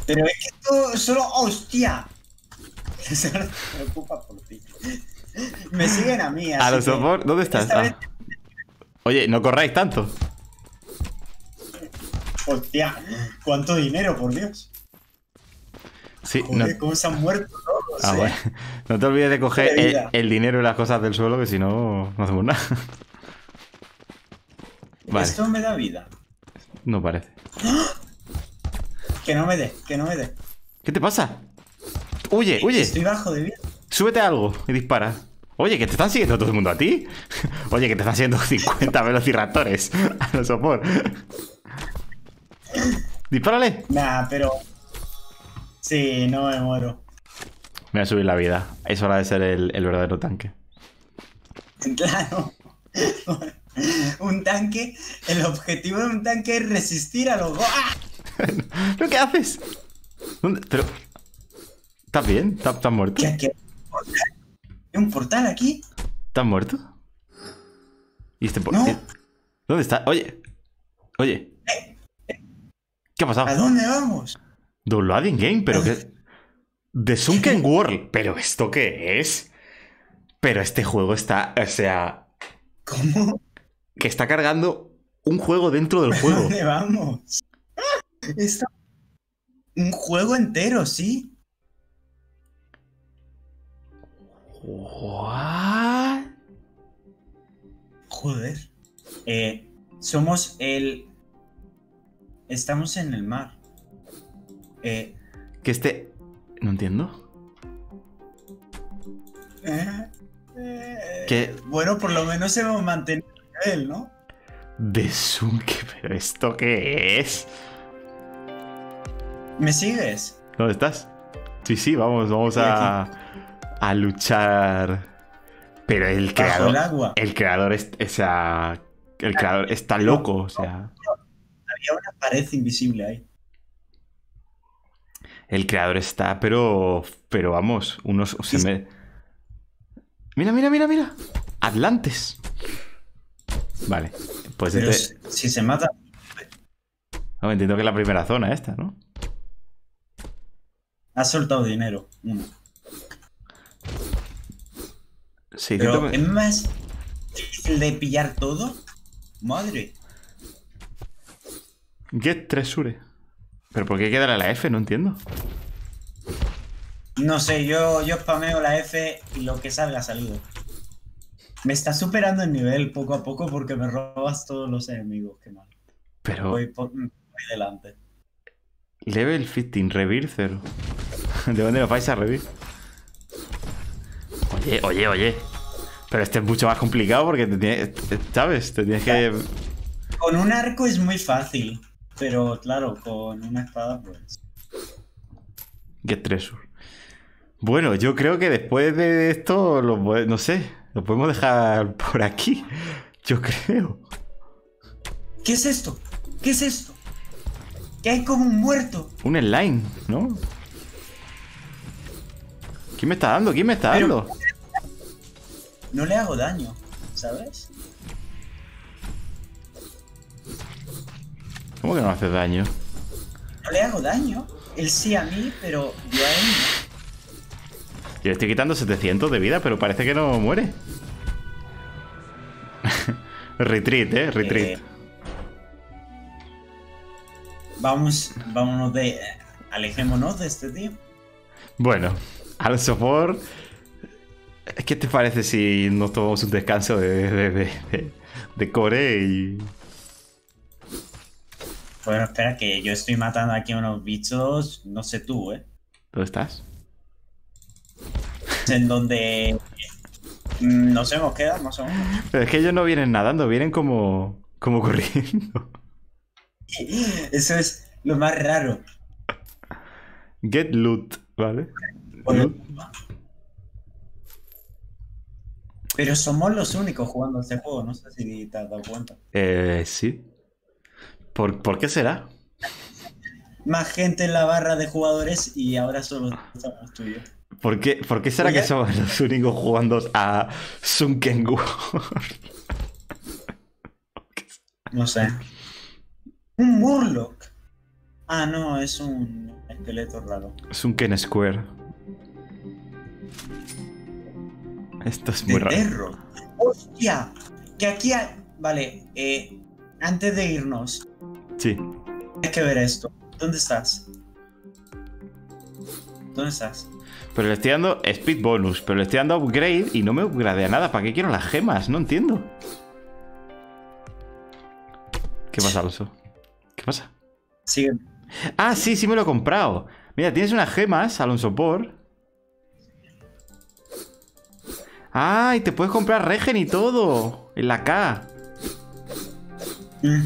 Pero es que esto solo. ¡Hostia! Solo se preocupa por ti. Me siguen a mí. A así los que ¿dónde estás? Ah. vez- Oye, no corráis tanto. Hostia, ¿cuánto dinero, por Dios? Sí, no, Joder, ¿cómo se han muerto todos? ah, eh? bueno. no te olvides de coger el dinero y las cosas del suelo, que si no, no hacemos nada. Vale, Esto me da vida. no parece. Que no me dé, que no me dé. ¿Qué te pasa? Huye, huye. Estoy bajo de vida. Súbete a algo y dispara. Oye, que te están siguiendo todo el mundo a ti. Oye, que te están siguiendo 50 velociraptores. A los sopor. Dispárale. Nah, pero. Sí, no me muero. Me voy a subir la vida. Es hora de ser el, el verdadero tanque. Claro. un tanque, el objetivo de un tanque es resistir a los... ¡Ah! ¿Pero qué haces? ¿Dónde? Pero... ¿Estás bien? ¿Estás, estás muerto? ¿Qué, qué? ¿Hay un portal aquí? ¿Estás muerto? ¿Y este por... No. ¿Dónde está? Oye. Oye. ¿Qué ha ¿A pasado? dónde vamos? Downloading game, pero qué. The Sunken World. ¿Pero esto qué es? Pero este juego está. O sea. ¿Cómo? Que está cargando un juego dentro del ¿A juego. dónde vamos? Está... Un juego entero, sí. What? Joder. Eh, somos el... Estamos en el mar. Eh, Que este. No entiendo. eh, eh, ¿Qué? Bueno, por lo menos hemos mantenido el nivel, ¿no? The Sunken. ¿Pero esto qué es? ¿Me sigues? ¿Dónde estás? Sí, sí, vamos, vamos a. A luchar. Pero el Bajo creador. el agua. El creador es. O sea. El creador está loco, o sea. Había una pared invisible ahí. El creador está, pero. Pero vamos, unos. Se me... Mira, mira, mira, mira. Atlantes. Vale. Pues Pero este- si, si se mata... no, entiendo que es la primera zona esta, ¿no? Ha soltado dinero. Uno. Sí, Pero es más difícil de pillar todo. Madre. Get Tresure. ¿Pero por qué hay que darle a la F? No entiendo. No sé, yo, yo spameo la F y lo que salga ha salido. Me está superando el nivel poco a poco porque me robas todos los enemigos. Qué mal. Pero. Voy, por- voy delante. Level 15, Revir 0. ¿De dónde nos vais a revir? Oye, oye, oye. Pero este es mucho más complicado porque te tienes. ¿Sabes? Te tienes que. Con un arco es muy fácil. Pero claro, con una espada, pues. Get Treasure. Bueno, yo creo que después de esto, lo, no sé, lo podemos dejar por aquí. Yo creo. ¿Qué es esto? ¿Qué es esto? Que hay como un muerto. Un slime, ¿no? ¿Quién me está dando? ¿Quién me está Pero- dando? No le hago daño, ¿sabes? ¿Cómo que no haces daño? No le hago daño. Él sí a mí, pero yo a él no. Yo le estoy quitando 700 de vida, pero parece que no muere. retreat, ¿eh? Retreat. Eh, Vamos, vámonos de. Alejémonos de este tío. Bueno, al soporte. ¿Qué te parece si nos tomamos un descanso de, de, de, de- de core y. Bueno, espera, que yo estoy matando aquí a unos bichos. No sé tú, ¿eh? ¿Dónde estás? En donde. mm, Nos hemos quedado, más o menos. Pero es que ellos no vienen nadando, vienen como. como corriendo. Eso es lo más raro. Get loot, ¿vale? Loot. Pero somos los únicos jugando este juego, no sé si te has dado cuenta. Eh, sí. ¿Por, ¿Por qué será? Más gente en la barra de jugadores y ahora solo estamos tú y yo. ¿Por qué, por qué será Oye. que somos los únicos jugando a Sunken World? No sé. Un Murloc. Ah, no, es un esqueleto raro. Sunken Square. Esto es De muy raro. perro. ¡Hostia! Que aquí hay... Vale, eh, antes de irnos, Sí. hay que ver esto. ¿Dónde estás? ¿Dónde estás? Pero le estoy dando speed bonus, pero le estoy dando upgrade y no me upgradea nada. ¿Para qué quiero las gemas? No entiendo. ¿Qué pasa, Alonso? ¿Qué pasa? Sigue. Ah, sí, sí me lo he comprado. Mira, tienes unas gemas, Alonso por. Ah, y te puedes comprar regen y todo. En la K. Mm,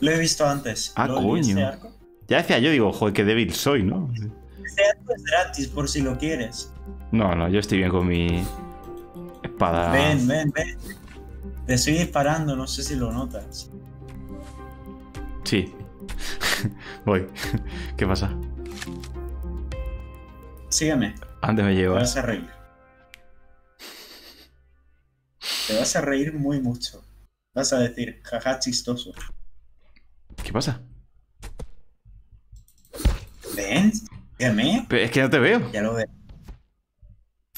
Lo he visto antes. Ah, Lol, ¿y coño. este arco? Ya decía yo, digo, joder, qué débil soy, ¿no? Este acto es gratis por si lo quieres. No, no, yo estoy bien con mi espada. Ven, ven, ven. Te estoy disparando, no sé si lo notas. Sí. Voy. ¿Qué pasa? Sígueme. Antes me Te llevas. vas a reír. Te vas a reír muy mucho. Vas a decir, jaja, chistoso. ¿Qué pasa? Ven, sígueme. Pero es que no te veo. Ya lo veo.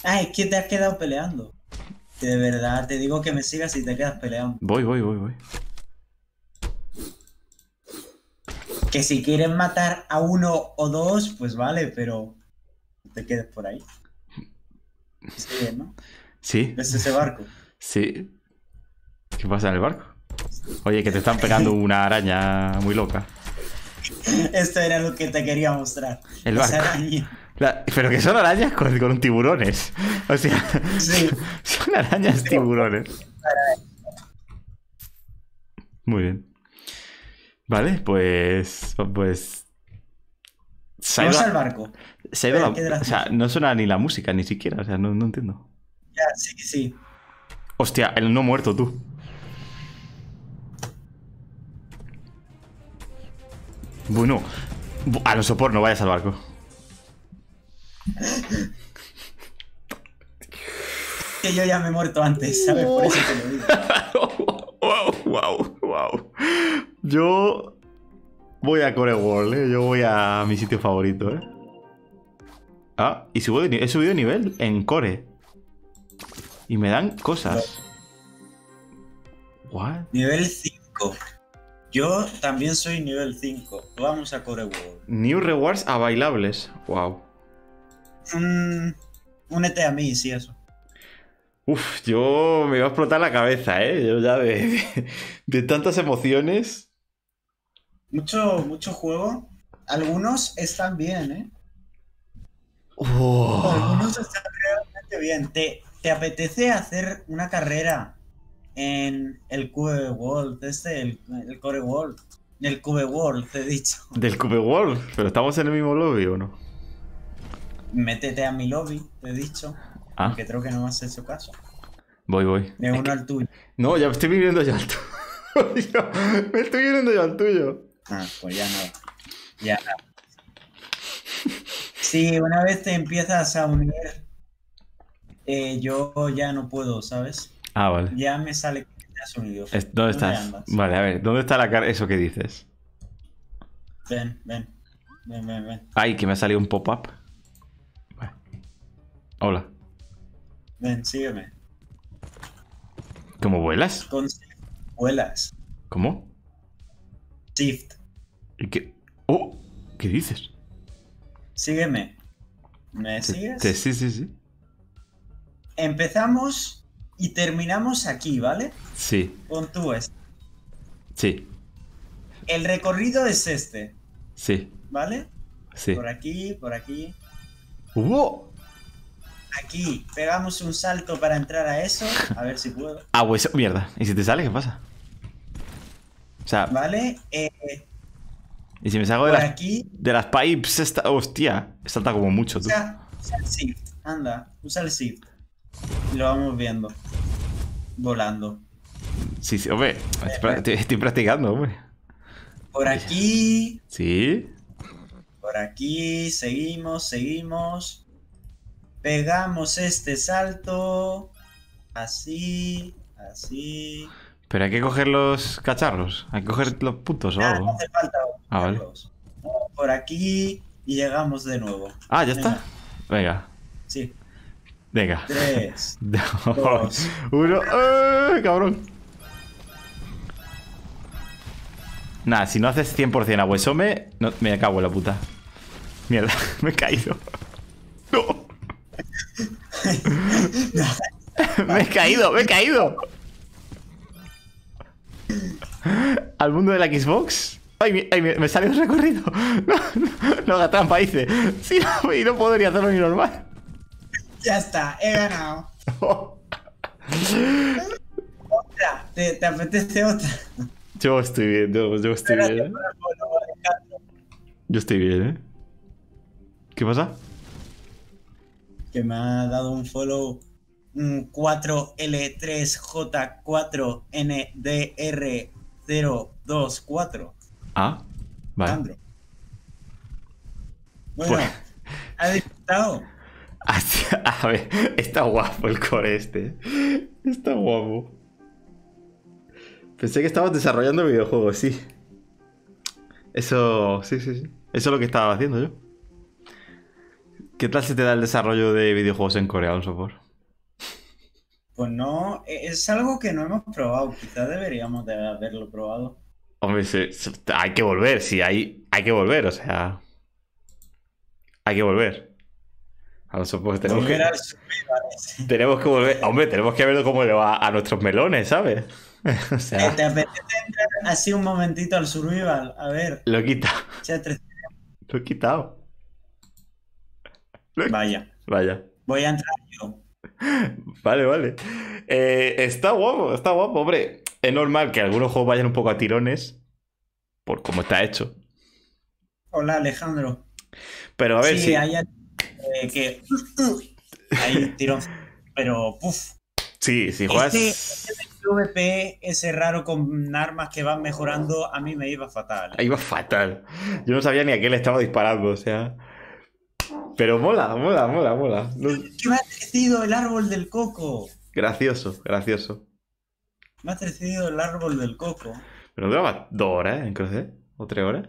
Ah, es que te has quedado peleando. De verdad, te digo que me sigas y te quedas peleando. Voy, voy, voy, voy. Que si quieres matar a uno o dos, pues vale, pero te quedes por ahí. Sí, ¿no? Sí, ¿Ves ese barco? sí. ¿Qué pasa en el barco? Oye, que te están pegando una araña muy loca. Esto era lo que te quería mostrar. El barco. araña. La- Pero que son arañas con, con tiburones. O sea, Sí. son arañas tiburones. Muy bien. Vale, pues. Pues. Se Vamos al barco. se ha ido Espera, ¿qué de la- O sea, no suena ni la música, ni siquiera. O sea, no, no entiendo. Ya, sí, sí. Hostia, el no muerto tú. Bueno. Bu- A los sopor, no vayas al barco. Que yo ya me he muerto antes, ¿sabes? Por eso te lo digo. wow, wow, wow. Yo voy a Core World, ¿eh? Yo voy a mi sitio favorito, ¿eh? Ah, y subo de ni- he subido de nivel en Core. Y me dan cosas. What? Nivel 5. Yo también soy nivel 5. Vamos a Core World. New rewards a bailables. Wow. Mm, únete a mí, sí, eso. Uf, yo me va a explotar la cabeza, ¿eh? Yo ya de, de, de tantas emociones. Mucho, mucho juego. Algunos están bien, ¿eh? Oh. Algunos están realmente bien. ¿Te, te apetece hacer una carrera en el Cube World? Este, el, el Core World. El Cube World, te he dicho. Del Cube World. ¿Pero estamos en el mismo lobby o no? Métete a mi lobby, te he dicho. Ah, Que creo que no me has hecho caso. voy, voy. Es uno que- al tuyo. No, ya me estoy viniendo yo al tuyo. me estoy viniendo yo al tuyo. Ah, pues ya nada. Ya nada. Sí, una vez te empiezas a unir, eh, yo ya no puedo, ¿sabes? Ah, vale. Ya me sale que te has unido. Es- ¿Dónde estás? Vale, a ver, ¿dónde está la cara? Eso que dices. Ven, ven. Ven, ven, ven. Ay, que me ha salido un pop-up. Vale. Hola. Ven, sígueme. ¿Cómo vuelas? Con vuelas. ¿Cómo? Shift. ¿Y qué? ¡Oh! ¿Qué dices? Sígueme. ¿Me Te- sigues? te- sí, sí, sí. Empezamos y terminamos aquí, ¿vale? Sí, Con tú este. sí, El recorrido es este, sí, ¿vale? sí. Por aquí, por aquí. ¡Wow! Aquí pegamos un salto para entrar a eso. A ver si puedo. Ah, pues mierda. ¿Y si te sale, qué pasa? O sea, ¿Vale? Eh, ¿y si me salgo de las, aquí. de las pipes? Esta... Hostia, salta como mucho, tú. Usa, usa el shift. Anda, usa el shift. Y lo vamos viendo. Volando. Sí, sí, hombre. Estoy, pra- estoy- estoy practicando, hombre. Por aquí. Sí. Por aquí. Seguimos, seguimos. Pegamos este salto. Así. Así. Pero hay que coger los cacharros. Hay que coger los puntos o Ah, no algo. hace falta. Ah, vale. Por aquí. Y llegamos de nuevo. Ah, ya está. Venga. Venga. Tres. Dos, Dos. uno. ¡Eh, cabrón! Nada, si no haces 100% a Huesome, no, me cago en la puta. Mierda, me he caído. ¡No! me he caído, me he caído. Al mundo de la Xbox. Ay, ay, me, sale un recorrido. No, no, no haga trampa, dice. Sí, no, y no podría hacerlo ni normal. Ya está, he ganado. Otra. ¿Te, te apetece otra? Yo estoy bien, yo, yo estoy Espérate, bien. ¿eh? Yo estoy bien, ¿eh? ¿Qué pasa? Que me ha dado un follow un 4L3J4NDR024. Ah, vale. Sandro. Bueno, Pues- ¿ha A ver, está guapo el core este. Está guapo. Pensé que estabas desarrollando videojuegos, sí. Eso, sí, sí, sí. Eso es lo que estaba haciendo yo. ¿Qué tal se te da el desarrollo de videojuegos en Corea, Alonso por? Pues no, e- es algo que no hemos probado. Quizás deberíamos de haberlo probado. Hombre, se- se- hay que volver, sí, hay, hay que volver, o sea. Hay que volver. Alonso, pues tenemos que, tenemos que volver. Hombre, tenemos que ver cómo le va a nuestros melones, ¿sabes? o Eh, sea, ¿Te apetece entrar así un momentito al survival? A ver, lo he te- Lo he quitado. Vaya, Vaya. voy a entrar yo. Vale, vale. Eh, está guapo, está guapo, hombre. Es normal que algunos juegos vayan un poco a tirones. Por cómo está hecho. Hola Alejandro. Pero a ver sí, si. hay eh, que. Hay tirón. Pero, puf. Sí, si juegas. Este, este PvP, ese raro con armas que van mejorando, a mí me iba fatal. Ahí va fatal. Yo no sabía ni a qué le estaba disparando, o sea. Pero mola, mola, mola, mola. No- ¿Qué me ha crecido el árbol del coco? Gracioso, gracioso. Me ha crecido el árbol del coco. Pero no duraba dos horas, ¿eh? En Crosshair. ¿O tres horas?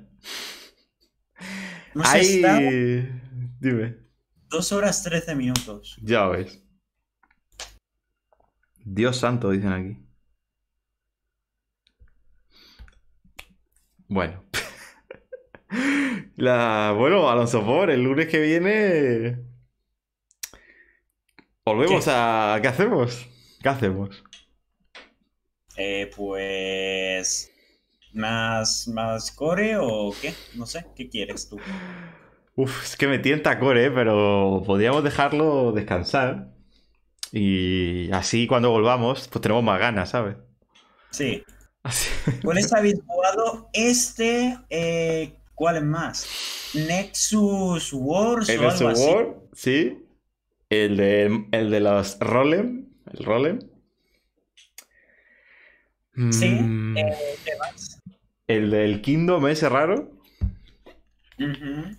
No sé, ¡Ay! está Dime. Dos horas 13 minutos. Ya ves. Dios santo, dicen aquí. Bueno. La, bueno, Alonso por el lunes que viene. Volvemos a. ¿Qué hacemos? ¿Qué hacemos? Eh, pues. ¿Más, ¿Más core o qué? No sé, ¿qué quieres tú? Uf, es que me tienta core, pero podríamos dejarlo descansar. Y así cuando volvamos, pues tenemos más ganas, ¿sabes? Sí. Así. ¿Cuáles habéis jugado? Este. Eh, ¿Cuál es más? ¿Nexus Wars El o de algo así? Sí. El de, el de los Rolem. El Rolem. Sí. Mm, eh, ¿qué más? el del Kingdom ese raro. Ujú.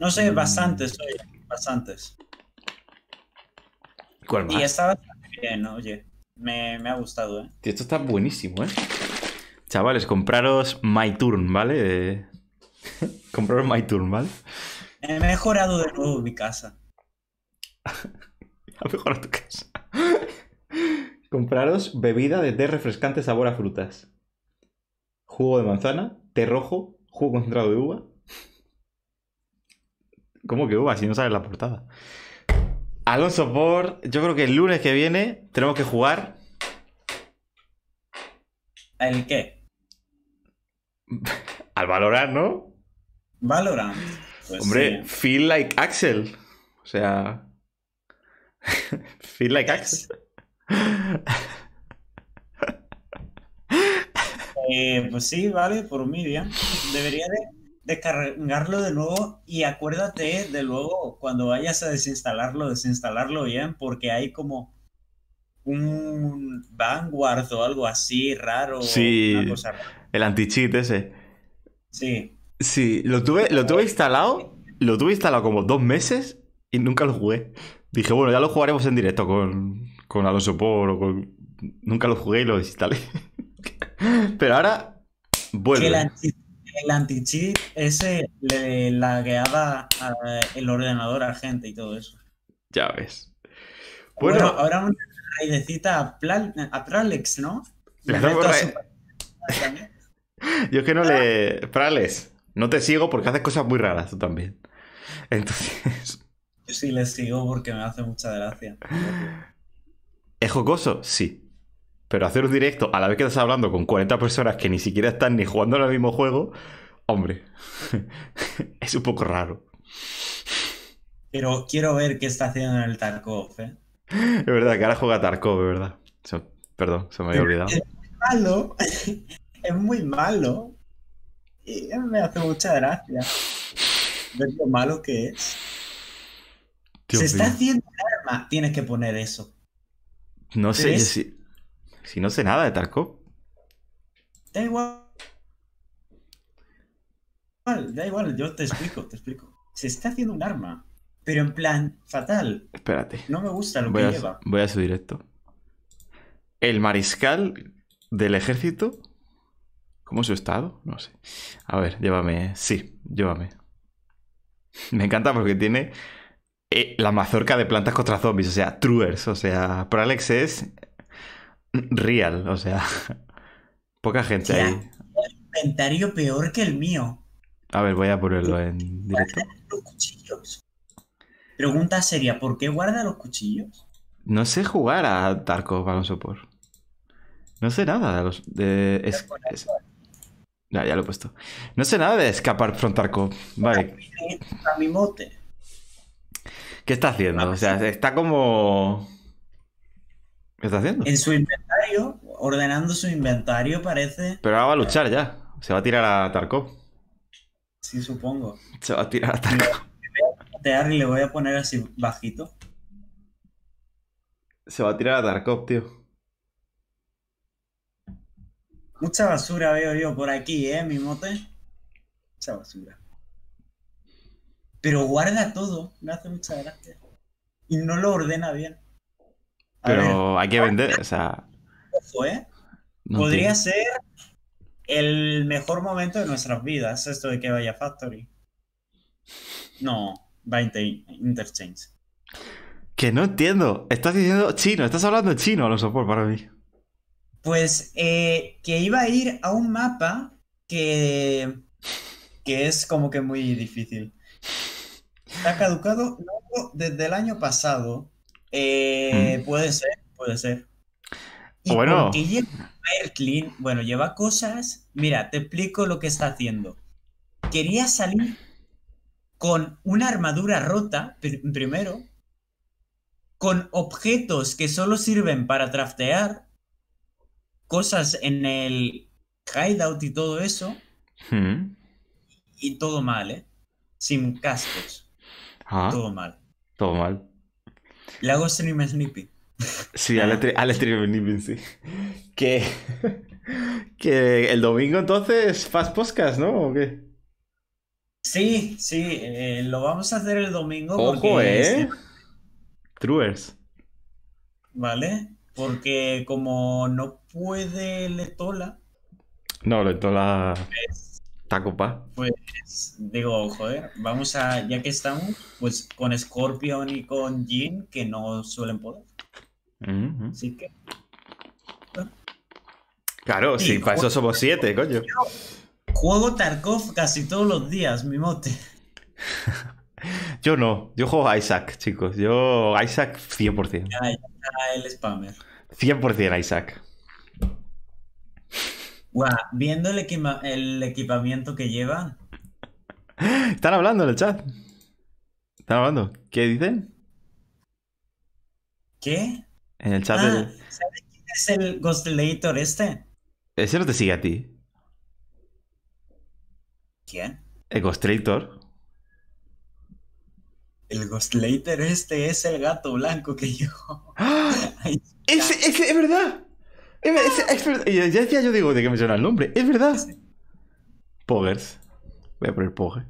No sé, Mm. bastantes, oye, bastantes. ¿Cuál Y más? está bastante bien, oye. Me, me ha gustado, ¿eh? Tío, esto está buenísimo, ¿eh? Chavales, compraros My Turn, ¿vale? Compraros My Turn, ¿vale? He mejorado de nuevo mi casa. A mejorar tu casa. Compraros bebida de té refrescante sabor a frutas. Jugo de manzana, té rojo, jugo concentrado de uva. ¿Cómo que uva? Si no sabes la portada. Alonso por. Yo creo que el lunes que viene tenemos que jugar. ¿El qué? Al valorar, ¿no? Valorant. Pues Hombre, sí. feel like Axel. O sea. feel like Axel. Eh, pues sí, vale, por mí bien. Debería de descargarlo de nuevo y acuérdate de luego cuando vayas a desinstalarlo, desinstalarlo bien, porque hay como un Vanguard o algo así raro. Sí. Una cosa rara. El anti-cheat ese. Sí. Sí, lo tuve, lo tuve instalado. Lo tuve instalado como dos meses y nunca lo jugué. Dije, bueno, ya lo jugaremos en directo con, con Alonso Por o con. Nunca lo jugué y lo desinstalé. Pero ahora vuelve. El anti- el anti-cheat ese le lagueaba a- el ordenador a gente y todo eso. Ya ves. Bueno, Bueno, ahora una raidecita a, Pla- a Pralex, ¿no? Le yo es que no le. Prales, no te sigo porque haces cosas muy raras tú también. Entonces. Yo sí les sigo porque me hace mucha gracia. ¿Es jocoso? Sí. Pero hacer un directo a la vez que estás hablando con 40 personas que ni siquiera están ni jugando al mismo juego, hombre, es un poco raro. Pero quiero ver qué está haciendo en el Tarkov, ¿eh? Es verdad que ahora juega Tarkov, es verdad. Se- perdón, se me había olvidado. Es malo, es muy malo. Y me hace mucha gracia. ¿Ves lo malo que es? Dios Se está haciendo un arma. Tienes que poner eso. No sé, si, si no sé nada de Tarkov. Da igual. Da igual, yo te explico, te explico. Se está haciendo un arma. Pero en plan, fatal. Espérate. No me gusta lo Voy que a, lleva. voy a su directo. El mariscal del ejército. ¿Cómo es su estado? No sé. A ver, llévame. Sí, llévame. Me encanta porque tiene eh, la mazorca de plantas contra zombies. O sea, truers. O sea, Pralex es real. O sea, poca gente ahí. Inventario peor que el mío. A ver, voy a ponerlo en directo. Los cuchillos. Pregunta seria, ¿por qué guarda los cuchillos? No sé jugar a Tarkov, Alonso por. No sé nada de los. De, es- es- Ya, ya lo he puesto. No sé nada de escapar from Tarkov. Vale. A mi mote. ¿Qué está haciendo? O sea, está como. ¿Qué está haciendo? En su inventario, ordenando su inventario, parece. Pero ahora va a luchar ya. Se va a tirar a Tarkov. Sí, supongo. Se va a tirar a Tarkov. Y le voy a poner así bajito. Se va a tirar a Tarkov, tío. Mucha basura veo yo por aquí, ¿eh? Mi mote. Mucha basura. Pero guarda todo. Me hace mucha gracia. Y no lo ordena bien. Pero hay que vender, o sea. ojo, ¿eh? no Podría entiendo. ser el mejor momento de nuestras vidas, esto de que vaya Factory. No, va a Inter- Interchange. Que no entiendo. Estás diciendo chino, estás hablando chino, Alonso por para mí. Pues eh, que iba a ir a un mapa que, que es como que muy difícil. Está caducado desde el año pasado. Eh, Puede ser, puede ser. Y Bueno. porque lleva bueno, lleva cosas. Mira, te explico lo que está haciendo. Quería salir con una armadura rota, pr- primero, con objetos que solo sirven para craftear, cosas en el hideout y todo eso, Hmm. y todo mal, ¿eh? Sin cascos, Ah, todo mal. todo mal. Le hago stream snipping. Sí, al, estri- al stream sí. Que, que el domingo entonces fast podcast, ¿no? ¿O qué? Sí, sí, eh, lo vamos a hacer el domingo Ojo, porque ¿eh? Truers. ¿Vale? Porque como no puede Letola, No, lo la Está copa. pues digo, joder, vamos a, ya que estamos, pues con Scorpion y con Jin, que no suelen poder. Así que, Claro, sí, Sí, para eso somos siete, coño. juego Tarkov casi todos los días, mi mote. Yo no, yo juego a Isaac, chicos. Yo, Isaac 100%. Ya, ya el spammer. 100% Isaac. Guau, viendo el, equipa- el equipamiento que llevan, Están hablando en el chat. Están hablando. ¿Qué dicen? ¿qué? En el chat Ah, del... ¿sabes quién es el Ghostlator este? Ese no te sigue a ti. ¿Quién? El Ghostrator. El Ghostlator este es el gato blanco que yo. ¡Ah! Ay, ¡Ese, ese, es verdad! Es, es. Y Ya decía yo, digo, de que me suena el nombre. Es verdad. Poggers. Voy a poner Pogger.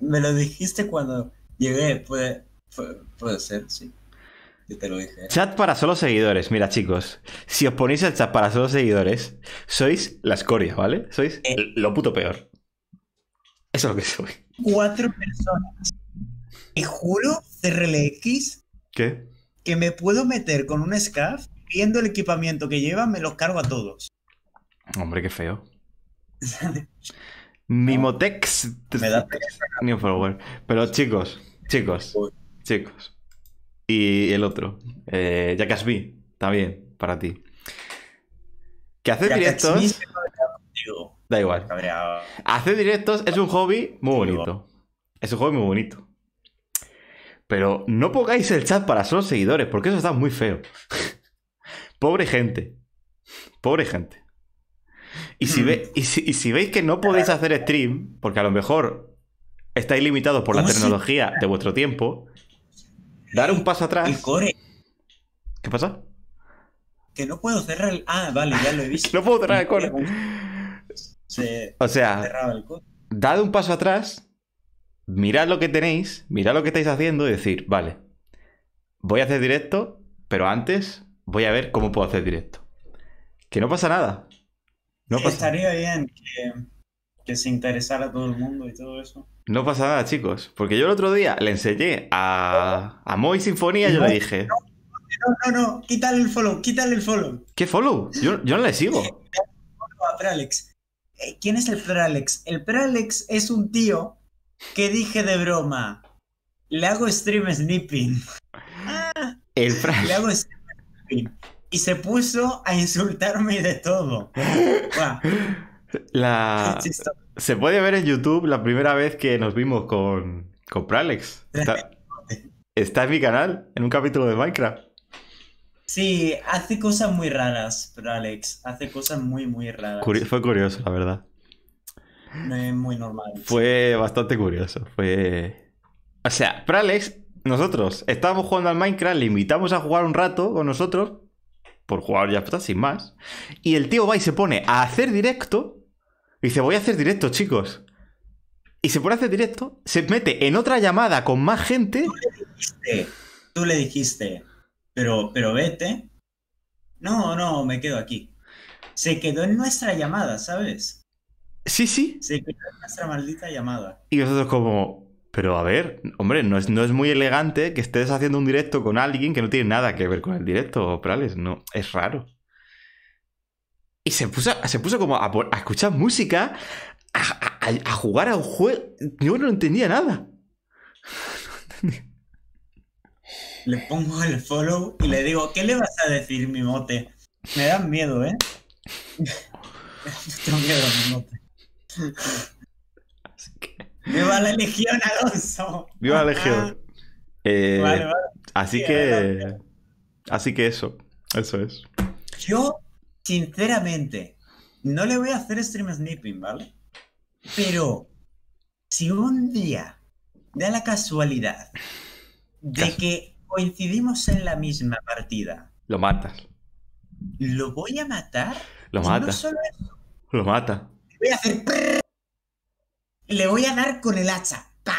Me lo dijiste cuando llegué, puede, puede, puede ser, sí. Yo te lo dije. Chat para solo seguidores. Mira, chicos. Si os ponéis el chat para solo seguidores, sois la escoria, ¿vale? Sois Eh. lo puto peor. Eso es lo que soy. Cuatro personas. Y juro, CRLX, ¿Qué? que me puedo meter con un SCAF, viendo el equipamiento que llevan, me los cargo a todos. Hombre, qué feo. Mimotex. Me da New Follower. Pero chicos, chicos, chicos. Y el otro. Eh, Jackass B, también, para ti. Que hacer Ya directos. Da igual. Hacer directos es un hobby muy bonito. Es un hobby muy bonito. Pero no pongáis el chat para solo seguidores, porque eso está muy feo. Pobre gente. Pobre gente. Y si, ve- y, si, y si veis que no podéis hacer stream, porque a lo mejor estáis limitados por la ¿Cómo se- tecnología de vuestro tiempo, dar un paso atrás. core, ¿Qué pasa? que no puedo cerrar el. Ah, vale, ya lo he visto. No puedo cerrar el core. Se O sea, el core. dad un paso atrás, mirad lo que tenéis, mirad lo que estáis haciendo y decir, vale, voy a hacer directo, pero antes voy a ver cómo puedo hacer directo. Que no pasa nada. No pasa, Estaría bien que, que se interesara todo el mundo y todo eso. no pasa nada, chicos. Porque yo el otro día le enseñé a, a Moy Sinfonía y yo No, le dije, No, no, no, quítale el follow, quítale el follow. ¿qué follow? Yo, yo no le sigo. a Pralex. Eh, ¿Quién es el Pralex? El Pralex es un tío que dije de broma. Le hago stream snipping. El Fran- Le hago stream Y se puso a insultarme de todo. La... Se puede ver en YouTube la primera vez que nos vimos con, con Pralex. Está, está en mi canal, en un capítulo de Minecraft. Sí, hace cosas muy raras, Pralex. Hace cosas muy, muy raras. Fue curioso, la verdad. No es muy normal. Fue bastante curioso. Fue. O sea, Pralex, nosotros estábamos jugando al Minecraft, le invitamos a jugar un rato con nosotros. Por jugar ya está, sin más. Y el tío va y se pone a hacer directo. Y dice, voy a hacer directo, chicos. Y se pone a hacer directo, se mete en otra llamada con más gente. dijiste, tú le dijiste, pero, pero vete. No, no, me quedo aquí. Se quedó en nuestra llamada, ¿sabes? Sí, sí. Se quedó en nuestra maldita llamada. Y nosotros como, pero a ver, hombre, no es, no es muy elegante que estés haciendo un directo con alguien que no tiene nada que ver con el directo, Prales, no, es raro. Y se puso, se puso como a, escuchar música, a, jugar a un juego. Yo no entendía nada. Le pongo el follow y le digo, ¿qué le vas a decir, mi mote? Me dan miedo, ¿eh? Tengo miedo, mi mote. ¡Viva la Legión, Alonso! viva la Legión. Eh, Vale, vale. así sí, que, así que eso, eso es. Yo, sinceramente, no le voy a hacer stream snipping, ¿vale? Pero, si un día da la casualidad de que coincidimos en la misma partida, Lo matas, ¿lo voy a matar? lo Y No solo eso, lo mata. voy a hacer... Le voy a dar con el hacha. ¡Pa!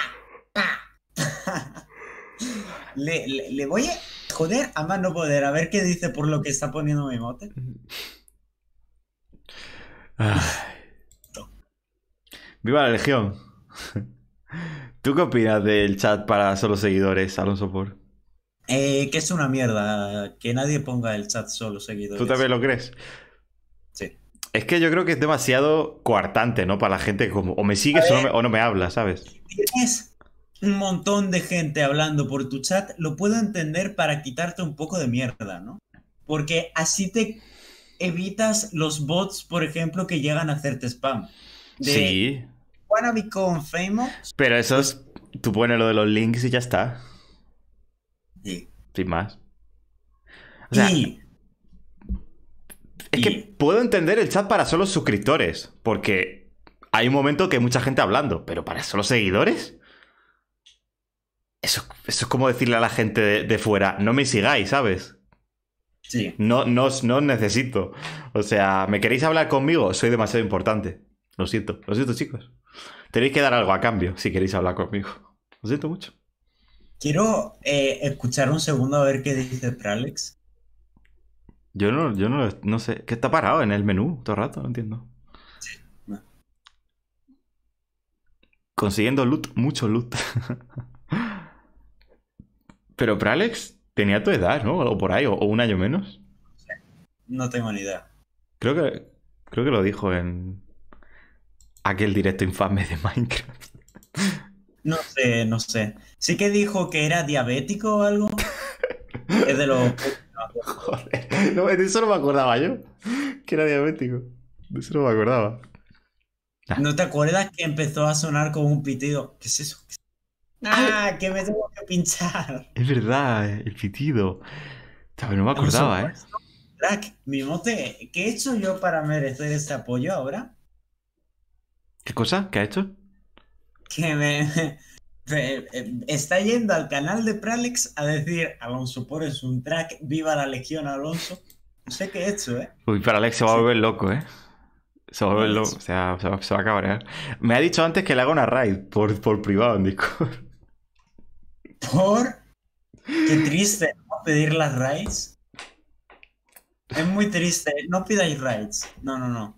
¡Pa! Le, le- le voy a... Joder, a más no poder. A ver qué dice por lo que está poniendo mi mote. Ay. Viva la Legión. ¿Tú qué opinas del chat para solo seguidores, Alonso Por? Eh, que es una mierda que nadie ponga el chat solo seguidores. ¿Tú también lo crees? Sí. Es que yo creo que es demasiado coartante, ¿no? Para la gente como o me sigues o no me, o no me hablas, ¿sabes? Tienes un montón de gente hablando por tu chat, lo puedo entender para quitarte un poco de mierda, ¿no? Porque así te evitas los bots, por ejemplo, que llegan a hacerte spam. De, Sí. Wanna become famous? Pero eso es... Tú pones lo de los links y ya está. Sí. Sin más. O sea, y es que puedo entender el chat para solo suscriptores. Porque hay un momento que hay mucha gente hablando. Pero para solo seguidores... Eso, eso es como decirle a la gente de, de fuera, no me sigáis, ¿sabes? sí. No, no, os- no os necesito. O sea, ¿me queréis hablar conmigo? Soy demasiado importante. Lo siento, lo siento, chicos. Tenéis que dar algo a cambio si queréis hablar conmigo. Lo siento mucho. Quiero eh, escuchar un segundo a ver qué dice Pralex. Yo no, yo no, no sé. ¿Qué está parado en el menú todo el rato? No entiendo. no. Consiguiendo loot, mucho loot. Pero Pralex tenía tu edad, ¿no? O por ahí, o, o un año menos. No tengo ni idea. Creo que, creo que lo dijo en aquel directo infame de Minecraft. No sé, no sé. Sí que dijo que era diabético o algo. Es de los... Joder, no, de eso no me acordaba yo. Que era diabético. De eso no me acordaba. ¿No te acuerdas que empezó a sonar como un pitido? ¿Qué es eso? Ah, que me tengo que pinchar. Es verdad, el pitido. No me acordaba, ¿eh? Crack, mi mote, ¿qué he hecho yo para merecer este apoyo ahora? ¿Qué cosa? ¿Qué ha hecho? que me, está yendo al canal de Pralex a decir Alonso Pores un track, viva la Legión Alonso. No sé qué he hecho, ¿eh? Uy, pero Alex se va a volver loco, ¿eh? Se va a volver loco, o sea, se va, se va a cabrear. Me ha dicho antes que le haga una raid por, por privado en Discord. Por. Qué triste, ¿no? Pedir las raids. Es muy triste. No pidáis raids. No, no, no.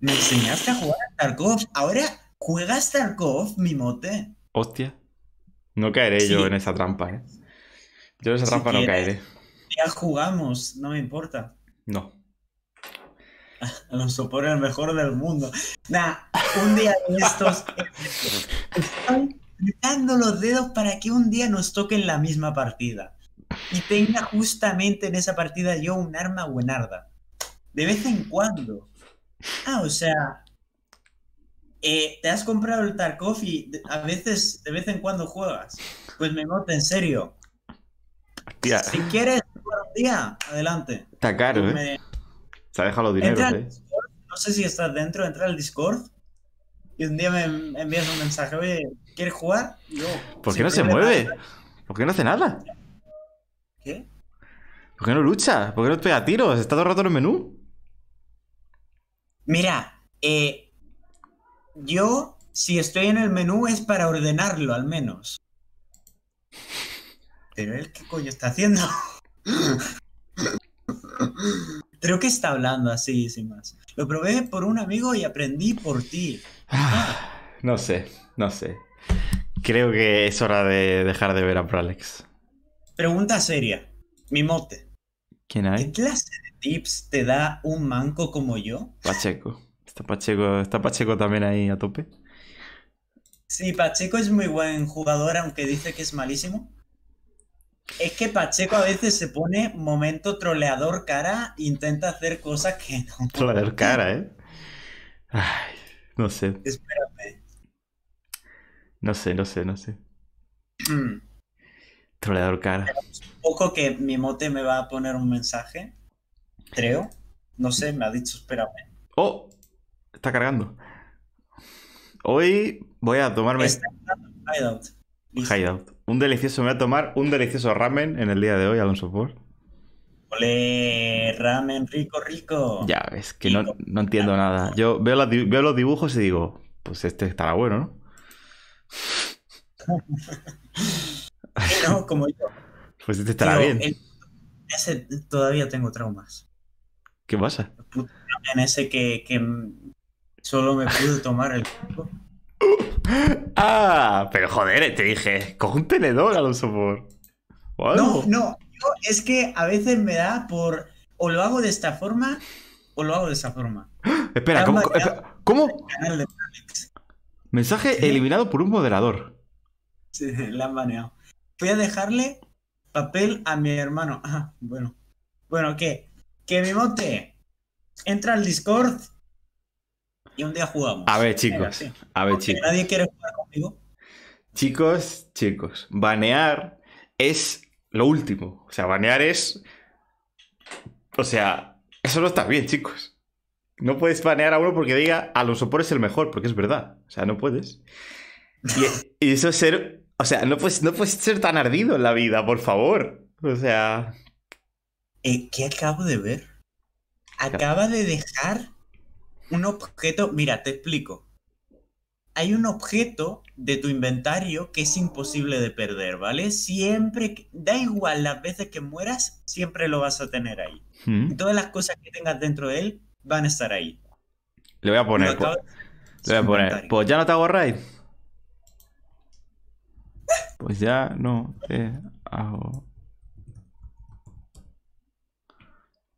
Me enseñaste a jugar a Tarkov. Ahora juegas Tarkov, mi mote. Hostia. No caeré yo en esa trampa, ¿eh? Yo en esa Si trampa no caeré. Ya jugamos, no me importa. No. Alonso por el mejor del mundo. Nah, un día de estos. Apretando los dedos para que un día nos toque en la misma partida. Y tenga justamente en esa partida yo un arma buenarda. De vez en cuando. Ah, o sea. Eh, ¿Te has comprado el Tarkov y a veces, de vez en cuando juegas? Pues me nota, en serio. Tía, Si quieres jugar un día, adelante. está caro, Tú ¿eh? me- Se ha dejado los dineros, Entra ¿eh? Discord, no sé si estás dentro, entra al Discord y un día me envías un mensaje, oye, ¿quieres jugar? Y yo, ¿Por qué no se mueve? ¿Por qué no hace nada? ¿Qué? ¿Por qué no lucha? ¿Por qué no pega tiros? ¿Está todo el rato en el menú? Mira, eh, yo, si estoy en el menú es para ordenarlo al menos. Pero él, ¿qué coño está haciendo? Creo que está hablando así, sin más. Lo probé por un amigo y aprendí por ti. Ah, No sé, no sé. Creo que es hora de dejar de ver a Pralex. Pregunta seria. Mi mote. ¿Quién ¿Qué hay? clase de tips te da un manco como yo? Pacheco. Está Pacheco, está Pacheco también ahí a tope. Sí, Pacheco es muy buen jugador, aunque dice que es malísimo. Es que Pacheco a veces se pone momento troleador cara e intenta hacer cosas que no. Troleador cara, ¿eh? Ay, no sé, Espérame. no sé, no sé, no sé. Hmm. Troleador cara. Poco que mi mote me va a poner un mensaje. Creo. No sé, me ha dicho espérame. ¡Oh! Está cargando. Hoy voy a tomarme en Hideout. Un delicioso, me voy a tomar un delicioso ramen en el día de hoy, Alonso Por. Ole, ramen rico, rico. Ya ves, que no, no entiendo nada. Yo veo, di- veo los dibujos y digo, pues este estará bueno, ¿no? No, como yo. Pues este estará bien. el- ese todavía tengo traumas. ¿Qué pasa? Ramen ese que, que solo me pude tomar el cubo. ¡Ah! Pero joder, te dije, coge un tenedor, Alonso Por. No, no, yo es que a veces me da por o lo hago de esta forma o lo hago de esa forma. Espera, ¿cómo? cómo-. Mensaje eliminado por un moderador. Sí, la han baneado. Voy a dejarle papel a mi hermano. Ah, bueno. Bueno, ¿qué? Que mi mote entra al Discord y un día jugamos. A ver, Venga, chicos. sí. A ver, Porque chicos. nadie quiere jugar conmigo. Chicos, chicos. Banear es lo último. O sea, banear es. O sea, eso no está bien, chicos. No puedes banear a uno porque diga Alonso Por es el mejor, porque es verdad. O sea, no puedes. Y, y eso es ser. O sea, no puedes, no puedes ser tan ardido en la vida, por favor. O sea. Eh, ¿Qué acabo de ver? Acaba de dejar un objeto. Mira, te explico. Hay un objeto de tu inventario que es imposible de perder, ¿vale? Siempre, da igual las veces que mueras, siempre lo vas a tener ahí. todas las cosas que tengas dentro de él van a estar ahí. Le voy a poner. pues- le voy a poner. inventario. Pues ya no te hago raid. Pues ya no te hago.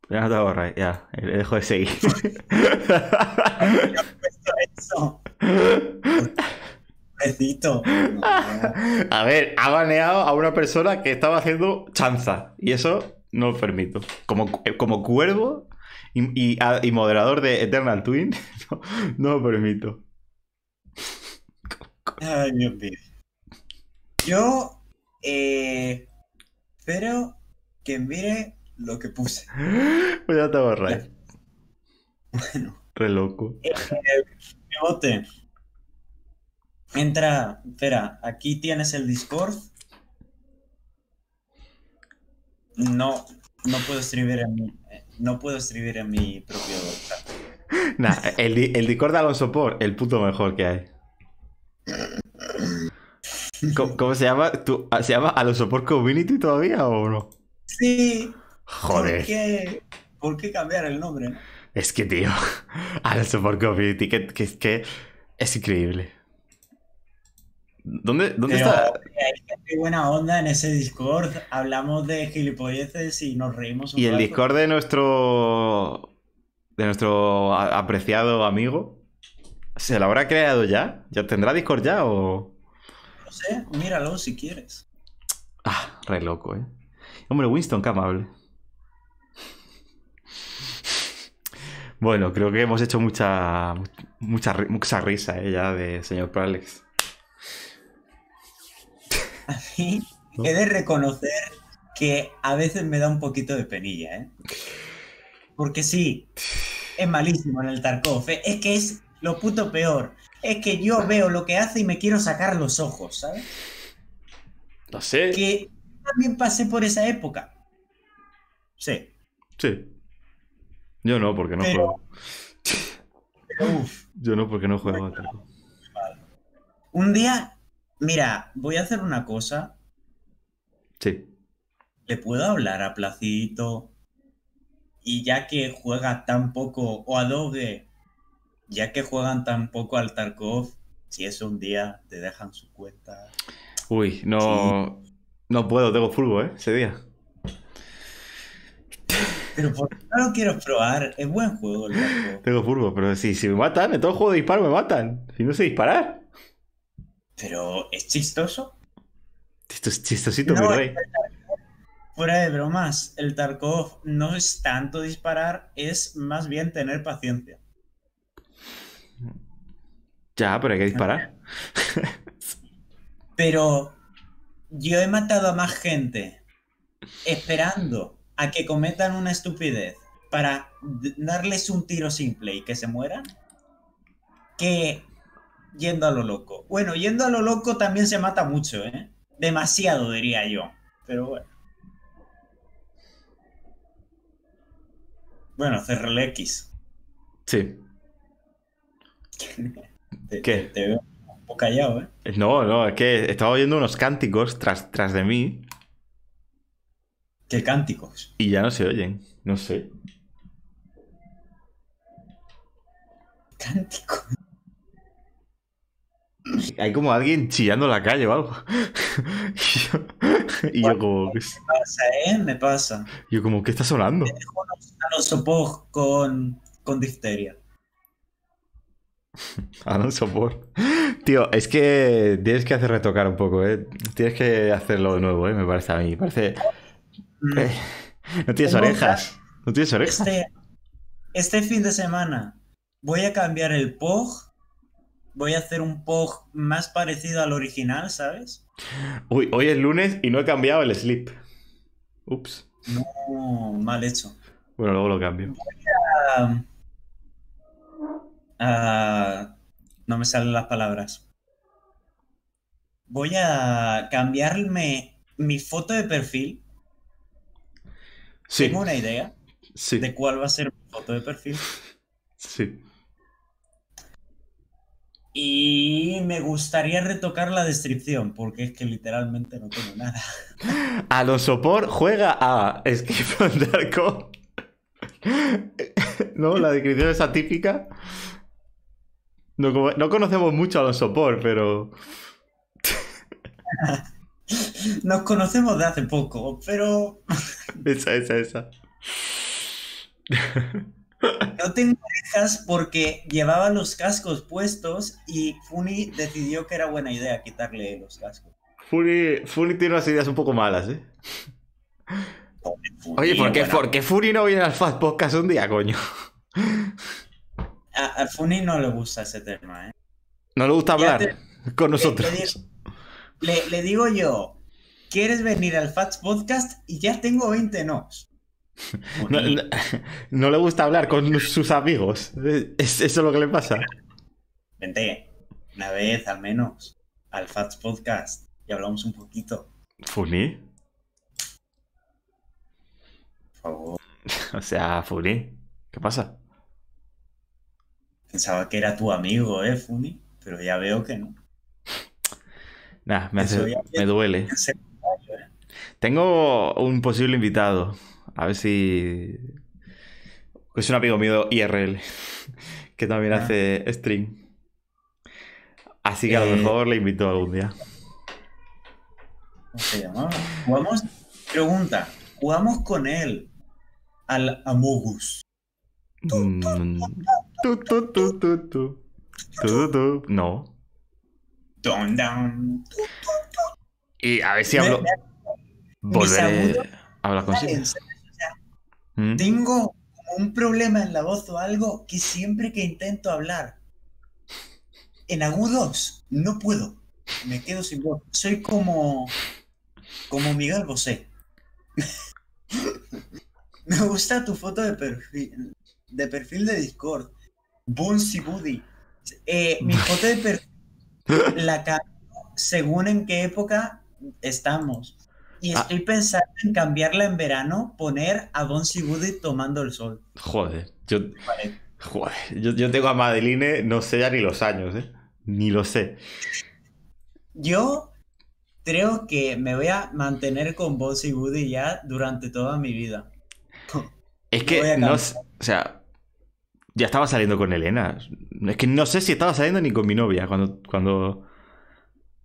Pues ya no te raid, ya. Le dejo de seguir. Eso. No. A ver, ha baneado a una persona que estaba haciendo chanza. Y eso no lo permito. Como, como cuervo y, y- moderador de Eternal Twin, no, no lo permito. Ay, Dios mío. Yo eh, espero que mire lo que puse. Pues ya te hago raid. Bueno, Re loco. eh, mi bote. Entra, espera, aquí tienes el Discord. No, no puedo escribir en mi, eh, no puedo escribir en mi propio chat. Nah, el, el Discord de Alonso Por, el puto mejor que hay. ¿Cómo, cómo se llama? ¿Tú- ¿Se llama Alonso Por Community todavía o no? Sí. ¿Por Joder. qué, ¿Por qué cambiar el nombre? no? Es que, tío. Alonso Por Community, que, que, que es increíble. ¿Dónde, dónde Pero está? hay buena onda en ese Discord. Hablamos de gilipolleces y nos reímos un Y el. Discord de nuestro. de nuestro apreciado amigo. ¿Se lo habrá creado ya? ¿Ya tendrá Discord ya o.? No sé, míralo si quieres. Ah, re loco, eh. Hombre, Winston, qué amable. Bueno, creo que hemos hecho mucha. mucha, mucha risa, eh, ya de señor Pralex. Y he de reconocer que a veces me da un poquito de penilla, ¿eh? Porque sí, es malísimo en el Tarkov. ¿eh? Es que es lo puto peor. Es que yo veo lo que hace y me quiero sacar los ojos, ¿sabes? No sé. Que también pasé por esa época. Sí. Sí. Yo no, porque no Pero- juego. Pero uf. Yo no, porque no juego. a Tarkov. Un día, mira, voy a hacer una cosa. Sí. ¿Le puedo hablar a Placito? Y ya que juega tan poco, o a Doge, ya que juegan tan poco al Tarkov, si es un día te dejan su cuenta. Uy, no. No puedo, tengo fútbol, ¿eh? Ese día. Pero por qué no lo quiero probar, es buen juego el Tarkov. Tengo fútbol, pero sí, si me matan, en todo juego de disparo me matan. Si no sé disparar. Pero es chistoso. Esto es chistosito, No, mi rey. Fuera de bromas, el Tarkov no es tanto disparar, es más bien tener paciencia. Ya, pero hay que disparar. Pero yo he matado a más gente esperando a que cometan una estupidez para darles un tiro simple y que se mueran que yendo a lo loco. Bueno, yendo a lo loco también se mata mucho, ¿eh? Demasiado, diría yo. Pero bueno. Bueno, CRLX. Sí. Te, ¿Qué? te- te veo un poco callado, ¿eh? No, no, es que estaba oyendo unos cánticos tras, tras de mí Qué cánticos. y ya no se oyen. No sé. Cánticos. Hay como alguien chillando en la calle o algo. y yo, y yo como, Me pasa, ¿eh? Me pasa. yo como, ¿qué está sonando? a los sopoj con, con difteria. Alonso por. Tío, es que tienes que hacer retocar un poco, ¿eh? Tienes que hacerlo de nuevo, ¿eh? Me parece a mí. Parece. Mm, Eh, no tienes Tengo orejas. No tienes orejas. Este, este fin de semana voy a cambiar el POG. Voy a hacer un POG más parecido al original, ¿sabes? Uy, hoy es lunes y no he cambiado el sleep. Ups. No, mal hecho. Bueno, luego lo cambio. Ah, ah, no me salen las palabras. Voy a cambiarme mi foto de perfil. Sí, Tengo una idea sí, de cuál va a ser mi foto de perfil. sí. Y me gustaría retocar la descripción, porque es que literalmente no tengo nada. Alonso por juega a Escape from Tarkov. no, la descripción es atípica. No conocemos mucho a Alonso por, pero. Nos conocemos de hace poco, pero Esa, esa, esa. no tengo orejas porque llevaba los cascos puestos y Funi decidió que era buena idea quitarle los cascos. Fury, Fury tiene unas ideas un poco malas, ¿eh? Funi, Oye, ¿por qué, por qué Fury no viene al Fast Podcast un día, coño? A, a Funi no le gusta ese tema, ¿eh? No le gusta hablar con nosotros. Le- le digo yo, ¿quieres venir al Fats Podcast? Y ya tengo 20 nos. No, no- no le gusta hablar con sus amigos. Es eso lo que le pasa. Vente. una vez al menos al Fats Podcast y hablamos un poquito. ¿Funi? Por favor. O sea, Funi. ¿Qué pasa? Pensaba que era tu amigo, ¿eh, Funi? Pero ya veo que no. Nah, me, hace- duele. Tengo un posible invitado. A ver si. Es un amigo mío IRL. Que también Ah. hace stream. Así que a lo Eh. mejor le invito algún día. ¿Cómo se llamaba? Jugamos, pregunta, jugamos con él al Amogus. Mm, tu, tu, tu. Y a ver si hablo. Volveré agudos a hablar con sí. Mm. Tengo un problema en la voz o algo que siempre que intento hablar en agudos no puedo. Me quedo sin voz. Soy como como Miguel Bosé. Me gusta tu foto de perfil de perfil de Discord. Boonsy Buddy. Eh, mi foto de perfil la cambio según en qué época estamos. Y Ah. estoy pensando en cambiarla en verano, poner a Boonsy Buddy tomando el sol. Joder. Yo, joder. Yo, yo tengo a Madeline, no sé ya ni los años, ¿eh? Ni lo sé. Yo creo que me voy a mantener con Bossy Woody ya durante toda mi vida. Es que no. O sea. Ya estaba saliendo con Elena. Es que no sé si estaba saliendo ni con mi novia cuando, cuando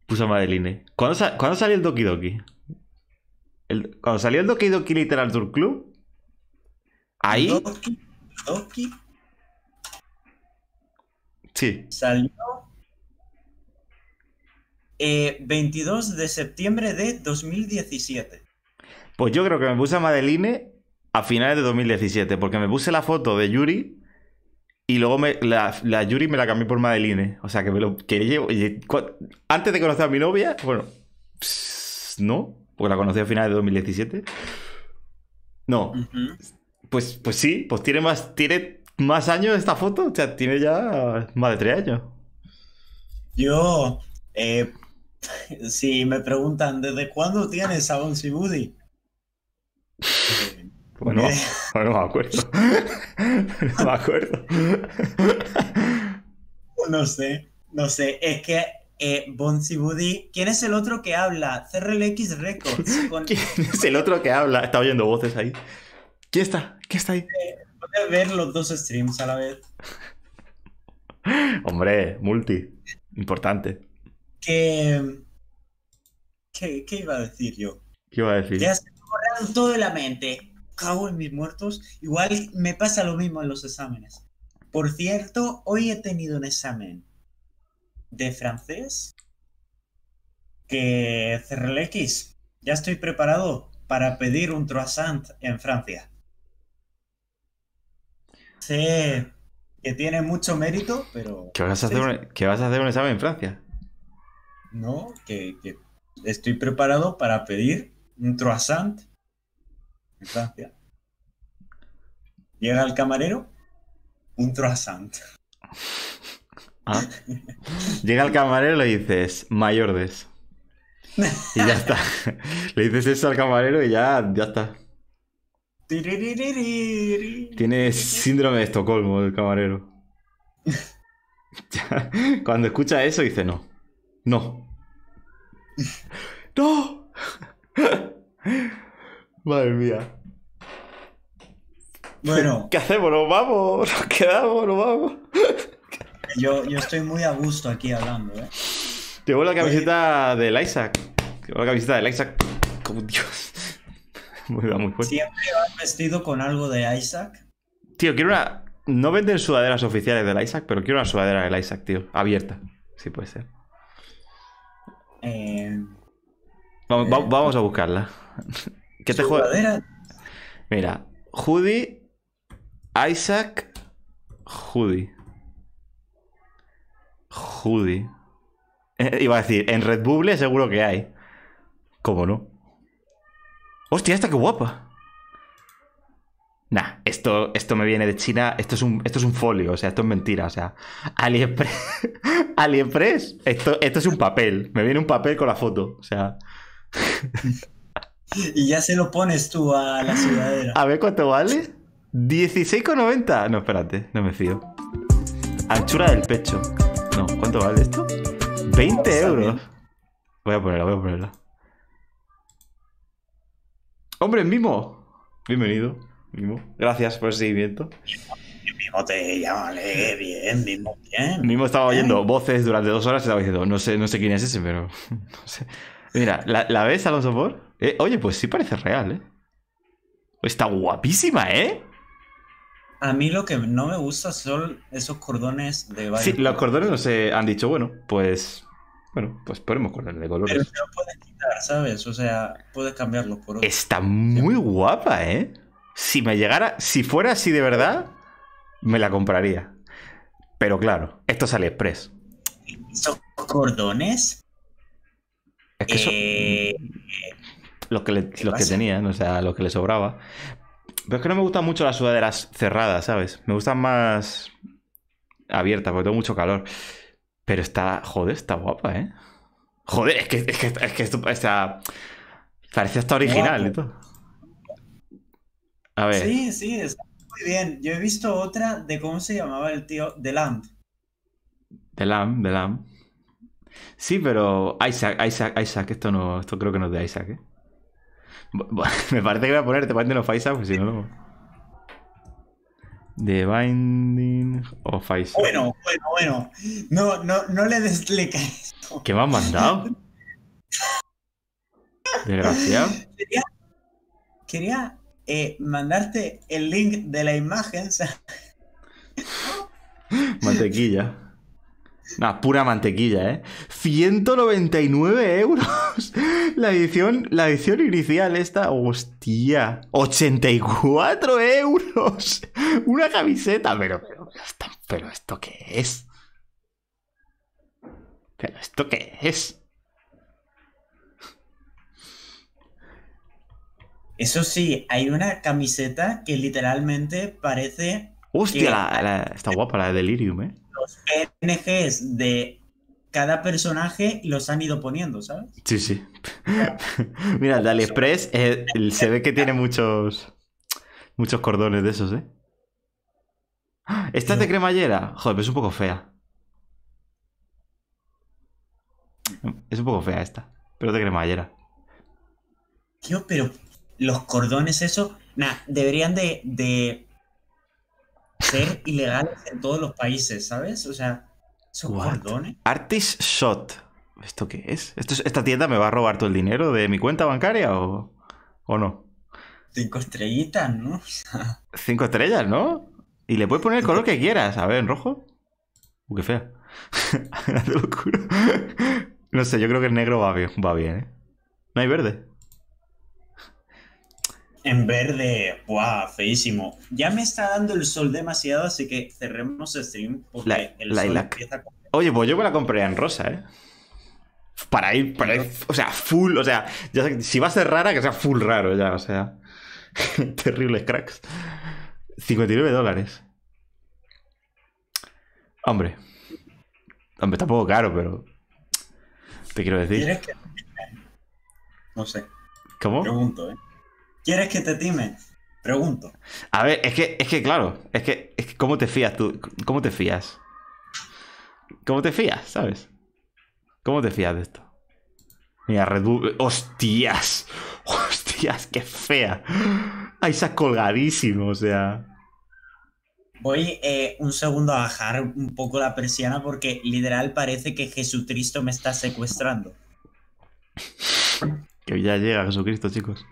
puso a Madeline. ¿Cuándo, sa- cuándo salió el Doki Doki? El- cuando salió el Doki Doki Literature Club. Ahí. Doki, Doki Sí. salió eh, 22 de septiembre de 2017. Pues yo creo que me puse a Madeline a finales de 2017, porque me puse la foto de Yuri y luego me, la, la Yuri me la cambié por Madeline. O sea que me lo que llevo. Antes de conocer a mi novia, bueno, pss, no, porque la conocí a finales de 2017. No, Ujú. pues, pues sí, pues tiene más, tiene más años esta foto, o sea, tiene ya más de tres años. Yo, eh, si me preguntan, ¿desde cuándo tienes a Bossy Woody? Eh, Bueno, eh, no me acuerdo. no me acuerdo. No sé, no sé. Es que eh, Bonzi Woody. ¿Quién es el otro que habla? CRLX Records. Con... ¿Quién es el otro que habla? Está oyendo voces ahí. ¿Quién está? ¿Quién está ahí? Puedes ver los dos streams a la vez. Hombre, multi. Importante. Que. ¿Qué, qué iba a decir yo? ¿Qué iba a decir? Ya se me todo de la mente. Cago en mis muertos. Igual me pasa lo mismo en los exámenes. Por cierto, hoy he tenido un examen de francés que CRLX. Ya estoy preparado para pedir un croissant en Francia. Sé que tiene mucho mérito, pero ¿Que vas, a hacer un, que vas a hacer un examen en Francia? no, que, que estoy preparado para pedir un croissant en Francia. Llega el camarero, un croissant. Ah. Llega el camarero y le dices, mayordes. Y ya está. Le dices eso al camarero y ya, ya está. Tiene síndrome de Estocolmo el camarero. Cuando escucha eso dice no. No. No. Madre mía. Bueno, ¿Qué hacemos? ¿Nos vamos? ¿Nos quedamos? ¿Nos vamos? yo, yo estoy muy a gusto aquí hablando, ¿eh? Llevo la camiseta del Isaac. Llevo la camiseta del Isaac. Como Dios. Muy, muy fuerte. Siempre vas vestido con algo de Isaac. Tío, quiero una. No venden sudaderas oficiales del Isaac, pero quiero una sudadera del Isaac, tío. Abierta. Sí, puede ser. Eh, Vamos, va- vamos a buscarla. ¿Qué te juega? Mira, Hoodie, Isaac, Hoodie. Hoodie. Eh, iba a decir, en Red Bull seguro que hay. ¿Cómo no? Hostia, esta qué guapa. Nah, esto, esto me viene de China. Esto es, un, esto es un folio, o sea, esto es mentira. O sea, AliExpress. AliExpress. Esto, esto es un papel. Me viene un papel con la foto. O sea. Y ya se lo pones tú a la ciudadera. A ver cuánto vale. 16,90. No, espérate, no me fío. Anchura del pecho. No, ¿cuánto vale esto? 20 euros. Voy a ponerla, voy a ponerla. Hombre, Mimo. Bienvenido, Mimo. Gracias por el seguimiento. Mimo te llámale bien, Mimo bien. Mimo estaba oyendo voces durante dos horas y estaba diciendo, no sé, no sé quién es ese, pero. No sé. Mira, ¿la, ¿la ves, Alonso Por? Eh, oye, pues sí parece real, ¿eh? Está guapísima, ¿eh? A mí lo que no me gusta son esos cordones de Sí, varios los cordones no se han dicho, bueno, pues. Bueno, pues ponemos cordones de Pero colores. se lo puedes quitar, ¿sabes? O sea, puedes cambiarlos por otro. Está muy guapa, ¿eh? Si me llegara. Si fuera así de verdad, me la compraría. Pero claro, esto es AliExpress. Esos cordones. Es que eso. eh, Lo que, le- ¿qué lo que tenían, o sea, lo que le sobraba. Pero es que no me gustan mucho las sudaderas cerradas, ¿sabes? Me gustan más abiertas, porque tengo mucho calor. Pero está, joder, está guapa, ¿eh? Joder, es que, es que, es que esto está... Parece hasta original y todo. A ver, Sí, sí, está muy bien. Yo he visto otra de cómo se llamaba el tío de Lamp. de Lam, de Lam. Sí, pero Isaac, Isaac, Isaac, esto no, esto creo que no es de Isaac, ¿eh? Me parece que voy a poner The Binding of Isaac, pues si no, no. The Binding of Isaac. Bueno, bueno, bueno. No, no, no le des esto. ¿Qué me han mandado? Desgraciado. Quería, quería eh, mandarte el link de la imagen. ¿sabes? Mantequilla. Nah, pura mantequilla, ¿eh? 199 euros. La edición, la edición inicial esta, hostia. 84 euros. Una camiseta, pero, pero, pero, esto- pero ¿esto qué es? ¿Pero esto qué es? Eso sí, hay una camiseta que literalmente parece Hostia, ¿Qué? la- la- está guapa la de Delirium, ¿eh? Los PNGs de cada personaje y los han ido poniendo, ¿sabes? Sí, sí. Mira, el de AliExpress eh, el- se ve que tiene muchos muchos cordones de esos, ¿eh? ¿Esta es de cremallera? Joder, pero es un poco fea. Es un poco fea esta, pero es de cremallera. Tío, pero los cordones, eso, nah, deberían de, de ser ilegales en todos los países, ¿sabes? O sea, esos What? cordones. Artist Shot. ¿Esto qué es? ¿Esto es- ¿Esta tienda me va a robar todo el dinero de mi cuenta bancaria o, o no? Cinco estrellitas, ¿no? Cinco estrellas, ¿no? Y le puedes poner el color que quieras. A ver, ¿en rojo? Uh, qué fea. No sé, yo creo que el negro va bien, va bien, ¿eh? No hay verde. En verde, ¡buah! Feísimo. Ya me está dando el sol demasiado, así que cerremos el stream porque La- el sol lilac. empieza a... Oye, pues yo me la compré en rosa, ¿eh? Para ir, para ir, o sea, full, o sea, ya si va a ser rara, que sea full raro ya, o sea. Terribles cracks. 59 dólares. Hombre. Hombre, tampoco caro, pero. Te quiero decir. ¿Quieres que... No sé, ¿Cómo? pregunto, ¿eh? ¿Quieres que te time? Pregunto. A ver, es que, es que claro, es que, es que ¿cómo te fías tú? ¿Cómo te fías? ¿Cómo te fías, sabes? ¿Cómo te fías de esto? Mira, Red Bull. ¡Hostias! ¡Hostias! ¡Qué fea! Ahí se ha colgadísimo, o sea. Voy eh, un segundo a bajar un poco la persiana porque literal parece que Jesucristo me está secuestrando. Que ya llega Jesucristo, chicos.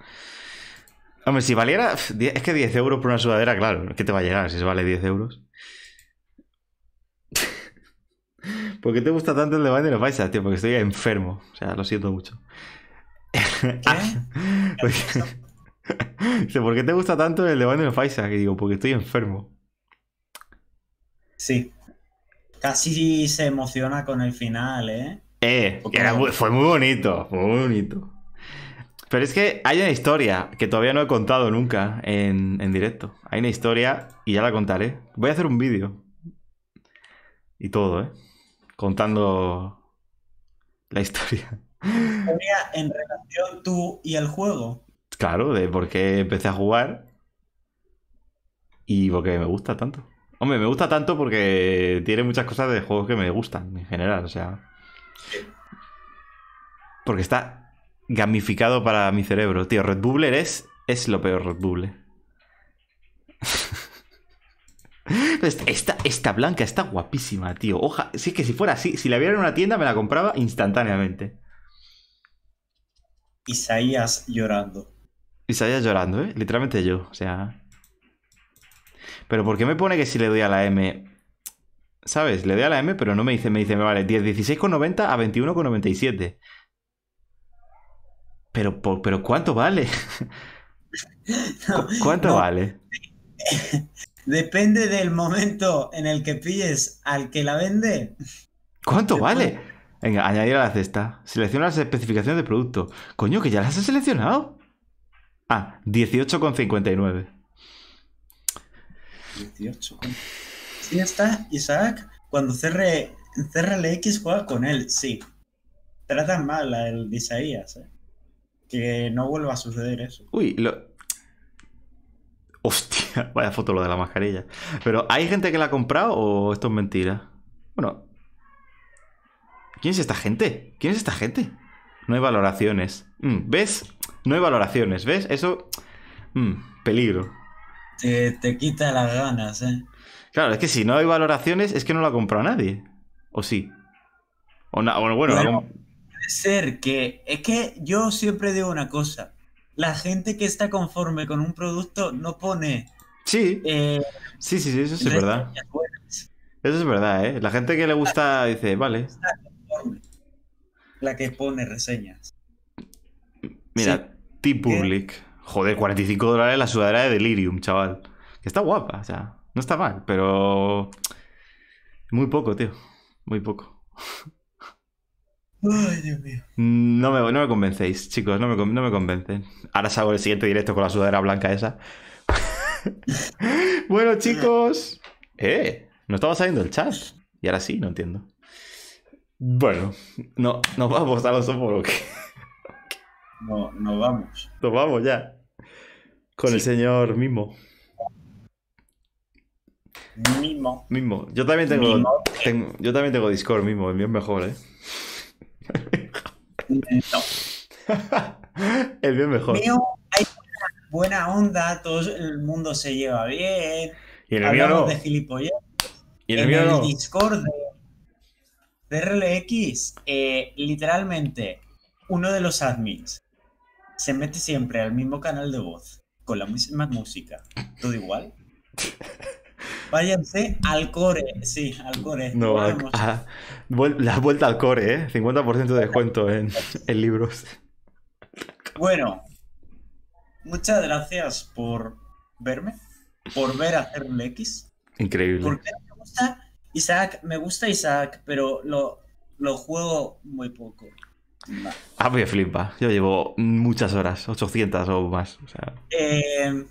Hombre, si valiera. Es que 10 euros por una sudadera, claro, ¿qué te va a llegar si se vale 10 euros? ¿Por qué te gusta tanto el de Binding of Isaac, tío? Porque estoy enfermo. O sea, lo siento mucho. ¿Qué? Porque- Dice, ¿por qué te gusta tanto el de Binding of Isaac? Digo, porque estoy enfermo. Sí. Casi se emociona con el final, ¿eh? Eh, era muy- fue muy bonito, fue muy bonito. Pero es que hay una historia que todavía no he contado nunca en, en directo. Hay una historia y ya la contaré. Voy a hacer un vídeo. Y todo, ¿eh? Contando la historia. Historia en relación tú y el juego. Claro, de por qué empecé a jugar y por qué me gusta tanto. Hombre, me gusta tanto porque tiene muchas cosas de juegos que me gustan en general, o sea. Porque está gamificado para mi cerebro. Tío, Red Bubbler es, es lo peor, Red Bubbler. Esta, esta, esta blanca está guapísima, tío. Oja, si es que si fuera así, si la viera en una tienda me la compraba instantáneamente. Isaías llorando. Isaías llorando, ¿eh? Literalmente yo, o sea... Pero ¿por qué me pone que si le doy a la M... ¿Sabes? Le doy a la M, pero no me dice, me dice, me vale 10, 16,90 a 21,97. Pero, por- pero ¿cuánto vale? No, ¿Cuánto no, vale? Depende del momento en el que pilles al que la vende. ¿Cuánto vale? Venga, añadir a la cesta. Selecciona las especificaciones de producto. Coño, que ya las has seleccionado. Ah, 18,59. 18. Sí, está Isaac. Cuando el X, juega con él. Sí. Tratan mal a el de Isaías, ¿eh? Que no vuelva a suceder eso. Uy, lo... Hostia, vaya foto lo de la mascarilla. Pero, ¿hay gente que la ha comprado o esto es mentira? Bueno. ¿Quién es esta gente? ¿Quién es esta gente? No hay valoraciones. Mm, ¿Ves? No hay valoraciones, ¿ves? Eso... mm, peligro. Te, te quita las ganas, ¿eh? Claro, es que si no hay valoraciones es que no la ha comprado nadie. ¿O sí? O na- bueno, bueno, Bueno. Ser que. Es que yo siempre digo una cosa. La gente que está conforme con un producto no pone. Sí, eh, sí, sí, sí, eso sí es verdad. buenas. Eso es verdad, ¿eh? La gente que le gusta dice, vale, Conforme. La que pone reseñas. Mira, T-Public. Joder, 45 dólares la sudadera de Delirium, chaval. Que está guapa, o sea, no está mal, pero. Muy poco, tío. Muy poco. Ay, Dios mío. No me, no me convencéis, chicos, no me, no me convencen. Ahora salgo el siguiente directo con la sudadera blanca esa. bueno, chicos. Eh, no estaba saliendo el chat. Y ahora sí, no entiendo. Bueno, no, nos vamos a los por qué. No, nos vamos. Nos vamos ya. Con el señor Mimo. Mimo. Mimo. Yo también tengo, Mimo. tengo- Yo también tengo Discord, Mimo. El mío es mejor, ¿eh? No. el mío mejor. Mío, hay buena, buena onda, todo el mundo se lleva bien. Y el mío no. de gilipollas. Y en el en mío el no. Discord de RLX, eh, literalmente, uno de los admins se mete siempre al mismo canal de voz, con la misma música, todo igual. Váyanse al core, sí, al core. No. La vuelta al core, ¿eh? 50% de descuento en, en libros. Bueno, muchas gracias por verme, por ver a RLX. Increíble. Porque me gusta Isaac, me gusta Isaac, pero lo, lo juego muy poco. Va. Ah, me flipa. Yo llevo muchas horas, 800 o más. O sea, Eh,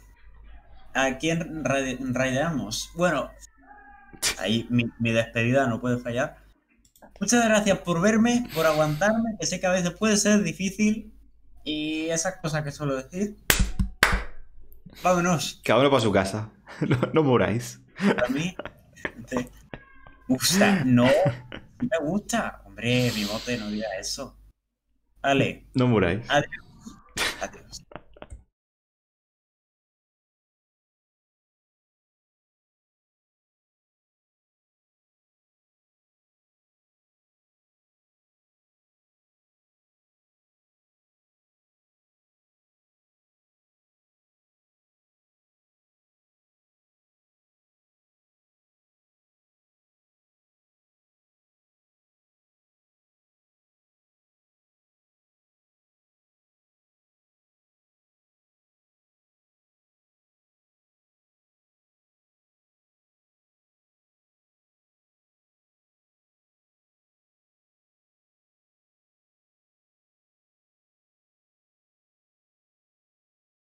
¿A quién raid- raideamos? Bueno, ahí mi, mi despedida no puede fallar. Muchas gracias por verme, por aguantarme, que sé que a veces puede ser difícil y esas cosas que suelo decir. Vámonos, cada uno para su casa. No, no muráis. a mí te gusta, no, me gusta. Hombre, mi mote no diga eso. Vale, No muráis. adiós. Adiós.